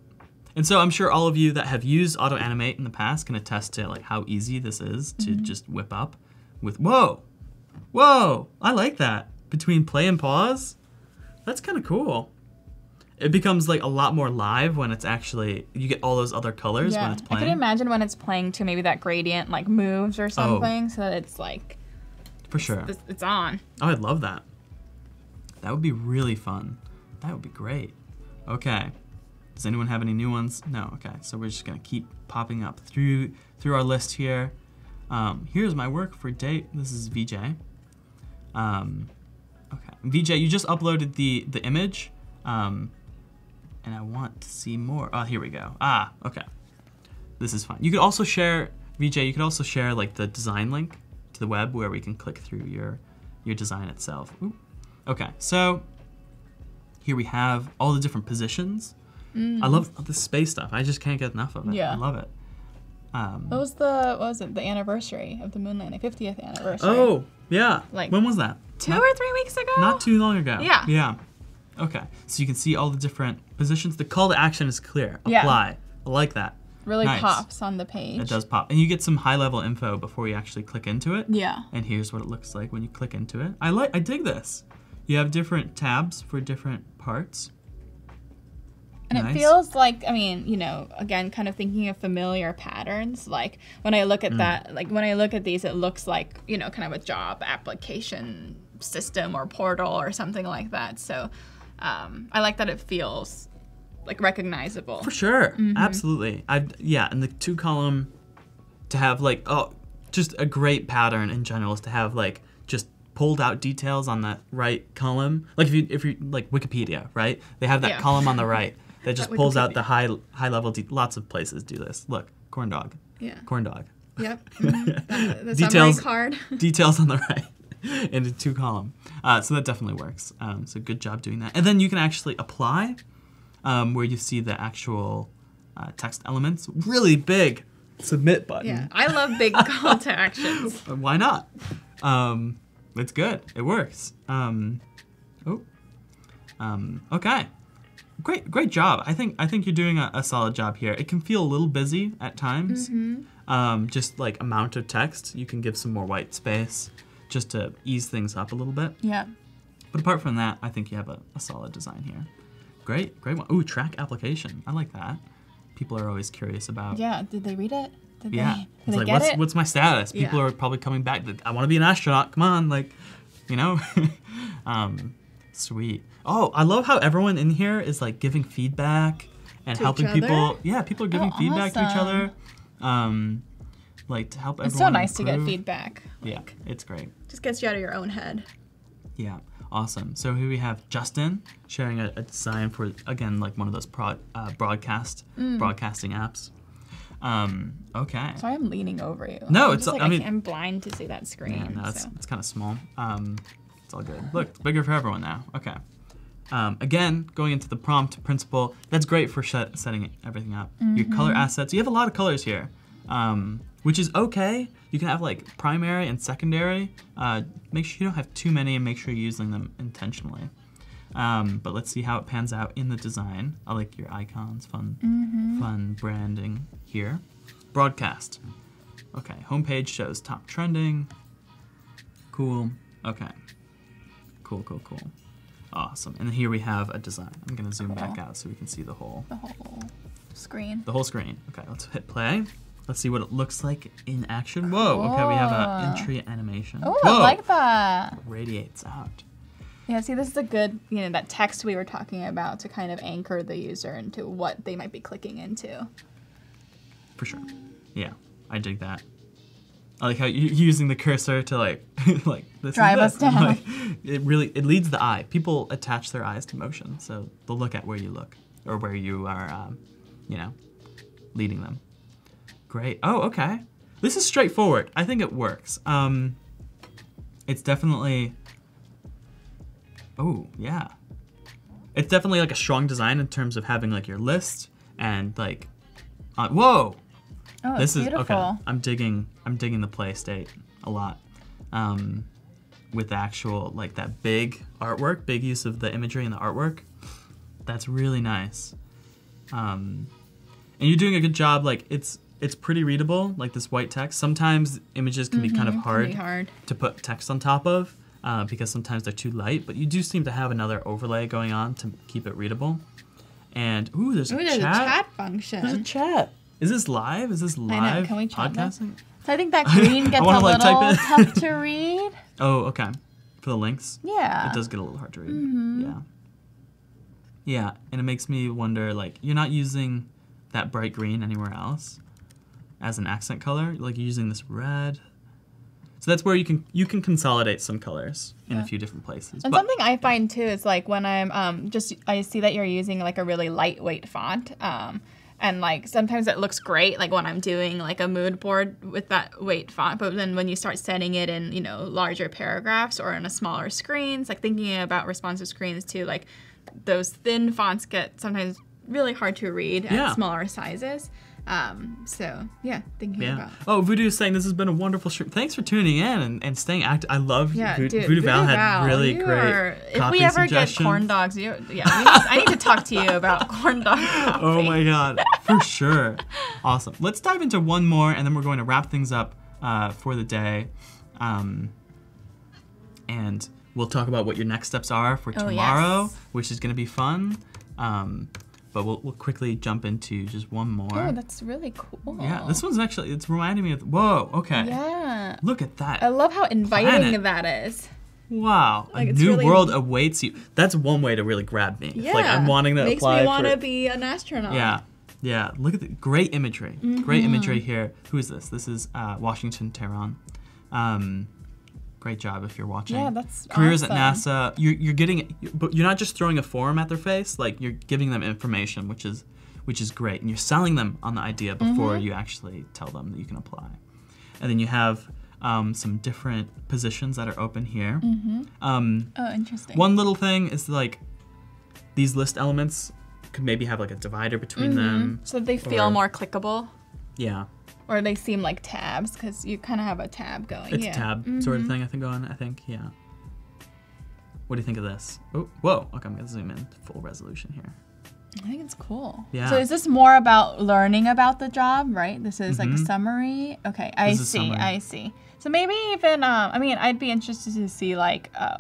And so I'm sure all of you that have used auto animate in the past can attest to like how easy this is to Mm-hmm. just whip up with whoa. Whoa. I like that. Between play and pause. That's kind of cool. It becomes like a lot more live when it's actually you get all those other colors Yeah. when it's playing. I could imagine when it's playing to maybe that gradient like moves or something, so that it's like For sure. it's, it's on. Oh, I'd love that. That would be really fun. That would be great. Okay. Does anyone have any new ones? No. Okay. So we're just gonna keep popping up through through our list here. Um, here's my work for date. This is VJ. Um, okay. VJ, you just uploaded the the image, um, and I want to see more. Oh, here we go. Ah, okay. This is fine. You could also share VJ. You could also share like the design link to the web where we can click through your your design itself. Ooh. Okay, so here we have all the different positions. I love the space stuff. I just can't get enough of it. Yeah. I love it. Um, What was the what was it? The anniversary of the moon landing, 50th anniversary. oh, yeah. Like- when was that? Two Not- or three weeks ago. Not too long ago. Yeah. Yeah. Okay. So you can see all the different positions. The call to action is clear. Yeah. Apply. I like that. really Nice. pops on the page. It does pop. And you get some high level info before you actually click into it. Yeah. And here's what it looks like when you click into it. I like I dig this. You have different tabs for different parts. And Nice. it feels like, I mean, you know, again, kind of thinking of familiar patterns. Like when I look at Mm. that, like when I look at these, it looks like, you know, kind of a job application system or portal or something like that. So um, I like that it feels like recognizable. For sure. Mm-hmm. Absolutely. I yeah, and the two column to have like oh just a great pattern in general is to have like just pulled out details on that right column. Like if you if you like Wikipedia, right? They have that Yeah. column on the right that just That pulls out the high high level de- lots of places do this. Look, corn dog. Yeah. Corn dog. Yep. Mhm. The, the Details- card. details on the right into two column. Uh, so that definitely works. Um, so good job doing that. And then you can actually apply um, where you see the actual uh, text elements. Really big submit button. yeah. I love big call to actions. Why not? Um, it's good. It works. Um, oh. Um, okay. Great, great job. I think I think you're doing a, a solid job here. It can feel a little busy at times. Um, just like amount of text, you can give some more white space just to ease things up a little bit. Yeah. But apart from that, I think you have a, a solid design here. Great, great one. Ooh, track application. I like that. People are always curious about. Yeah. Did they read it? Did yeah. they, did It's they like, get what's it? what's my status? People Yeah. are probably coming back. I want to be an astronaut. Come on, like, you know. um, sweet. Oh, I love how everyone in here is like giving feedback and To helping people. Yeah, people are giving Oh, feedback to each other. Um, like to help everyone. It's so nice to get improve. feedback. Yeah, it's great. Just gets you out of your own head. Yeah, awesome. So here we have Justin sharing a, a design for again like one of those prod, uh, broadcast Mm. broadcasting apps. Um, okay. Sorry, I'm leaning over you. No, I'm it's- just, like, I mean- can't- I'm blind to see that screen. Yeah, no, it's, so. it's kind of small. Um, it's all good. Look, it's bigger for everyone now. Okay. Um, again, going into the prompt principle, that's great for setting everything up. Your color Mm-hmm. assets, you have a lot of colors here, um, which is okay. You can have like primary and secondary. Uh, make sure you don't have too many and make sure you're using them intentionally. Um, but let's see how it pans out in the design. I like your icons, fun, Mm-hmm. fun branding here. Broadcast. Okay, homepage shows top trending. Cool. Okay. Cool, cool, cool. Awesome. And here we have a design. I'm gonna zoom back out so we can see the whole the whole screen. the whole screen. Okay, let's hit play. Let's see what it looks like in action. Whoa. Okay, we have an entry animation. Oh, I like that. Radiates out. Yeah, see, this is a good, you know, that text we were talking about to kind of anchor the user into what they might be clicking into. For sure. Yeah, I dig that. I like how you're using the cursor to like, like this is Drive us this. down. Like, it really it leads the eye. People attach their eyes to motion, so they'll look at where you look or where you are, um, you know, leading them. Great. Oh, okay. This is straightforward. I think it works. Um, it's definitely. Oh yeah. It's definitely like a strong design in terms of having like your list and like. Uh, whoa. Oh, This it's is beautiful. okay. I'm digging. I'm digging the play state a lot. Um, with the actual like that big artwork, big use of the imagery and the artwork. That's really nice. Um, and you're doing a good job. Like it's it's pretty readable. Like this white text. Sometimes images can be kind of Mm-hmm. Hard, be hard. to put text on top of uh, because sometimes they're too light. But you do seem to have another overlay going on to keep it readable. And ooh, there's Ooh, a there's chat. a chat function. There's a chat. Is this live? Is this know. live Can we chat now? So I think that green gets a wanna, like, little type tough to read. Oh, okay. For the links, Yeah. it does get a little hard to read. Mm-hmm. Yeah. Yeah, and it makes me wonder like you're not using that bright green anywhere else as an accent color. Like using this red. So that's where you can you can consolidate some colors in a few different places. And But- something I find too is like when I'm um just I see that you're using like a really lightweight font. Um and like sometimes it looks great like when I'm doing like a mood board with that weight font, but then when you start setting it in, you know, larger paragraphs or in a smaller screens, like thinking about responsive screens too, like those thin fonts get sometimes really hard to read Yeah. at smaller sizes. Um so yeah, thinking Yeah. about Oh, Voodoo is saying this has been a wonderful stream. Thanks for tuning in and, and staying active. I love Yeah, Vo- dude, Voodoo Val had really great are- If we ever get corn dogs, you, yeah, I need to talk to you about corn dog. Coffee. Oh my god, for sure. Awesome. Let's dive into one more and then we're going to wrap things up uh, for the day. Um, and we'll talk about what your next steps are for Oh, tomorrow, yes. which is going to be fun. Um, but we'll, we'll quickly jump into just one more. Oh, that's really cool. yeah, this one's actually, it's reminding me of, whoa, okay. Yeah. Look at that. I love how inviting Planet. that is. Wow, Like, a new really- world awaits you. That's one way to really grab me. Yeah. Like I'm wanting to Makes apply me want for to be an astronaut. Yeah, yeah. Look at the great imagery. Great imagery here. Who is this? This is uh, Washington Tehran. Um, great job if you're watching. Yeah, that's careers awesome. at NASA. You're you're getting, but you're not just throwing a form at their face. Like you're giving them information, which is which is great, and you're selling them on the idea before Mm-hmm. you actually tell them that you can apply. And then you have um, some different positions that are open here. Um, Oh, interesting. one little thing is like these list elements could maybe have like a divider between them. so they feel or- more clickable, Yeah, or they seem like tabs because you kind of have a tab going. it's yeah. a tab sort of thing. I think on. I think yeah. What do you think of this? Oh, whoa! Okay, I'm gonna zoom in to full resolution here. I think it's cool. Yeah. So is this more about learning about the job, right? This is like a Mhm. summary. Okay, I This see. summary. I see. So maybe even um, I mean, I'd be interested to see like uh,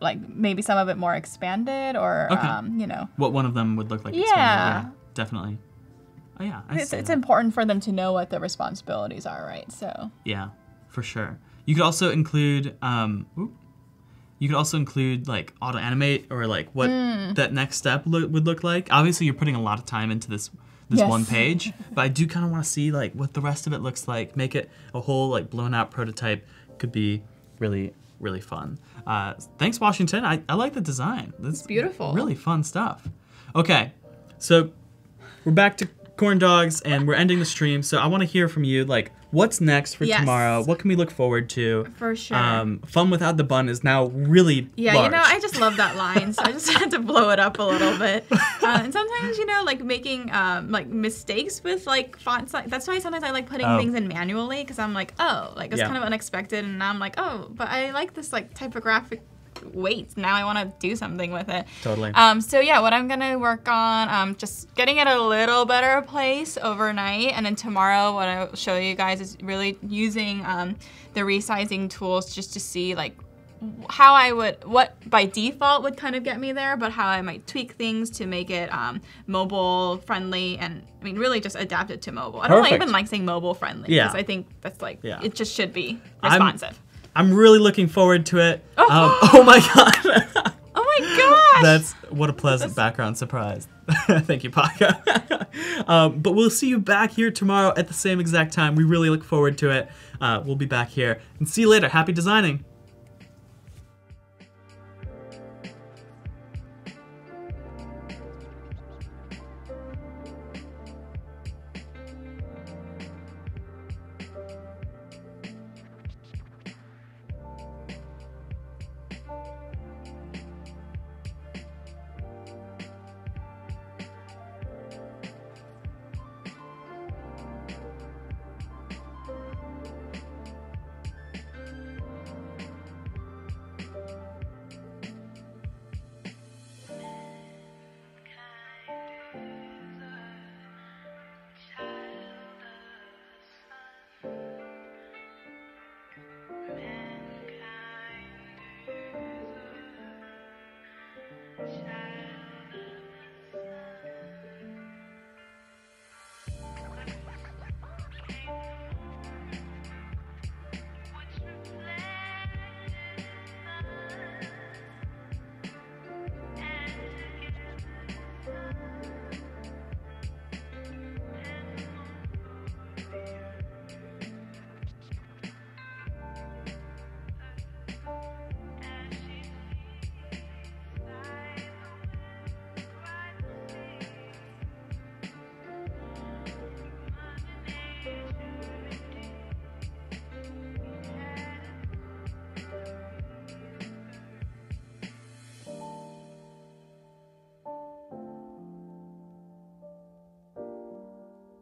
like maybe some of it more expanded or Okay. um, you know. What one of them would look like? Yeah. yeah definitely. Oh, yeah, I It's, it's that. important for them to know what the responsibilities are, right? So Yeah, for sure. You could also include um oop. you could also include like auto animate or like what Mm. that next step lo- would look like. Obviously, you're putting a lot of time into this this Yes. one page, but I do kind of want to see like what the rest of it looks like. Make it a whole like blown out prototype. Could be really really fun. Uh, thanks, Washington. I, I like the design. That's beautiful. Really fun stuff. Okay, so we're back to corn dogs and we're ending the stream. So I want to hear from you. Like, what's next for Yes. tomorrow? What can we look forward to? For sure. Um, fun without the bun is now really Yeah, large. you know, I just love that line, so I just had to blow it up a little bit. Uh, and sometimes, you know, like making um, like mistakes with like fonts, like that's why sometimes I like putting Oh. things in manually because I'm like, oh, like it's Yeah. kind of unexpected, and now I'm like, oh, but I like this like typographic weight. Now I want to do something with it. Totally. Um, so yeah, what I'm gonna work on, um, just getting it a little better place overnight, and then tomorrow, what I'll show you guys is really using um, the resizing tools just to see like how I would, what by default would kind of get me there, but how I might tweak things to make it um, mobile friendly, and I mean really just adapt it to mobile. I don't Perfect. even like saying mobile friendly Yeah. because I think that's like Yeah. it just should be responsive. I'm really looking forward to it. Oh. Um, oh my god. oh my gosh! That's what a pleasant background surprise. Thank you, Paco. um, but we'll see you back here tomorrow at the same exact time. We really look forward to it. Uh, we'll be back here and see you later. Happy designing.